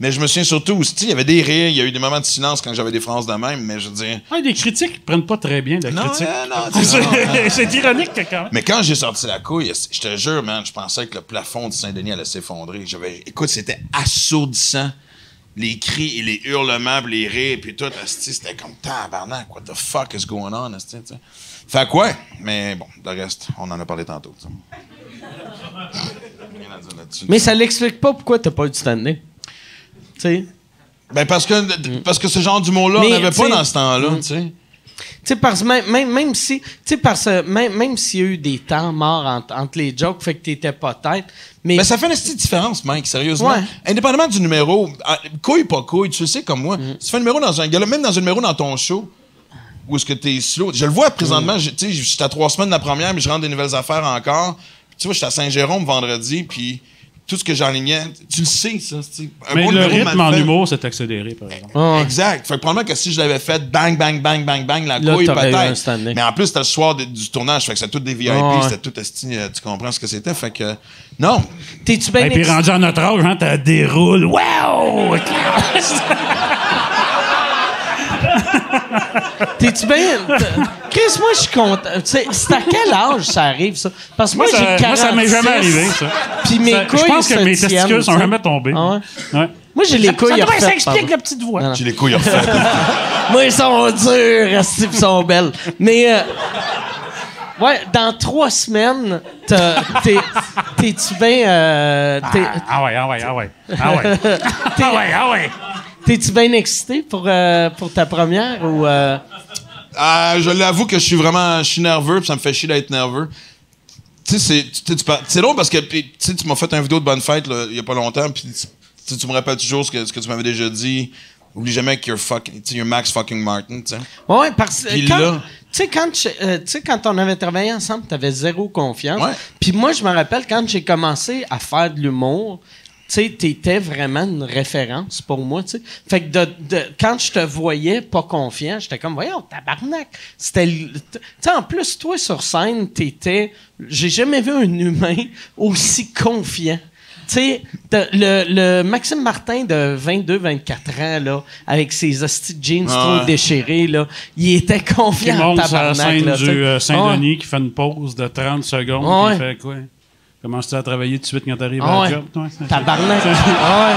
Mais je me souviens surtout, aussi, tu sais, il y avait des rires, il y a eu des moments de silence quand j'avais des phrases de même, mais je veux dire. Ouais, des critiques qui prennent pas très bien la Non, critique. euh, non, tu sais, C'est ironique, quand même. Mais quand j'ai sorti la couille, je te jure, man, je pensais que le plafond de Saint-Denis allait s'effondrer. J'avais, écoute, c'était assourdissant. Les cris et les hurlements, puis les rires, puis tout, c'était comme tabarnak. What the fuck is going on, asti, tu sais. Fait que ouais, mais bon, le reste, on en a parlé tantôt. tu sais. Rien à dire là-dessus. Mais ça l'explique pas pourquoi t'as pas eu de stand-up. Tu sais. Ben parce que, parce que ce genre d'humour-là, on n'avait pas dans ce temps-là, tu sais. Tu sais, parce même, même, même si, tu sais, parce que même, même s'il y a eu des temps morts entre, entre les jokes, fait que t'étais pas tête, mais, Mais ça fait une petite différence, Mike, sérieusement. Ouais. Indépendamment du numéro, ah, couille pas couille, tu le sais comme moi. Mm. Si tu fais un numéro dans un gala, même dans un numéro dans ton show, où est-ce que t'es slow, je le vois présentement, Mm. tu sais, j'étais à trois semaines de la première, mais je rentre des nouvelles affaires encore. Tu vois, j'étais à Saint-Jérôme vendredi, puis tout ce que j'enlignais, tu le sais, ça. Un Mais le rythme en humour s'est accéléré, par exemple. Ouais. Exact. Fait que probablement que si je l'avais fait bang, bang, bang, bang, bang, la Là, couille, peut-être. Mais en plus, c'était le soir de- du tournage, fait que c'était tout des VIP, Ouais. c'était tout esti, euh, tu comprends ce que c'était. Fait que, non. t'es-tu bien Et puis rendu à notre âge, hein, t'as déroule. Wow! T'es-tu bien? Chris, moi, je suis content. Tu sais, C'est à quel âge ça arrive, ça? Parce que moi, Moi, j'ai ça, 46. moi, ça m'est jamais arrivé, ça. Puis mes Ça- couilles. Je pense que mes tiennent, testicules sont jamais tombés. Ah ouais? Ouais. Moi, j'ai les couilles. ça, refaites, ça explique pardon. la petite voix. J'ai les couilles refaites. Moi, ils sont durs, ils sont belles. Mais, euh, ouais, dans trois semaines, t'es-tu bien. euh, t'es- Ah ouais, ah ouais, ah ouais. Ah ouais. ah ouais, ah ouais. T'es-tu bien excité pour, euh, pour ta première ou. euh, Ah, je l'avoue que je suis vraiment, je suis nerveux, puis ça me fait chier d'être nerveux. Tu sais, c'est, tu tu drôle parce que tu tu m'as fait une vidéo de bonne fête il y a pas longtemps, puis tu tu me rappelles toujours ce que, ce que tu m'avais déjà dit. Oublie jamais que you're fucking, tu you're Max fucking Martin, tu sais. Ouais, parce que. Puis quand- Tu quand, euh, tu quand on avait travaillé ensemble, t'avais zéro confiance. Puis moi, je me rappelle quand j'ai commencé à faire de l'humour, tu sais, t'étais vraiment une référence pour moi, tu sais. Fait que de, de- quand je te voyais pas confiant, j'étais comme, voyons, tabarnak. C'était, en plus, toi, sur scène, t'étais, j'ai jamais vu un humain aussi confiant. Tu sais, le, le Maxime Martin de 22-24 ans, là, avec ses hosties de jeans Ah trop déchirés, là, il était confiant en monte sur la scène là, du euh, Saint-Denis, qui fait une pause de 30 secondes, puis il fait quoi? Commences-tu à travailler tout de suite quand t'arrives Ah à ouais. la job? toi? C'est- Tabarnak. Ah ouais.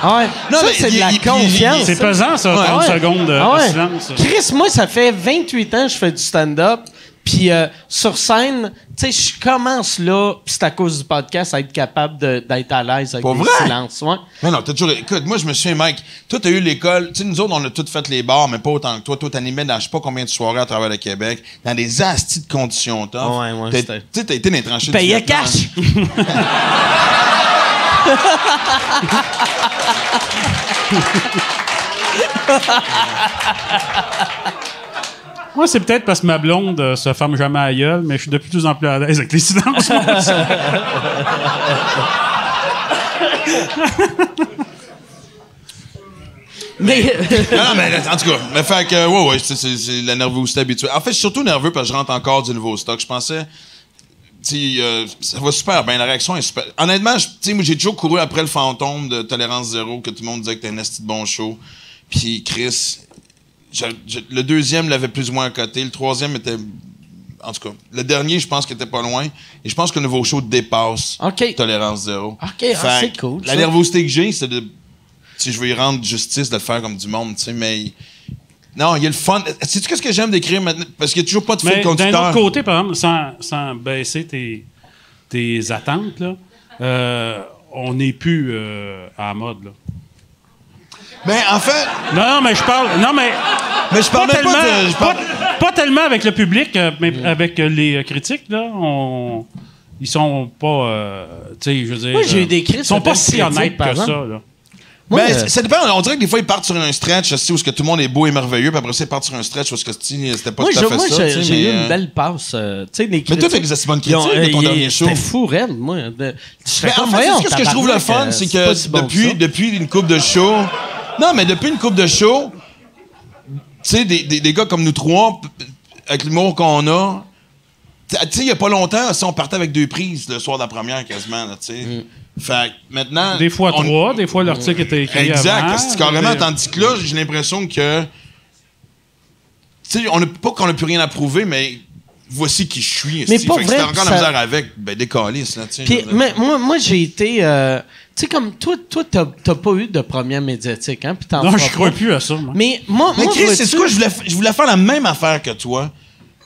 Ah ouais. Non, ça, mais c'est de la confiance. C'est pesant, ça, 30 Ouais. secondes de, Ah de ouais. silence. Chris, moi, ça fait 28 ans que je fais du stand-up. Puis euh, sur scène, tu sais, je commence là, puis c'est à cause du podcast, à être capable d'être à l'aise avec Pas les vrai? silences. Ouais. Mais non, t'as toujours. Écoute, moi, je me souviens, Mike, toi, t'as eu l'école. Tu sais, nous autres, on a tous fait les bars, mais pas autant que toi. Toi, t'animais dans je sais pas combien de soirées à travers le Québec, dans des astis de conditions tough. Ouais, ouais, Tu sais, t'as été dans les tranchées du Payais cash. Moi, c'est peut-être parce que ma blonde euh, se ferme jamais à gueule, mais je suis de plus en plus à l'aise avec les silences. moi aussi. Mais Non, non, mais en tout cas, mais fait que, ouais, ouais, c'est, c'est, c'est la nervosité habituelle. En fait, je suis surtout nerveux parce que je rentre encore du nouveau stock. Je pensais, tu sais, euh, ça va super bien, la réaction est super. Honnêtement, je- tu sais, moi, j'ai toujours couru après le fantôme de Tolérance Zéro, que tout le monde disait que t'es un esti de bon show. Puis Chris, je- je- le deuxième l'avait plus ou moins à côté, le troisième était. En tout cas, le dernier, je pense qu'il était pas loin. Et je pense que le nouveau show dépasse OK. Tolérance Zéro. OK, ah, c'est cool, La ça. nervosité que j'ai, c'est de. Si je veux y rendre justice, de le faire comme du monde, tu sais, mais. Non, il y a le fun. Sais-tu qu'est-ce que j'aime d'écrire maintenant? Parce qu'il n'y a toujours pas de fil Mais d'un conducteur. autre côté, par exemple, sans, sans baisser tes, tes attentes, là, euh, on n'est plus euh, à la mode. Là. Mais en fait, Non, non, mais je parle. Non, mais. mais je Pas parle même tellement, pas de. je parle- pas- pas tellement avec le public, euh, mais avec euh, les euh, critiques, là. On, ils sont pas. euh, tu sais, je veux dire. Moi, j'ai eu des critiques Ils sont pas si critiques, honnêtes par que ça, là. Moi, Ben, euh, ça- dépend. On dirait que des fois, ils partent sur un stretch, tu sais, où ce que tout le monde est beau et merveilleux, puis après ça, ils partent sur un stretch où ce que c'était pas moi, tout à je- fait moi, ça. sais, j'ai mais, eu une belle passe. euh, tu sais, des Mais toi, critiques. t'as des assez bonnes Ils ont- critiques de ton dernier show. C'était fou, raide, moi. De, Mais en comme, fait, ce que je trouve le fun, c'est pas que depuis, depuis une coupe de show. Non, mais depuis une coupe de show, tu sais, des, des, des gars comme nous trois, avec l'humour qu'on a, Tu sais, il y a pas longtemps, si on partait avec deux prises le soir de la première quasiment, tu sais. Fait que maintenant. Des fois on- trois, des fois l'article était écrit Exact. avant. c'est carrément, Mais- tandis que là, j'ai l'impression que. Tu sais, on n'a pas qu'on n'a plus rien à prouver, mais voici qui je suis. Mais pas que vrai, si t'as encore ça- la misère avec, ben décalisse, là, dire. mais moi, moi j'ai été. euh, tu sais, comme toi, toi t'as pas eu de première médiatique, hein? Puis Non, je crois plus à ça. moi. Mais moi, Mais moi, Chris, c'est quoi? Je voulais, je voulais faire la même affaire que toi.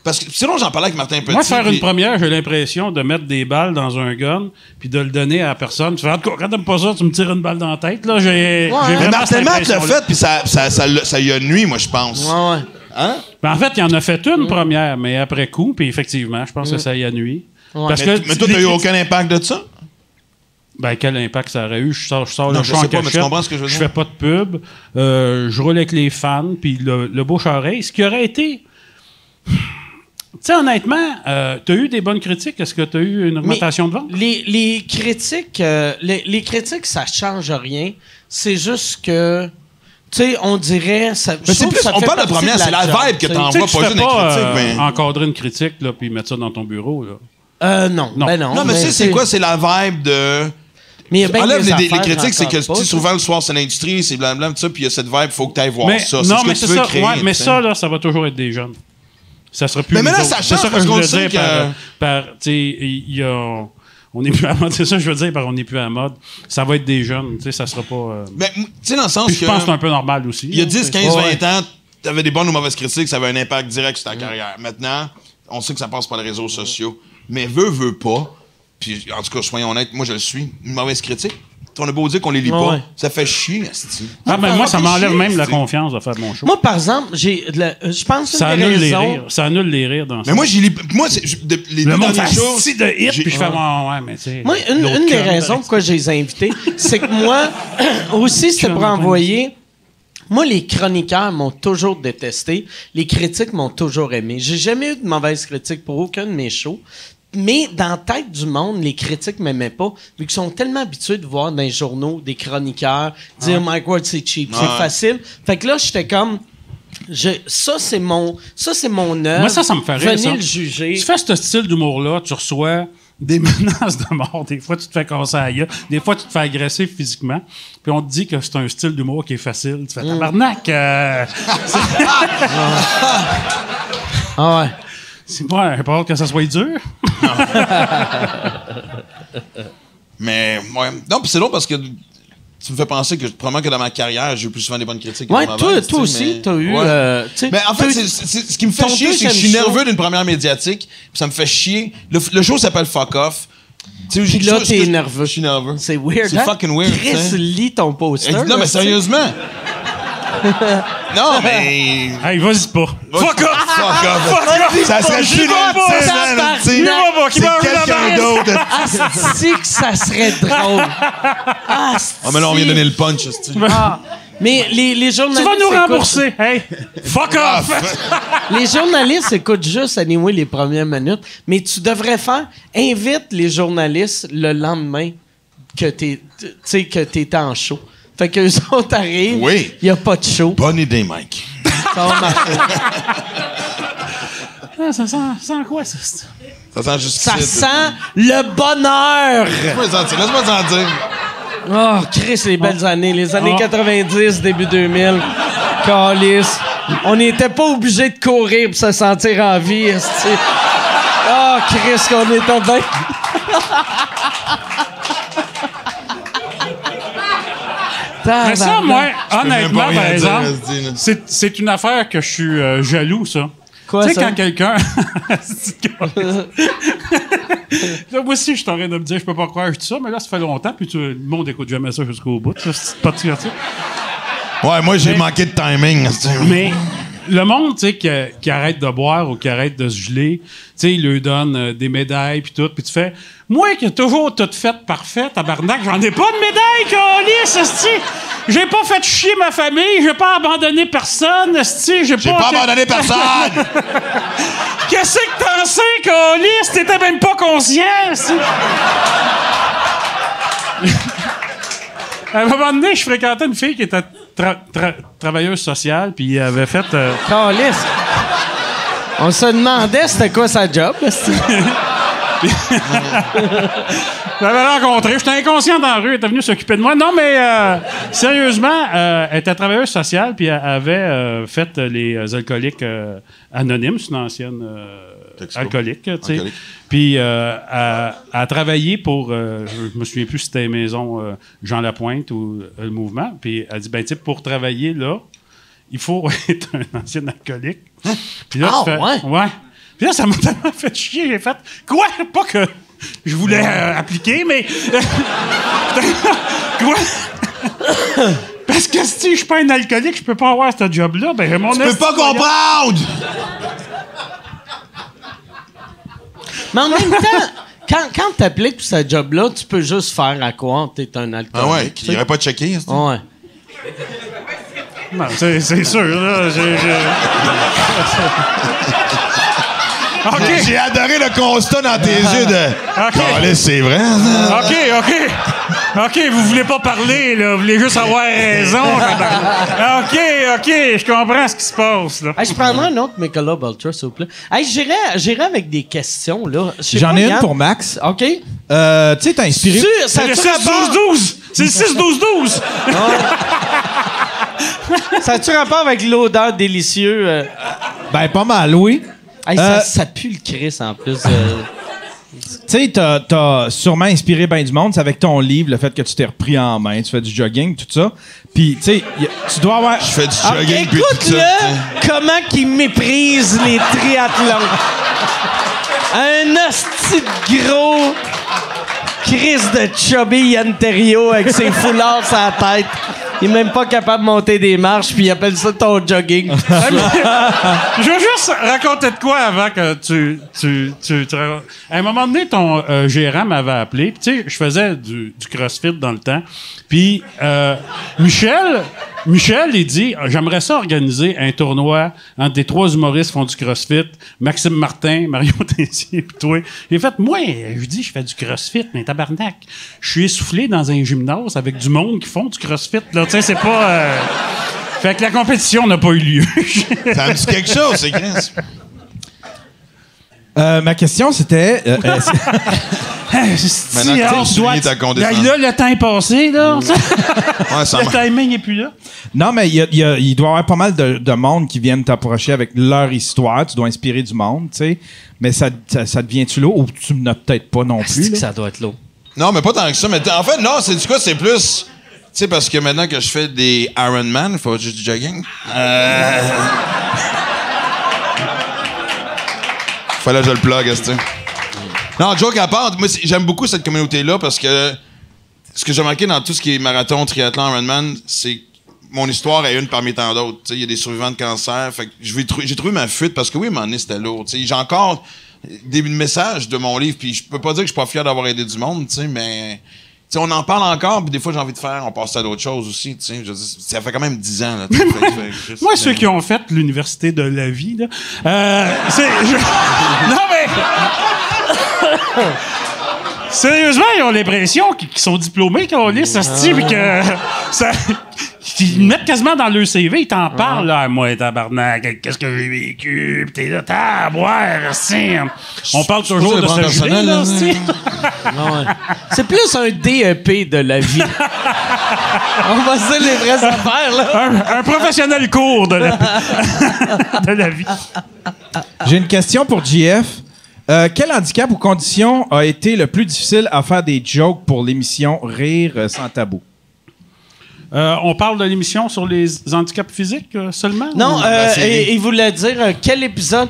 Parce que sinon, j'en parlais avec Martin Petit. Moi, faire une première, j'ai l'impression de mettre des balles dans un gun puis de le donner à la personne. Tu fais, en tout cas, quand t'aimes pas ça, tu me tires une balle dans la tête. Là, j'ai vraiment Martin Matt l'a fait, puis ça, ça, ça, ça y a nuit, moi, je pense. Ouais, ouais. Hein? Ben, en fait, il en a fait une première, mais après coup, puis effectivement, je pense que ça y a nuit. Ouais. Parce Mais, que mais toi, t'as eu aucun impact de ça? Ben, quel impact ça aurait eu? Je sors, je sors Non, le je en pas, mais tu comprends ce que je veux dire? fais pas de pub. euh, je roule avec les fans, puis le, le bouche-oreille. Ce qui aurait été... Tu sais, honnêtement, euh, t'as eu des bonnes critiques? Est-ce que t'as eu une augmentation de vente? Les, les critiques, euh, les, les critiques, ça change rien. C'est juste que, tu sais, on dirait. Ça, Mais c'est plus, ça on parle de première, c'est la vibe que tu sais. t'en- On Tu sais, va tu pas juste des pas critiques, euh, mais- encadrer une critique, là, puis mettre ça dans ton bureau, là. Euh, non. Non. Ben non. Non, mais tu sais, c'est quoi? C'est la vibe de. Mais il y a bien Enlève des les, les critiques, c'est que pas, souvent le soir, c'est l'industrie, c'est blablabla, tout ça, puis il y a cette vibe, faut que tu ailles voir mais, ça. non, ce que mais tu c'est veux ça. créer, ouais, mais ça, là, ça va toujours être des jeunes. Ça sera plus Mais maintenant, ça change parce je qu'on sait que- par, tu sais, il y a... On n'est plus à mode, c'est ça que je veux dire par on n'est plus à mode. Ça va être des jeunes, tu sais, ça sera pas... euh, Mais, tu sais, dans le sens Puis que. je pense que c'est un peu normal aussi. Il y a là, 10, c'est- 15, Ouais, 20 ans, t'avais des bonnes ou mauvaises critiques, ça avait un impact direct sur ta carrière. Maintenant, on sait que ça passe par les réseaux sociaux. Mais veut, veut pas. Puis, en tout cas, soyons honnêtes, moi, je le suis. Une mauvaise critique. On a beau dire qu'on les lit Ouais, pas. ouais. Ça fait chier. Ah, ben moi, ça m'enlève même la confiance de faire mon show. Moi, par exemple, j'ai, le- je pense que ça annule les rires. Ça annule les rires dans Mais moi, j'ai lis. Moi, de- les Le deux monde dernières choses. si de hit, puis je fais, ouais, ouais, mais tu sais... Moi, une, des raisons pourquoi je les ai invités, c'est que moi, aussi, c'était pour envoyer. Moi, les chroniqueurs m'ont toujours détesté. Les critiques m'ont toujours aimé. J'ai jamais eu de mauvaise critique pour aucun de mes shows. Mais dans la tête du monde, les critiques m'aimaient pas, vu qu'ils sont tellement habitués de voir dans les journaux des chroniqueurs dire Mike Ward c'est cheap, c'est Ouais. facile. Fait que là, j'étais comme, je, ça c'est mon, ça c'est mon œuvre. Moi, ça, ça me fait rire, Venez ça. le juger. Tu fais ce style d'humour-là, tu reçois des menaces de mort. Des fois, tu te fais casser gueule. Des fois, tu te fais agresser physiquement. Puis on te dit que c'est un style d'humour qui est facile. Tu fais tabarnak. euh, Ah ouais. C'est pas hâte que ça soit dur. Mais, ouais. Non, puis c'est drôle parce que tu me fais penser que probablement que dans ma carrière, j'ai eu plus souvent des bonnes critiques. que Ouais, toi, aussi, mais- t'as eu. Ouais. euh, tu sais, Mais en fait, eu- c'est- c'est- ce qui me fait chier, c'est que je suis nerveux d'une première médiatique, puis ça me fait chier. Le, le show s'appelle Fuck Off. Tu sais, Puis là, t'es nerveux. Je suis nerveux. C'est weird. C'est hein? fucking weird. Chris, lis ton poster. Non, là, mais sérieusement. non, mais. Hey, vas-y pas. Fuck off! Fuck off! Ça serait plus pas, le tabarnak. tu sais. Quelqu'un d'autre. Asti que ça serait drôle? Asti. Ah, mais là, on vient donner le punch, esti. Ah. Mais les, les Tu journalistes. vas nous écoutent- rembourser. Hey, fuck off. Les journalistes écoutent juste anyway les premières minutes. Mais tu devrais faire. Invite les journalistes le lendemain que t'es, tu sais, que t'es en show. Fait qu'eux autres arrivent. Oui. Il n'y a pas de show. Bonne idée, Mike. Ça va marcher. Ah, ça, sent, ça sent quoi, ça? Ça? Sent juste Ça sent le bonheur. Laisse-moi t'en dire. Laisse-moi t'en dire. Oh, Chris, les belles années. Les années Oh. 90, début 2000. Calice. On n'était pas obligé de courir pour se sentir en vie. Oh, Chris, qu'on était bien. Mais ça, moi, honnêtement, par exemple, c'est, c'est une affaire que je suis euh, jaloux, ça. Quoi, tu sais, quand quelqu'un. Moi aussi, je suis en train de me dire, je peux pas croire que je dis ça, mais là, ça fait longtemps, puis tu- le monde écoute jamais ça jusqu'au bout. C'est pas de ça. Ouais, moi, j'ai manqué de timing. Mais le monde, tu sais, qui, qui arrête de boire ou qui arrête de se geler, tu sais, il lui donne euh, des médailles puis tout, puis tu fais, moi qui ai toujours tout fait parfait, tabarnak, j'en ai pas de médaille, calice, esti! J'ai pas fait chier ma famille, j'ai pas abandonné personne, esti, j'ai pas... J'ai pas abandonné personne! Qu'est-ce que t'en sais, calice? T'étais même pas conscient, esti! À un moment donné, je fréquentais une fille qui était tra- tra- travailleuse sociale, puis avait fait... euh. On se demandait c'était quoi sa job. Je l'avais. J'étais inconscient dans la rue. Elle était venue s'occuper de moi. Non, mais euh, sérieusement, euh, elle était travailleuse sociale puis elle avait euh, fait les alcooliques anonymes. C'est une ancienne. Alcoolique, tu sais. Puis euh, a travaillé pour, euh, je me souviens plus si c'était Maison euh, Jean Lapointe ou euh, le mouvement. Puis elle dit, ben, tu sais, pour travailler là, il faut être un ancien alcoolique. Puis là, Ah, ouais? Ouais. Puis là, ça m'a tellement fait chier. J'ai fait, quoi? Pas que je voulais euh, appliquer, mais. quoi? Parce que si je suis pas un alcoolique, je peux pas avoir ce job-là. Ben, mon Tu peux pas comprendre! Mais en même temps, quand, quand t'appliques pour ce job-là, tu peux juste faire à quoi? T'es un alcoolique. Ah ouais, sais? irait pas checker. c'est- Ouais. Non, c'est, c'est sûr, là. J'ai, j'ai- OK. J'ai adoré le constat dans tes yeux de. Ok. Calais, c'est vrai, ça? OK, OK. OK, vous voulez pas parler, là. Vous voulez juste avoir raison. tabarnak. OK, OK, je comprends ce qui se passe, là. Hey, je prendrai un autre Michelob Ultra, s'il vous plaît. Hey, j'irai, avec des questions, là. J'en ai une pour Max. OK. Euh, tu sais, t'as inspiré. Tu- C'est ça le a-tu rapport, 6-12-12. C'est le 6-12-12. ça a-tu rapport avec l'odeur délicieuse? euh? Ben, pas mal, oui. Hey, Euh, ça, ça pue le Chris, en plus. euh. Tu sais, t'as, t'as sûrement inspiré bien du monde. C'est avec ton livre, le fait que tu t'es repris en main, tu fais du jogging, tout ça. Puis, tu sais, tu dois avoir. Je fais du Ah, jogging puis tout ça. Comment qu'il méprise les triathlons. Un hostie de gros Chris de chubby Yann avec ses foulards sur la tête. Il est même pas capable de monter des marches, puis il appelle ça ton jogging. Je veux juste raconter de quoi avant que tu. tu, tu. À un moment donné, ton euh, gérant m'avait appelé. Tu sais, je faisais du, du CrossFit dans le temps. Puis euh, Michel, Michel, il dit J'aimerais ça organiser un tournoi entre des trois humoristes qui font du CrossFit, Maxime Martin, Mario Tessier, puis toi. J'ai fait Moi, je lui dis Je fais du CrossFit, mais tabarnak. Je suis essoufflé dans un gymnase avec du monde qui font du CrossFit. Là, tu sais, c'est pas. euh, Fait que la compétition n'a pas eu lieu. Ça me dit quelque chose, c'est Chris. Euh, ma question, c'était. euh, Maintenant que tu soulignes ta condescendance. Ben là, le temps est passé, là. Ouais, ça le timing n'est plus là. non, mais il y a- il y a- il doit y avoir pas mal de, de monde qui viennent t'approcher avec leur histoire. Tu dois inspirer du monde, tu sais. Mais ça, ça, ça devient-tu lourd ou tu n'as peut-être pas non plus? là? ça doit être lourd. Non, mais pas tant que ça. Mais en fait, non, c'est du quoi, c'est plus. Tu sais, parce que maintenant que je fais des Ironman, il faut juste du jogging. Euh... Fallait que je le plug, est-ce que- Non, joke à part, moi, j'aime beaucoup cette communauté-là parce que ce que j'ai remarqué dans tout ce qui est marathon, triathlon, Ironman, c'est que mon histoire est une parmi tant d'autres. Il y a des survivants de cancer. Fait que trou- j'ai trouvé ma fuite parce que oui, donné, c'était lourd. J'ai encore des messages de mon livre, puis je peux pas dire que je suis pas fier d'avoir aidé du monde, mais on en parle encore, puis des fois j'ai envie de faire, on passe à d'autres choses aussi. tu sais. Je veux dire, ça fait quand même 10 ans. Là, fait juste- Moi, ceux qui ont fait l'université de la vie, là, euh, c'est. je- Non, mais. Sérieusement, ils ont l'impression qu'ils sont diplômés, qu'on lit ça se puis que. Ça, ils mettent quasiment dans le CV, ils t'en parlent, là. Moi, tabarnak, qu'est-ce que j'ai vécu, pis t'es là, t'as à boire, si. On parle toujours de ce gelé, là, si. C'est plus un DEP de la vie. On va se dire les vraies affaires, là. un, un professionnel court de la, de la vie. J'ai une question pour JF. Euh, quel handicap ou condition a été le plus difficile à faire des jokes pour l'émission Rire sans tabou? Euh, on parle de l'émission sur les handicaps physiques euh, seulement? Non, ou- euh, et- il voulait dire quel épisode,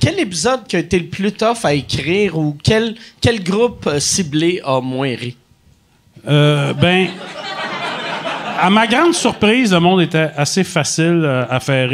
quel épisode qui a été le plus tough à écrire ou quel, quel groupe ciblé a moins ri? Euh, ben, à ma grande surprise, le monde était assez facile euh, à faire.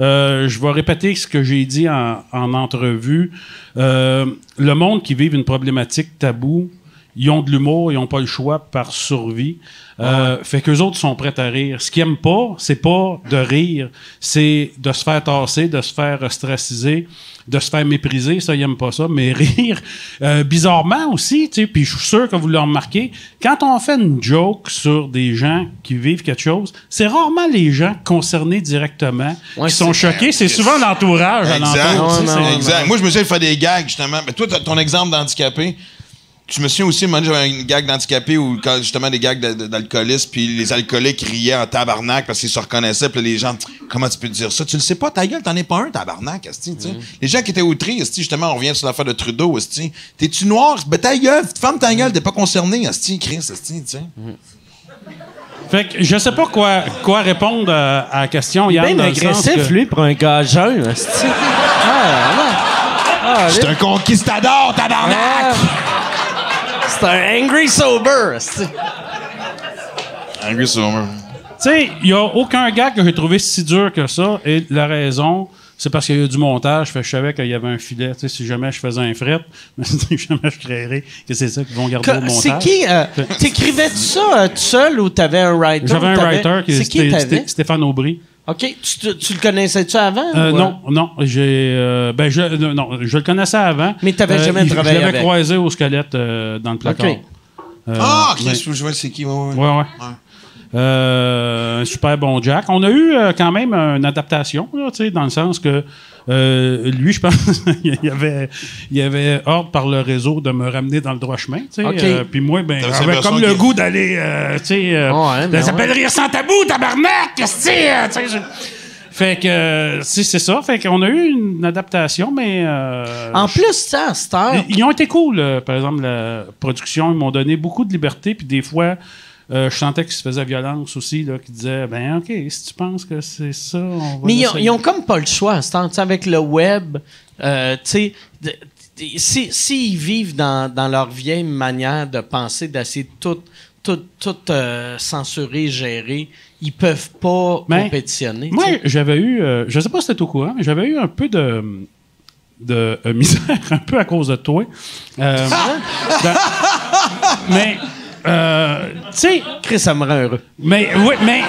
Euh, je vais répéter ce que j'ai dit en, en entrevue. Euh, le monde qui vit une problématique taboue, ils ont de l'humour, ils ont pas le choix par survie. Euh, Fait qu'eux autres sont prêts à rire. Ce qu'ils aiment pas, c'est pas de rire, c'est de se faire tasser, de se faire ostraciser, de se faire mépriser. Ça, ils aiment pas ça. Mais rire, euh, bizarrement aussi, tu sais, puis je suis sûr que vous l'avez remarqué, quand on fait une joke sur des gens qui vivent quelque chose, c'est rarement les gens concernés directement Ouais, qui sont choqués. C'est souvent l'entourage Exact. non, exact. Moi, je me souviens de faire des gags, justement. Mais toi, ton exemple d'handicapé, je me souviens aussi, un moment j'avais une gag d'handicapé quand, justement, des gags d'alcoolisme, puis les alcooliques riaient en tabarnak parce qu'ils se reconnaissaient, puis les gens, comment tu peux dire ça? Tu le sais pas, ta gueule, t'en es pas un, tabarnak, esti, tu sais. Les gens qui étaient outrés, esti, justement, on revient sur l'affaire de Trudeau, esti. T'es-tu noir? Ben, ta gueule, ferme ta gueule, t'es pas concerné, esti, Chris, esti, tu sais. Fait que je sais pas quoi, quoi répondre euh, à la question, Yann. Bien agressif, que- lui, pour un gars jeune. esti. Ah, non. Ah, C'est un conquistador, tabarnak! ah. C'est un angry sober. Angry Summer. Tu sais, il n'y a aucun gars que j'ai trouvé si dur que ça. Et la raison, c'est parce qu'il y a eu du montage. Fait je savais qu'il y avait un filet. Tu sais, si jamais je faisais un fret, si jamais je créerais que c'est ça qu'ils vont garder au Que- montage. C'est qui? euh, T'écrivais-tu ça euh, tout seul ou t'avais un writer? J'avais un writer qui C'est qui Stéphane Aubry. OK. Tu, tu le connaissais-tu avant? Euh, ou, Non, non, j'ai euh, ben je euh, non, je le connaissais avant. Mais t'avais Euh, jamais il- travaillé Je l'avais avec. croisé au squelette euh, dans le placard. OK. Euh, Ah, mais- Chris, je vois c'est qui, ouais, ouais. Ouais, ouais. Euh, un super bon Jack. On a eu euh, quand même une adaptation, là, tu sais, dans le sens que euh, lui, je pense, il y avait, il y avait ordre par le réseau de me ramener dans le droit chemin. tu sais. OK. Euh, Puis moi, ben, j'avais comme le goût d'aller, euh, tu sais, ça ben s'appelle rire sans tabou, tabarnak, qu'est-ce que c'est, tu sais, je- Fait que, euh, c'est c'est ça. Fait qu'on a eu une adaptation, mais. euh, En plus, ça, heure, ils, ils ont été cool, euh, par exemple, la production. Ils m'ont donné beaucoup de liberté. Puis des fois, euh, je sentais qu'ils se faisaient violence aussi, là, qui disaient Ben, OK, si tu penses que c'est ça, on va. Mais ils ont, ils ont comme pas le choix avec le web, euh, tu sais, si- s'ils vivent dans, dans leur vieille manière de penser, d'essayer de tout, tout, tout euh, censurer, gérer, ils peuvent pas Mais compétitionner. Moi, j'avais eu, euh, je sais pas si c'était au courant, mais j'avais eu un peu de, de misère, un peu à cause de toi. Dans- mais, euh, tu sais, Chris, ça me rend heureux. Mais, oui, mais.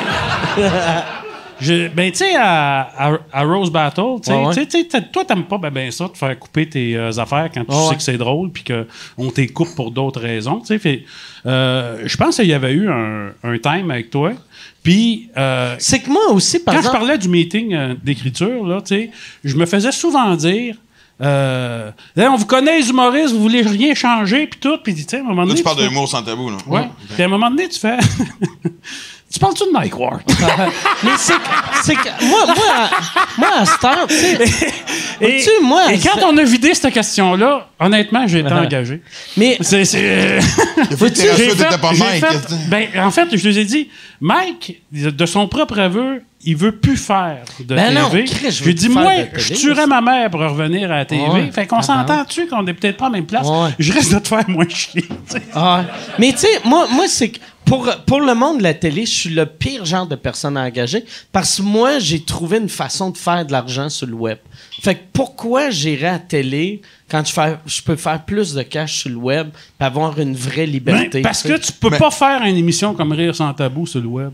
Je, ben, tu sais, à, à, à Rose Battle, tu sais, Ouais, ouais. toi, t'aimes pas ben, ben ça, de faire couper tes euh, affaires quand tu Ouais, sais que c'est drôle, puis qu'on t'écoute pour d'autres raisons, tu sais. Euh, je pense qu'il y avait eu un, un time avec toi, puis euh, C'est que moi aussi, par quand je exemple. parlais du meeting d'écriture, là, tu sais, je me faisais souvent dire. Euh, Là, on vous connaît les humoristes, vous voulez rien changer, puis tout, puis tu sais, à un moment Là, donné. tu parles fais- d'humour sans tabou, là. Ouais. Puis à un moment donné, tu fais. tu parles-tu de Mike Ward? Mais c'est que, c'est que moi, moi, à, moi, à cette heure, tu sais. Et, moi, quand on a vidé cette question-là, honnêtement, j'ai été Uh-huh. engagé. Mais C'est, c'est, j'ai fait- pas Mike. fait- ben, en fait, je lui ai dit, Mike, de son propre aveu, il veut plus faire de Ben TV. non, Chris, je dit, moi, je tuerais ma mère pour revenir à la TV. Ouais. Fait qu'on Ah, s'entend-tu qu'on est peut-être pas à la même place? Ouais. Je reste de te faire moins chier. Ah, mais tu sais, moi, moi c'est que pour, pour le monde de la télé, je suis le pire genre de personne à engager parce que moi, j'ai trouvé une façon de faire de l'argent sur le web. Fait que pourquoi j'irais à la télé quand je, fais, je peux faire plus de cash sur le web et avoir une vraie Ben, liberté? parce tu sais? que tu peux pas faire une émission comme Rire sans tabou sur le web.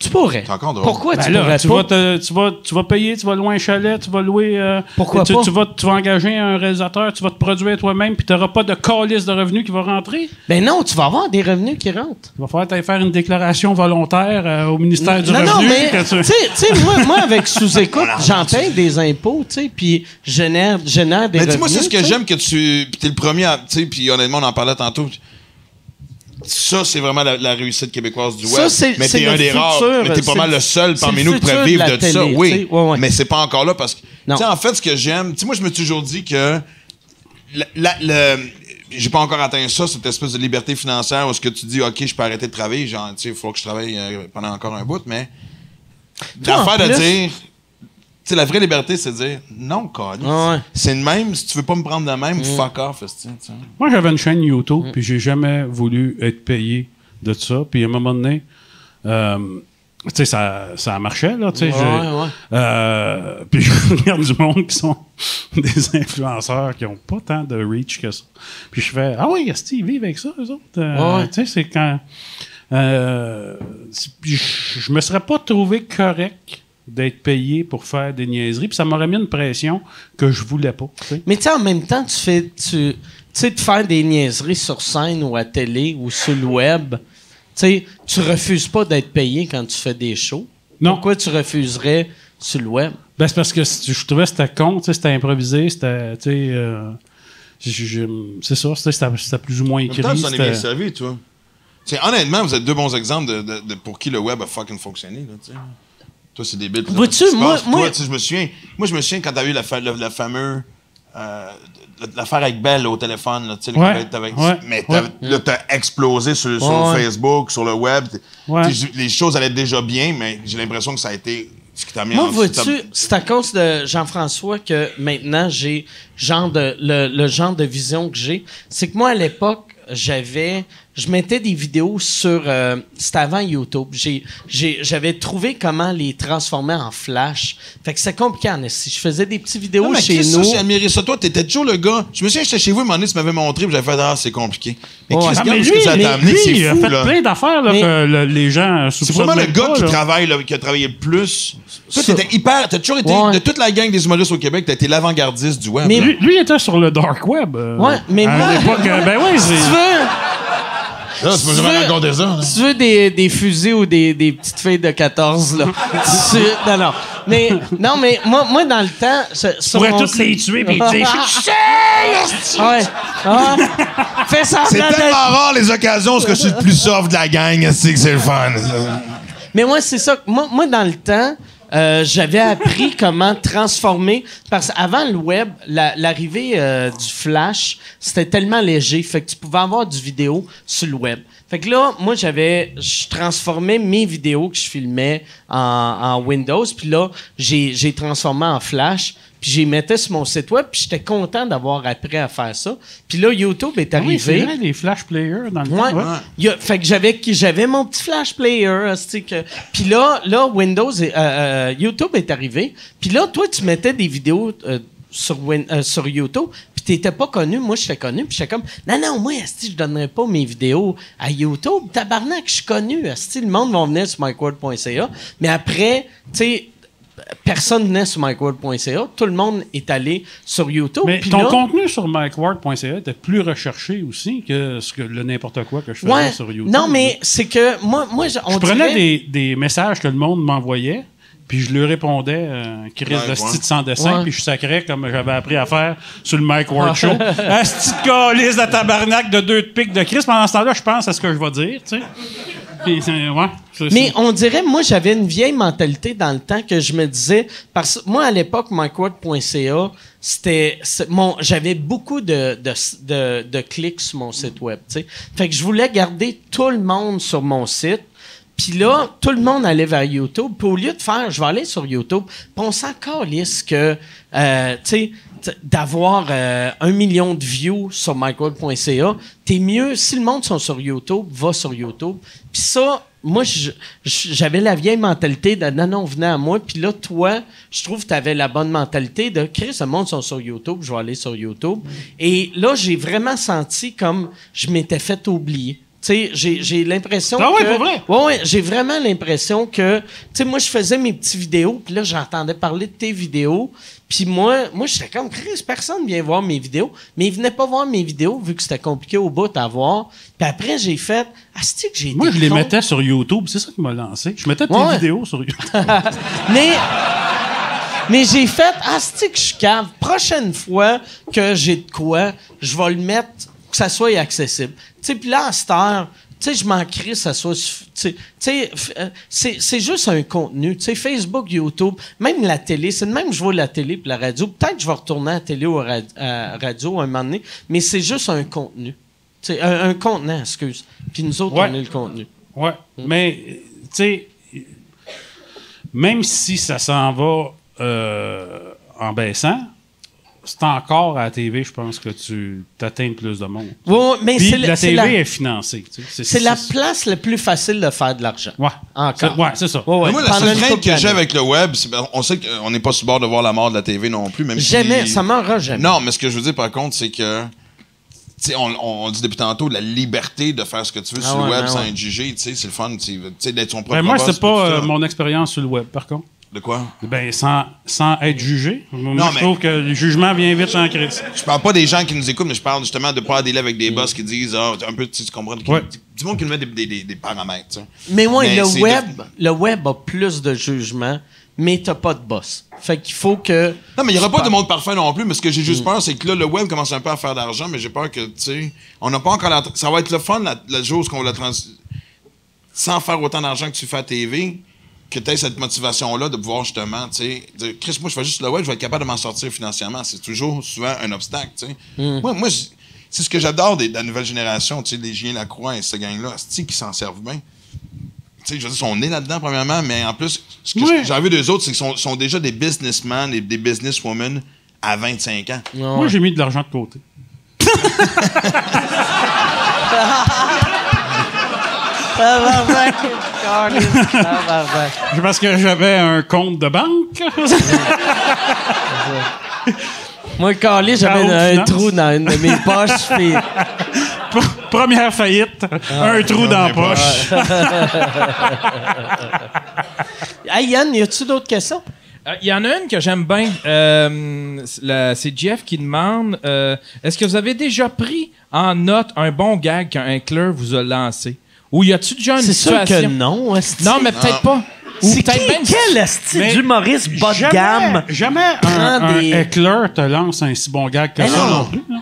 Tu pourrais. C'est encore drôle. Pourquoi Ben tu là, pourrais tu, pas? vas te- tu, vas, tu vas payer, tu vas louer un chalet, tu vas louer. euh, Pourquoi tu, pas? Tu vas, tu vas engager un réalisateur, tu vas te produire toi-même, puis tu n'auras pas de calice de revenus qui va rentrer? Ben non, tu vas avoir des revenus qui rentrent. Il va falloir t'aller faire une déclaration volontaire euh, au ministère du non, Revenu. non, mais tu- sais- moi, moi, avec sous-écoute, j'en paye des impôts, tu sais, puis je génère, génère des Mais revenus. dis-moi, c'est ce que j'aime que tu. Puis t'es le premier à. Tu sais, puis honnêtement, on en parlait tantôt. Ça, c'est vraiment la, la réussite québécoise du Ça, web. c'est- mais t'es un des futur, rares. Mais t'es pas mal le- seul parmi nous qui pourrait de vivre de, ça. Oui. ouais, ouais. Mais c'est pas encore là parce que. Tu en fait, ce que j'aime. Tu sais, moi, je me suis toujours dit que. la- la- le- j'ai pas encore atteint ça, cette espèce de liberté financière où est-ce que tu dis, OK, je peux arrêter de travailler. Genre, tu sais, il faut que je travaille euh, pendant encore un bout, mais. L'affaire de dire. Tu sais, la vraie liberté, c'est de dire non, ouais. C'est le même. Si tu veux pas me prendre de Mm. même, fuck off. esti, tu sais. Moi, j'avais une chaîne YouTube, puis j'ai jamais voulu être payé de ça. Puis à un moment donné, euh, tu sais, ça, ça marchait, là, tu sais. Ouais, j'ai- ouais. Euh, puis je regarde du monde qui sont des influenceurs qui ont pas tant de reach que ça. Puis je fais, ah oui, est-ce qu'ils vivent avec ça, eux autres? Euh, Ouais. Tu sais, c'est quand... Euh, je me serais pas trouvé correct d'être payé pour faire des niaiseries, puis ça m'aurait mis une pression que je voulais pas. Mais tu sais, en même temps, tu fais. Tu tu sais, de faire des niaiseries sur scène ou à télé ou sur le web, tu sais, tu refuses pas d'être payé quand tu fais des shows. Non. Pourquoi tu refuserais sur le web? Ben, c'est parce que je trouvais que c'était con, tu sais, c'était improvisé, c'était, tu sais, euh, c'est ça, c'était- plus ou moins En écrit. même temps, tu en es bien servi, toi. Tu sais, honnêtement, vous êtes deux bons exemples de, de- de pour qui le web a fucking fonctionné. Là, tu sais. Toi, c'est débile. Vois-tu, moi- moi- Toi, je me souviens, moi, je me souviens quand t'as eu la, fa- le, le fameux. euh, L'affaire avec Belle au téléphone, là, tu sais, le- Ouais, t'avais- ouais, mais t'as- ouais. explosé sur. Facebook, sur le web. Les choses allaient déjà bien, mais j'ai l'impression que ça a été ce qui t'a mis Moi, en vois-tu, c'est à cause de Jean-François que maintenant j'ai genre de le, le genre de vision que j'ai. C'est que moi à l'époque j'avais, je mettais des vidéos sur, euh, c'était avant YouTube. J'ai, j'ai, j'avais trouvé comment les transformer en flash. Fait que c'est compliqué en si je faisais des petites vidéos Non, mais chez nous. J'ai admiré ça. Toi, t'étais toujours le gars. Je me souviens, j'étais chez vous, un moment donné, tu m'avais montré, puis j'avais fait, ah, c'est compliqué. Mais Ouais. Chris, Ah, mais lui, que ça mais t'a amené, lui, c'est il a fou, fait là. plein d'affaires là, Mais- que le- les gens C'est soupçonnent vraiment le gars pas, qui là. travaille, là, qui a travaillé le plus. Toi, Ça- t'étais hyper. T'as toujours été. Ouais. De toute la gang des humoristes au Québec, t'as été l'avant-gardiste du web. Mais. Lui, lui, il était sur le dark web. euh, Ouais, mais à moi- l'époque, euh, ben oui, c'est... Là, tu veux- raconter ça. là. si tu veux des, des fusils ou des, des petites filles de 14, là? Tu- non, non. Mais, non, mais moi, moi dans le temps. Je pourrais mon tous les tuer puis dire Ouais. Ah. Fais C'est tellement rare les occasions où je suis le plus soft de la gang. C'est que c'est le fun. Mais moi, c'est ça. moi, dans le temps, euh, j'avais appris comment transformer. Parce qu'avant le web, la- l'arrivée euh, du flash, c'était tellement léger. Fait que tu pouvais avoir du vidéo sur le web. Fait que là, moi, j'avais. Je transformais mes vidéos que je filmais en, en Windows. Puis là, j'ai j'ai transformé en flash. Puis j'ai mettais sur mon site web. Puis j'étais content d'avoir appris à faire ça. Puis là, YouTube est Ah Oui, c'est arrivé. vrai, les flash players dans le Ouais. temps. ouais. Il y a- fait que j'avais j'avais mon petit flash player, que puis là là Windows est- euh, euh, YouTube est arrivé. Puis là toi tu mettais des vidéos euh, sur Win- euh, sur YouTube, t'étais pas connu, moi j'étais connu, puis j'étais comme non non, moi asti je donnerais pas mes vidéos à YouTube, tabarnak, je suis connu, asti le monde va venir sur micword.ca, mais après, tu sais Personne venait sur micword.ca, tout le monde est allé sur YouTube. Mais ton là- contenu sur MikeWard.ca était plus recherché aussi que ce que le n'importe quoi que je faisais ouais, sur YouTube. non mais c'est que moi moi je- on Je prenais dirait- des, des messages que le monde m'envoyait, puis je lui répondais euh, Chris Ouais, de ouais. style sans dessin, Ouais. puis je sacrais comme j'avais appris à faire sur le Mike Ward Show. Asti de calice de tabarnak de deux de pique de Chris. Pendant ce temps-là, je pense à ce que je vais dire, tu sais. Puis, euh, ouais, Mais on dirait, moi, j'avais une vieille mentalité dans le temps que je me disais, parce que moi, à l'époque, micword.ca, c'était, mon, j'avais beaucoup de, de, de, de clics sur mon site web, tu sais. Fait que je voulais garder tout le monde sur mon site. Puis là, tout le monde allait vers YouTube. Puis au lieu de faire, je vais aller sur YouTube, puis on s'en que, euh, tu sais, d'avoir euh, un million de views sur micworld.ca, t'es mieux, si le monde sont sur YouTube, va sur YouTube. Puis ça, moi, j'avais la vieille mentalité de non, non, venez à moi. Puis là, toi, je trouve que tu avais la bonne mentalité de Chris, le monde sont sur YouTube, je vais aller sur YouTube. Et là, j'ai vraiment senti comme je m'étais fait oublier. Tu sais, j'ai, j'ai l'impression Ah ouais, que... pour vrai? Ouais, ouais, j'ai vraiment l'impression que, tu sais, moi, je faisais mes petites vidéos, puis là, j'entendais parler de tes vidéos, puis moi, moi, j'étais comme, Chris, personne vient voir mes vidéos, mais ils venaient pas voir mes vidéos, vu que c'était compliqué au bout à voir. Puis après, j'ai fait, ah, c'est que j'ai Moi, je les mettais sur YouTube. C'est ça qui m'a lancé. Je mettais tes Ouais. vidéos sur YouTube. Mais, mais j'ai fait, ah, c'est que je cave. Prochaine fois que j'ai de quoi, je vais le mettre, que ça soit accessible. Tu puis là, à cette heure, tu sais, je m'en crie, ça soit. Tu sais, euh, c'est juste un contenu. Tu sais, Facebook, YouTube, même la télé, c'est même je vois la télé puis la radio. Peut-être que je vais retourner à la télé ou à la radio un moment donné, mais c'est juste un contenu. Tu sais, un, un contenant, excuse. Puis nous autres, Ouais. on est le contenu. Ouais. Mais, euh, tu sais, même si ça s'en va euh, en baissant, c'est encore à la TV, je pense que tu atteins plus de monde. Ouais, mais Puis la TV la- est financée. tu sais. c'est la place la plus facile de faire de l'argent. Ouais. Encore. C'est- Ouais, c'est ça. Ouais, moi, la seule crainte que j'ai avec le web, c'est ben, on sait qu'on n'est pas sur le bord de voir la mort de la TV non plus, même Jamais, si... ça m'aura jamais. Non, mais ce que je veux dire, par contre, c'est que... tu sais, on, on- dit depuis tantôt la liberté de faire ce que tu veux Ah sur le web ben sans ouais. être jugé, tu sais, c'est le fun, d'être son propre Ben, moi, c'est pas euh, mon expérience sur le web, par contre. De quoi? Ben, sans, sans être jugé. Moi, Non, je mais- trouve que le jugement vient vite sans crédit. Je parle pas des gens qui nous écoutent, mais je parle justement de pas délai avec des boss qui disent, ah, un peu, tu, tu comprends, qui- Ouais. du monde qui nous met des, des, des- des paramètres, tu sais. Mais ouais, Mais le web, de- le web a plus de jugement, mais t'as pas de boss. Fait qu'il faut que. Non, mais il n'y aura pas de monde parfait non plus, mais ce que j'ai Mm. juste peur, c'est que là, le web commence un peu à faire d'argent, mais j'ai peur que, tu sais, on n'a pas encore la. Ça va être le fun, la, le jour où on la trans. Sans faire autant d'argent que tu fais à TV, que tu aies cette motivation-là de pouvoir justement, tu sais, dire, Chris, moi, je fais juste le web, je vais être capable de m'en sortir financièrement. C'est toujours souvent un obstacle, tu sais. Mm. Moi, moi c'est ce que j'adore des- de la nouvelle génération, tu sais, les Julien Lacroix et ce gang-là, c'est qui s'en servent bien. Tu sais, je veux dire, ils sont nés là-dedans, premièrement, mais en plus, ce que Oui. j'ai envie d'eux autres, c'est qu'ils sont, sont déjà des businessmen et des businesswomen à 25 ans. Moi, j'ai mis de l'argent de côté. Bien. Parce que j'avais un compte de banque. Moi, Ah, j'avais un finance. trou dans une de mes poches. puis- Première faillite, un trou dans la poche. Hey, Yann, y a-tu d'autres questions? Euh, Il y en a une que j'aime bien. Euh, c'est c'est Jeff qui demande euh, Est-ce que vous avez déjà pris en note un bon gag qu'un heckler vous a lancé? Ou y a-tu déjà une C'est sûr situation? que non. esti. Non, mais peut-être pas. Ou C'est peut-être qui, même. quel esti Mais d'humoriste bas de Jamais, gamme? jamais un, des- heckler te lance un si bon gag que Mais ça non. non plus. là.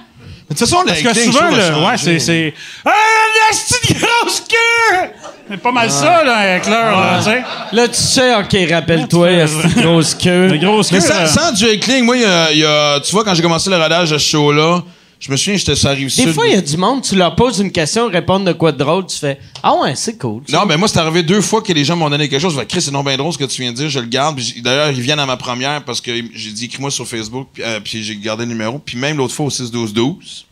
De toute façon, Parce que souvent, le, ouais, c'est, c'est. Ah, la petite grosse queue! C'est pas mal ça, là, un là, tu sais. Là, tu sais, OK, rappelle-toi, esti grosse queue. Grosse queue. Mais sans, là. sans du heckling, moi, il y a- il y a- tu vois, quand j'ai commencé le rodage de ce show-là, je me souviens, j'étais sur la rive Des sud. fois, il y a du monde, tu leur poses une question, répondre de quoi de drôle, tu fais Ah ouais, c'est cool. ça. Non, ben moi, c'est arrivé deux fois que les gens m'ont donné quelque chose. Je Chris, c'est non bien drôle ce que tu viens de dire, je le garde. Puis j- D'ailleurs, ils viennent à ma première parce que j'ai dit écris-moi sur Facebook, puis, euh, puis j'ai gardé le numéro. Puis même l'autre fois au 6-12-12.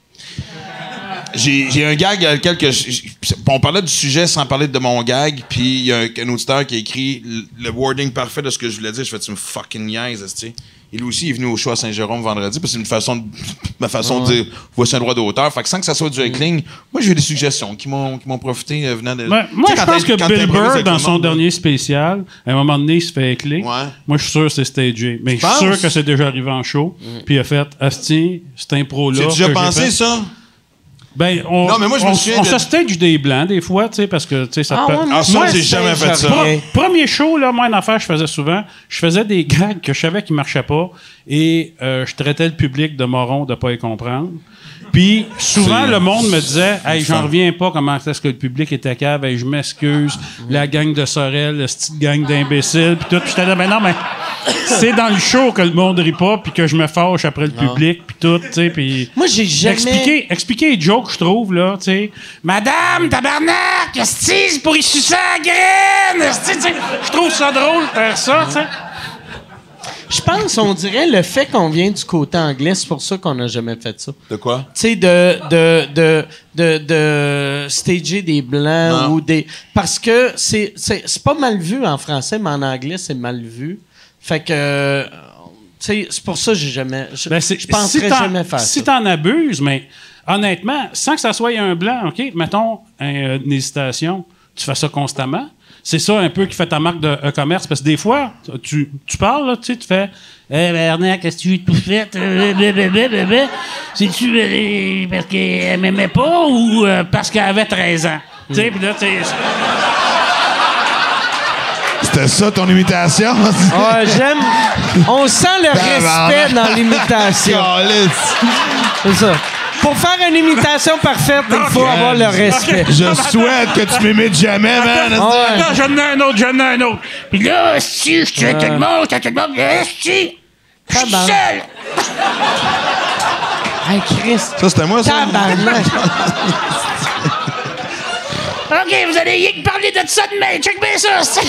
J'ai j'ai un gag à lequel que je- je- on parlait du sujet sans parler de mon gag, puis il y a un, un auditeur qui a écrit le- le wording parfait de ce que je voulais dire. Je fais tu me fucking niaises, esti. Il aussi est venu au show à Saint-Jérôme vendredi, parce que c'est une façon de, ma façon de dire voici un droit d'auteur. Fait que sans que ça soit du heckling, moi j'ai eu des suggestions qui m'ont qui m'ont profité euh, venant de. Ouais, moi, je pense que Bill Burr, dans son monde, dernier spécial, à un moment donné, il se fait. Ouais. Moi, je suis sûr que c'est stagé. Mais je suis sûr que c'est déjà arrivé en show. Puis il a fait, Asti, cette impro-là. J'ai déjà pensé ça? Ben, on, Non, mais moi, je me on, souviens on de- se stage des blancs, des fois, tu sais, parce que, tu sais, ça Ah peut... ouais, Ah, ça, moi, j'ai c'est- jamais fait ça. rien. Premier show, là, moi, une affaire, je faisais souvent, je faisais des gags que je savais qui marchaient pas et euh, je traitais le public de moron de pas y comprendre. Puis souvent, le monde me disait Hey, j'en reviens pas comment est-ce que le public était cave, Hey, je m'excuse, la gang de Sorel, la petite gang d'imbéciles, puis tout. Puis j'étais là, ben non, mais c'est dans le show que le monde rit pas, puis que je me fâche après le public, puis tout, tu sais, puis... Moi, j'ai jamais. Expliquer, expliquer les jokes, je trouve, là, tu sais. Madame, tabarnak, esti, c'est pour y sucer la graine, esti, tu sais. Je trouve ça drôle de faire ça, tu sais. Je pense, on dirait, le fait qu'on vient du côté anglais, c'est pour ça qu'on n'a jamais fait ça. De quoi? Tu sais, de, de, de, de, de stager des blancs Non. ou des. Parce que c'est, c'est, c'est pas mal vu en français, mais en anglais, c'est mal vu. Fait que. Tu sais, c'est pour ça que j'ai jamais. Je, Ben, c'est- je penserais si t'en- jamais faire Si ça. t'en abuses, mais honnêtement, sans que ça soit un blanc, OK, mettons un, euh, une hésitation, tu fais ça constamment. C'est ça un peu qui fait ta marque de euh, commerce. Parce que des fois, tu, tu parles, là, tu sais, tu fais Eh, Bernard, qu'est-ce que tu as tout fait? C'est-tu euh, parce qu'elle m'aimait pas ou euh, parce qu'elle avait 13 ans? Tu sais, puis là, tu sais. C'était ça ton imitation? Ouais, j'aime. On sent le respect dans l'imitation. C'est ça. Pour faire une imitation parfaite, il faut avoir le respect. Je souhaite que tu m'imites jamais, man. Ouais. Attends, j'en ai un autre, j'en ai un autre. Puis là, si je tue tout le monde, je tue tout le monde, si, je suis seul. Hey, Christ. Ça, c'était moi, ça? Tabarnak. OK, vous allez y parler de ça demain. Check bien ça. c'est-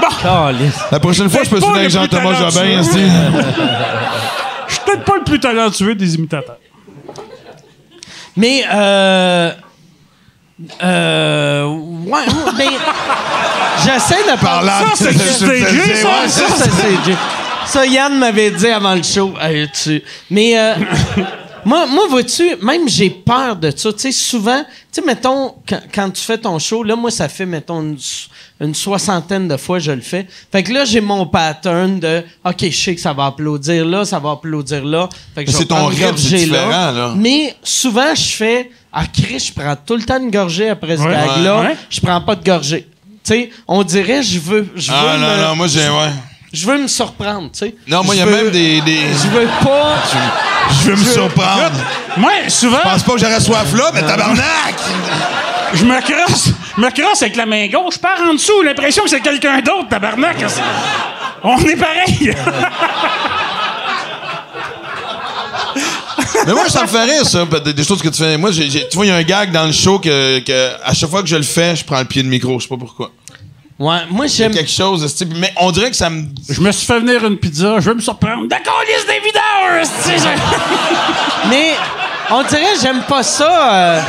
bon. Calisse. La prochaine fois, je peux souvenir avec Jean-Thomas. Jobin. Je suis peut-être pas le plus talentueux des imitateurs. Mais, euh. Euh. Ouais, mais. J'essaie de parler. Ça, c'est stagé, ça. Ouais, Ça, ça, c'est. Ça, Yann m'avait dit avant le show. Tu- Mais euh, moi, moi vois-tu, même j'ai peur de ça. Tu sais, souvent, tu sais, mettons, quand, quand tu fais ton show, là, moi, ça fait, mettons, une, une soixantaine de fois je le fais. Fait que là, j'ai mon pattern de, OK, je sais que ça va applaudir là, ça va applaudir là. Fait que Mais je vais c'est ton c'est gorgée différent, là. Mais souvent, je fais, ah, Chris, je prends tout le temps une gorgée après ce Ouais. gag-là. Ouais. Je prends pas de gorgée. Tu sais, on dirait, je veux, je veux Ah non, me- non, moi j'ai. Ouais. je veux me surprendre, tu sais. Non, moi, il y a Je veux- même des. des- Je veux pas. Je veux me surprendre. Moi, souvent, Je pense pas que j'aurais soif là, mais tabarnak! je me crosse, me crosse avec la main gauche, je pars en dessous, l'impression que c'est quelqu'un d'autre, tabarnak. On est pareil. Mais moi, ça me fait rire, ça, des, des choses que tu fais. Moi, tu vois, il y a un gag dans le show que, que à chaque fois que je le fais, je prends le pied de micro. Je sais pas pourquoi. Ouais, moi j'aime. Quelque chose de ce type. Mais on dirait que ça me. Je me suis fait venir une pizza, je veux me surprendre. D'accord, liste des videurs, je- Mais on dirait j'aime pas ça. euh,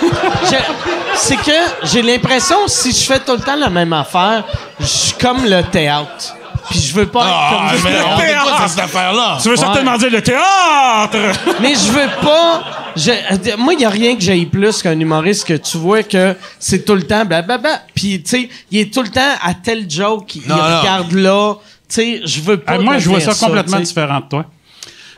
je- C'est que j'ai l'impression si je fais tout le temps la même affaire, je suis comme le théâtre. Puis je veux pas être Ah, comme mais le on théâtre. est pas dans cette affaire-là. Tu veux certainement dire le théâtre. Mais je veux pas. je- moi, il y a rien que j'aille plus qu'un humoriste que tu vois que c'est tout le temps blablabla. Puis, tu sais, il est tout le temps à tel joke, il Non, non. regarde là. Tu sais, je veux pas. Ah, moi, je vois ça complètement différent de toi.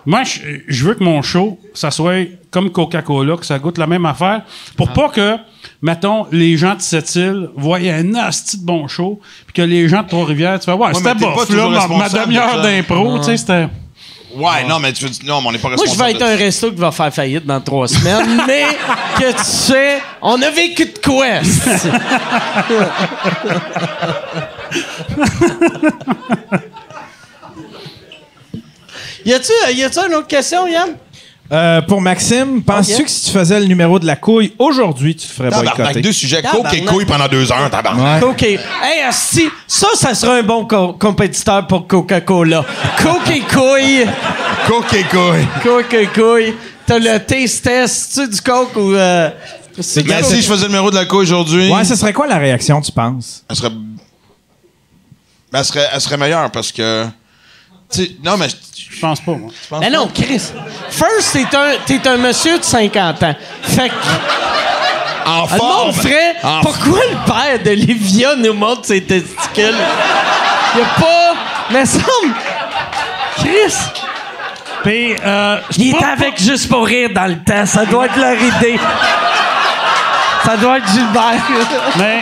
Moi, je, je veux que mon show, ça soit comme Coca-Cola, que ça goûte la même affaire, pour Ah. pas que, mettons, les gens de cette île voient un asti de bon show, puis que les gens de Trois-Rivières, tu fais, ouais, c'était bof, là, ma, ma responsable demi-heure d'impro, tu sais, c'était... Ouais, non, mais tu veux dire- Non, mais on n'est pas Moi, je responsable. vais être un resto qui va faire faillite dans trois semaines, mais que tu sais, on a vécu de quoi? esti? y a-tu y a-tu une autre question, Yann? Euh, pour Maxime, penses-tu que si tu faisais le numéro de la couille aujourd'hui, tu te ferais Tabarnak, boycotter? deux sujets. Tabarnak. Coke et couilles pendant deux heures, tabarnak. OK. Hey, asti, ça, ça sera un bon co- compétiteur pour Coca-Cola. Coke et couille. Coke et couilles. Coke et couille. T'as le taste test, tu du coke ou... Euh, c'est Ben, si je faisais le numéro de la couille aujourd'hui, Ouais, ce serait quoi la réaction, tu penses? elle serait. ben, elle serait, elle serait meilleure parce que. Tu sais, non, mais. Je pense pas, moi. Mais non, Chris. First, t'es un, t'es un monsieur de 50 ans. Fait que En le monde ferait... En Pourquoi le père de Livia nous montre ses testicules? Y a pas... Mais semble... Chris... Puis, euh, Il était pas- avec Juste pour rire dans le temps. Ça doit être leur idée. Ça doit être Gilbert. Mais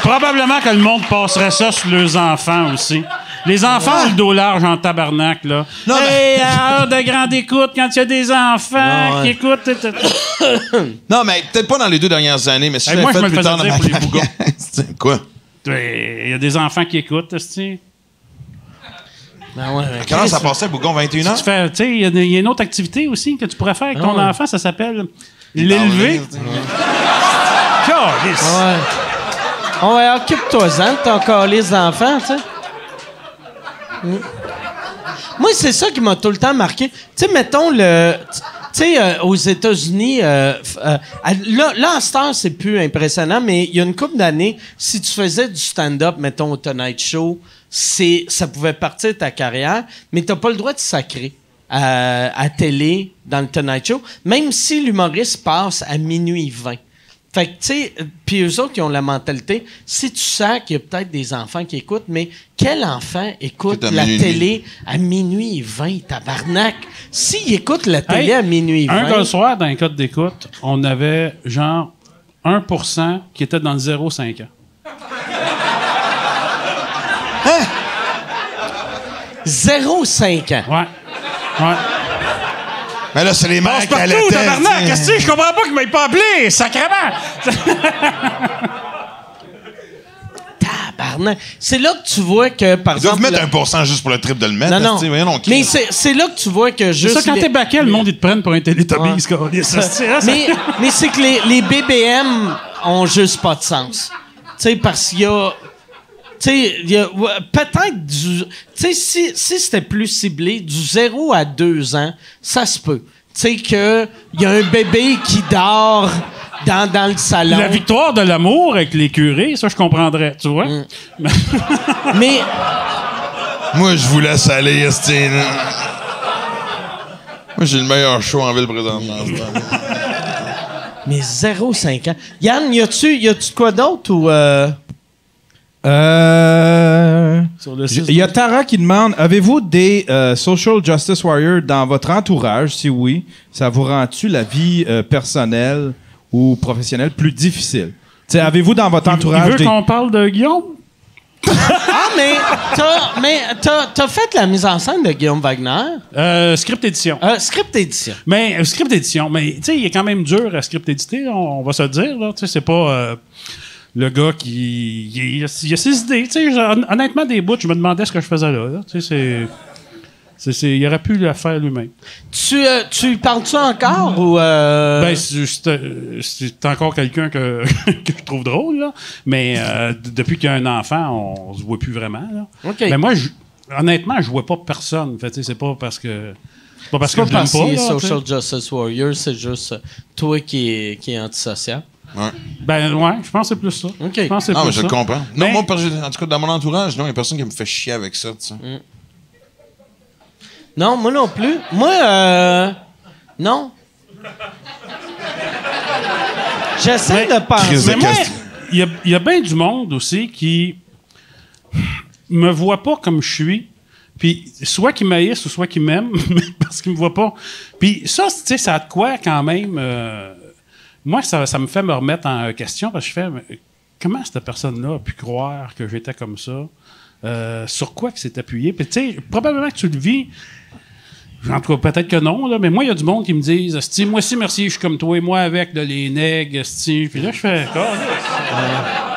probablement que le monde passerait ça sur leurs enfants aussi. Les enfants ont le dos large en tabarnak, là. Non, hey, à heure de grande écoute, quand il y a des enfants Ouais. qui écoutent... t- t- Non, mais peut-être pas dans les deux dernières années, mais si Hey, je moi, l'avais je fait me plus tard faisais dans ma pour les. C'est Quoi? Il y a des enfants qui écoutent, esti. Ben ouais, Quelle heure ça passait, Bougon? 21 ans? Tu il y, a y une autre activité aussi que tu pourrais faire avec ton Ah ouais. enfant, ça s'appelle l'élever. Ouais. Ouais, occupe-toi-en de ton calice d'enfant, tu sais. Moi, c'est ça qui m'a tout le temps marqué. Tu sais, mettons le. Tu sais, euh, aux États-Unis, euh, euh, là, là, en temps, c'est plus impressionnant, mais il y a une couple d'années, si tu faisais du stand-up, mettons au Tonight Show, c'est, ça pouvait partir de ta carrière, mais t'as pas le droit de sacrer à, à télé dans le Tonight Show, même si l'humoriste passe à minuit 20. Fait que, tu sais, euh, puis eux autres, ils ont la mentalité, si tu sens qu'il y a peut-être des enfants qui écoutent, mais quel enfant écoute la minuit. télé à minuit 20, tabarnak? S'il écoute la télé Hey, à minuit 20... Un gars le soir, dans un code d'écoute, on avait genre 1% qui était dans le 0,5 ans. 0,5 ans. Ouais. Ouais. Mais là, c'est les mères qui allaitaient, tabarnak! Qu'est-ce que je comprends pas qu'il m'ait pas appelé, sacrément! Tabarnak. C'est là que tu vois que, par Ils doivent exemple... mettre un pourcent juste pour le trip de le mettre. Non, non. tu sais, voyons. Mais c'est c'est là que tu vois que C'est juste... ça, quand les- t'es baquet, le monde, ils te prennent pour un télétobie, Ouais. ce câlisse. Ça, c'est- ça- mais mais c'est que les, les BBM ont juste pas de sens. Tu sais, parce qu'il y a. peut-être du. Tu sais, si, si c'était plus ciblé, du 0 à 2 ans, ça se peut. Tu sais, qu'il y a un bébé qui dort dans, dans le salon. La victoire de l'amour avec les curés, ça, je comprendrais, tu vois? Mm. Mais. Moi, je vous laisse aller, Estine. Moi, j'ai le meilleur show en ville présentement. Mais 0,5 ans. Yann, y a-tu y a-tu de quoi d'autre ou. euh, Euh. Il y a Tara qui demande Avez-vous des euh, social justice warriors dans votre entourage? Si oui, ça vous rend-tu la vie euh, personnelle ou professionnelle plus difficile? Tu sais, Avez-vous dans votre entourage veut des. qu'on parle de Guillaume? Ah, mais t'as mais t'as- t'as fait la mise en scène de Guillaume Wagner? Euh, script édition. Euh, script édition. Mais euh, script édition, mais tu sais, il est quand même dur à script éditer, on, on va se le dire. Là, Tu sais, c'est pas euh, le gars qui. Il, a- il a ses idées. tu sais, hon- honnêtement, des bouts, je me demandais ce que je faisais là. là. Tu sais, c'est. il aurait pu le faire lui-même. Tu, euh, tu parles-tu encore ou. euh, Ben, c'est- euh, c'est encore quelqu'un que, que je trouve drôle, là. Mais euh, depuis qu'il y a un enfant, on, se voit plus vraiment. Là. OK. Mais moi, je- honnêtement, je vois pas personne. Fait, tu sais, c'est pas parce que. C'est pas parce que pas je pas. Social Justice Warrior, c'est juste toi qui est, qui est antisocial. Ben ouais, je pense que c'est plus ça. OK. Je pense que c'est Non, mais je le comprends. Non, Mais- moi, parce que- en tout cas, dans mon entourage, non, il y a personne qui me fait chier avec ça, tu sais. Non, moi non plus. Moi, euh. Non. J'essaie de Crise penser. de Mais moi, il y a, il y a bien du monde aussi qui me voit pas comme je suis. Puis soit qu'ils m'haïssent ou soit qu'ils m'aiment, mais parce qu'ils me voient pas. Puis ça, tu sais, ça a de quoi quand même. euh, moi, ça, ça me fait me remettre en question parce que je fais mais comment cette personne-là a pu croire que j'étais comme ça? Euh, sur quoi que c'est appuyé? Puis tu sais, probablement que tu le vis. En tout cas, peut-être que non, là, mais moi, il y a du monde qui me disent Esti, moi aussi, merci, je suis comme toi, et moi avec, de les nègres. Puis là, je fais.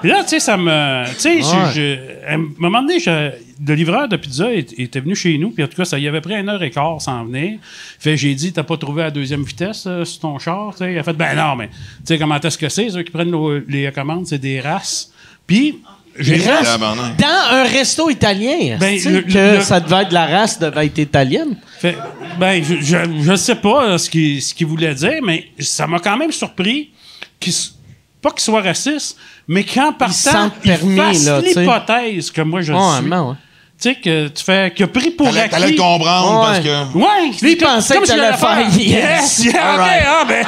Puis là, tu sais, ça me. Tu sais, je- je- à un moment donné, je- le livreur de pizza était venu chez nous, puis en tout cas, ça y avait pris une heure et quart sans venir. Fait j'ai dit, t'as pas trouvé la deuxième vitesse euh, sur ton char? Tu sais, il a fait, ben non, mais tu sais, comment est-ce que c'est, ceux qui prennent nos- les commandes, c'est des races. Puis, j'ai? Tabarnak. Dans un resto italien, Ben, le- que le- ça devait être la race devait être italienne? Fait, ben, je, je, je sais pas euh, ce qu'il ce voulait dire, mais ça m'a quand même surpris qu'il pas qu'il soit raciste, mais qu'en partant, il permis, fasse l'hypothèse que moi je suis. ouais. Tu sais, que tu fais, qu'il a pris pour acquis. t'allais le comprendre parce que. Ouais, Lui, il pensait comme que t'allais faire yes. Yes, ah, ben,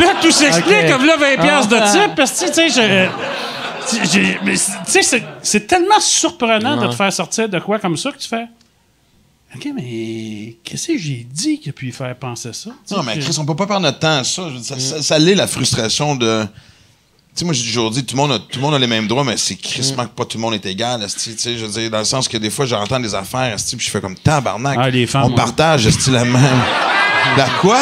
là, tout s'explique, comme là, 20 piastres Ah. de type, parce que, tu sais, je- j'ai- mais, tu sais, c'est- tellement surprenant de te faire sortir de quoi comme ça que tu fais. OK, mais qu'est-ce que j'ai dit qui a pu faire penser ça? Non, mais Chris, on peut pas perdre notre temps à ça. Ça, ça, ça l'est, la frustration de. Tu sais, moi, j'ai toujours dit, tout le monde a, tout le monde a les mêmes droits, mais c'est crissement que pas tout le monde est égal, tu sais, je veux dire, dans le sens que des fois, j'entends des affaires, puis je fais comme tabarnak. Ah, les femmes, on ouais. partage, esti, la même. La quoi?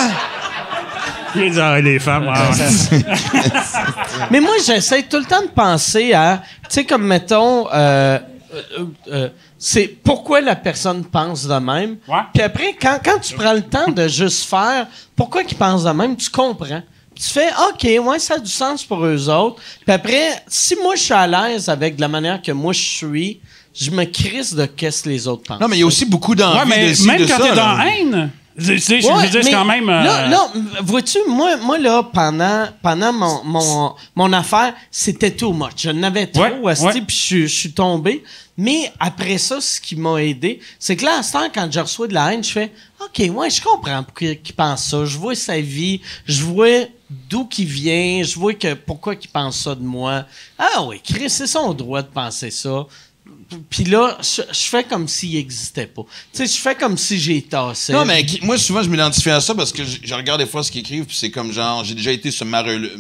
Dit, ah, les femmes, ah, ouais. Mais moi, j'essaie tout le temps de penser à, tu sais, comme mettons, euh, euh, euh, c'est pourquoi la personne pense de même. Puis après, quand, quand tu prends le temps de juste faire pourquoi qu'ils pensent de même, tu comprends. Tu fais, OK, ouais, ça a du sens pour eux autres. Puis après, si moi, je suis à l'aise avec de la manière que moi, je suis, je me crisse de qu'est-ce que les autres pensent. Non, mais il y a aussi beaucoup d'envie Ouais, mais de ci, même de quand ça, t'es là. dans la haine, je, je, je- je Ouais, veux dire, c'est mais quand même. euh, Là, là, vois-tu, moi, moi, là, pendant, pendant mon, mon, mon affaire, c'était too much. Je n'avais trop, Ouais, ouais. puis je, suis- je suis tombé. Mais après ça, ce qui m'a aidé, c'est que là, à ce temps, quand je reçois de la haine, je fais OK, ouais, je comprends pourquoi il pense ça. Je vois sa vie, je vois d'où qu'il vient, je vois que pourquoi il pense ça de moi. Ah oui, Chris, c'est son droit de penser ça. Puis là, je, fais comme s'il n'existait pas. Tu sais, je fais comme si j'ai tassé. Non, mais moi, souvent, je m'identifie à ça parce que je, je regarde des fois ce qu'ils écrivent, puis c'est comme genre, j'ai déjà été ce mareux.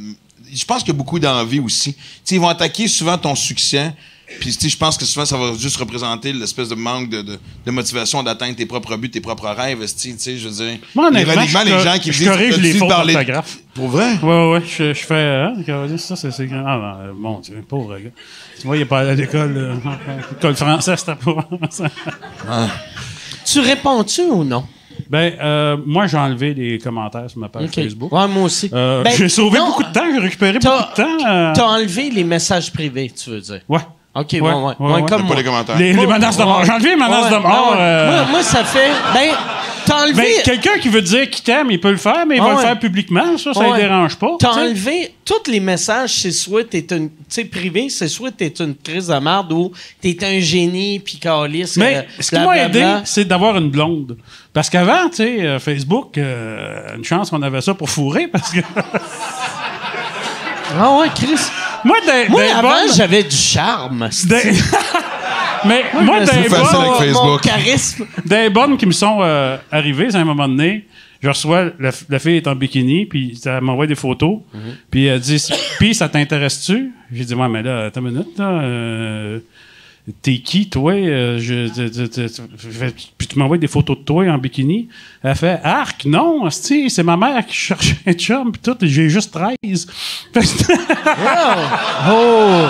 Je pense qu'il y a beaucoup d'envie aussi. Tu sais, ils vont attaquer souvent ton succès, puis tu sais, je pense que souvent, ça va juste représenter l'espèce de manque de, de, de motivation d'atteindre tes propres buts, tes propres rêves, tu sais, je veux dire. Moi, ironiquement, les gens qui me je disent. corrige les fautes d'orthographe. Pour vrai? Ouais, ouais, ouais, je, je fais. Hein, Caroline, ça, c'est. grand. Ah, non, euh, mon Dieu, pauvre gars. Tu vois, il est pas allé à l'école. euh, l'école française, c'était pas. Tu réponds-tu ou non? ben, euh, moi, j'ai enlevé les commentaires sur ma page OK. Facebook. Ouais, moi aussi. Euh, Ben, j'ai sauvé non, beaucoup de temps, j'ai récupéré beaucoup de temps. euh, T'as enlevé les messages privés, tu veux dire. Ouais. OK, ouais, Ouais, ouais. ouais, Ouais, ouais. comme Pas moi. les commentaires. Les, les menaces de mort. J'ai enlevé les menaces Ouais, de mort. euh, Moi, moi, ça fait. Ben, t'as enlevé. ben, quelqu'un qui veut dire qu'il t'aime, il peut le faire, mais il Ah va ouais. le faire publiquement. Ça, ça Ouais. ne dérange pas. T'as enlevé tous les messages, c'est soit t'es une. Tu sais, privé, c'est soit t'es une crise de merde ou t'es un génie pis calice. Mais euh, ce qui m'a aidé, c'est d'avoir une blonde. Parce qu'avant, tu sais, euh, Facebook, euh, une chance qu'on avait ça pour fourrer, parce que Ah ouais, Chris. moi, des, Moi, des avant, bonnes- j'avais du charme. des- mais moi, C'est des bonnes, avec Mon charisme. des bonnes qui me sont euh, arrivées à un moment donné, je reçois, la, la fille est en bikini, puis elle m'envoie des photos, puis elle dit, puis ça t'intéresse-tu? J'ai dit, ouais, mais là, attends une minute, là, euh, T'es qui, toi? Euh, je, te- puis tu m'envoies des photos de toi en bikini. Elle fait Arc, non, c'est ma mère qui cherchait un chum, pis tout, j'ai juste 13. Fait que- Oh!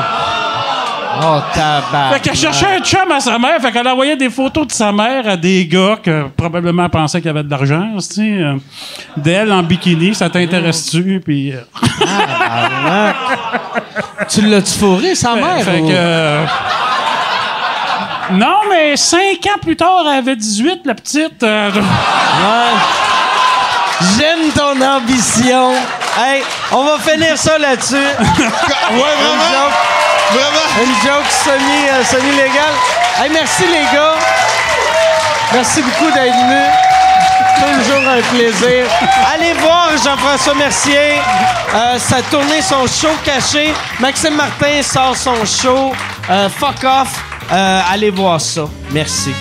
Oh, tabac. Fait qu'elle cherchait un chum à sa mère, fait qu'elle envoyait des photos de sa mère à des gars que probablement pensaient qu'il y avait de l'argent, tu sais, euh, d'elle en bikini, ça t'intéresse-tu? Puis, euh, Tu l'as-tu fourré, sa mère? fait ou- que. euh, non, mais cinq ans plus tard, elle avait 18, la petite. euh, Ouais. J'aime ton ambition. Hey, on va finir ça là-dessus. Ouais, Une vraiment? joke, Vraiment? une joke semi, euh, semi-légale. Hey, merci les gars. Merci beaucoup d'être venus. Toujours un plaisir. Allez voir Jean-François Mercier. Euh, sa tournée, son show caché. Maxime Martin sort son show. Euh, fuck off. Euh, allez voir ça. Merci.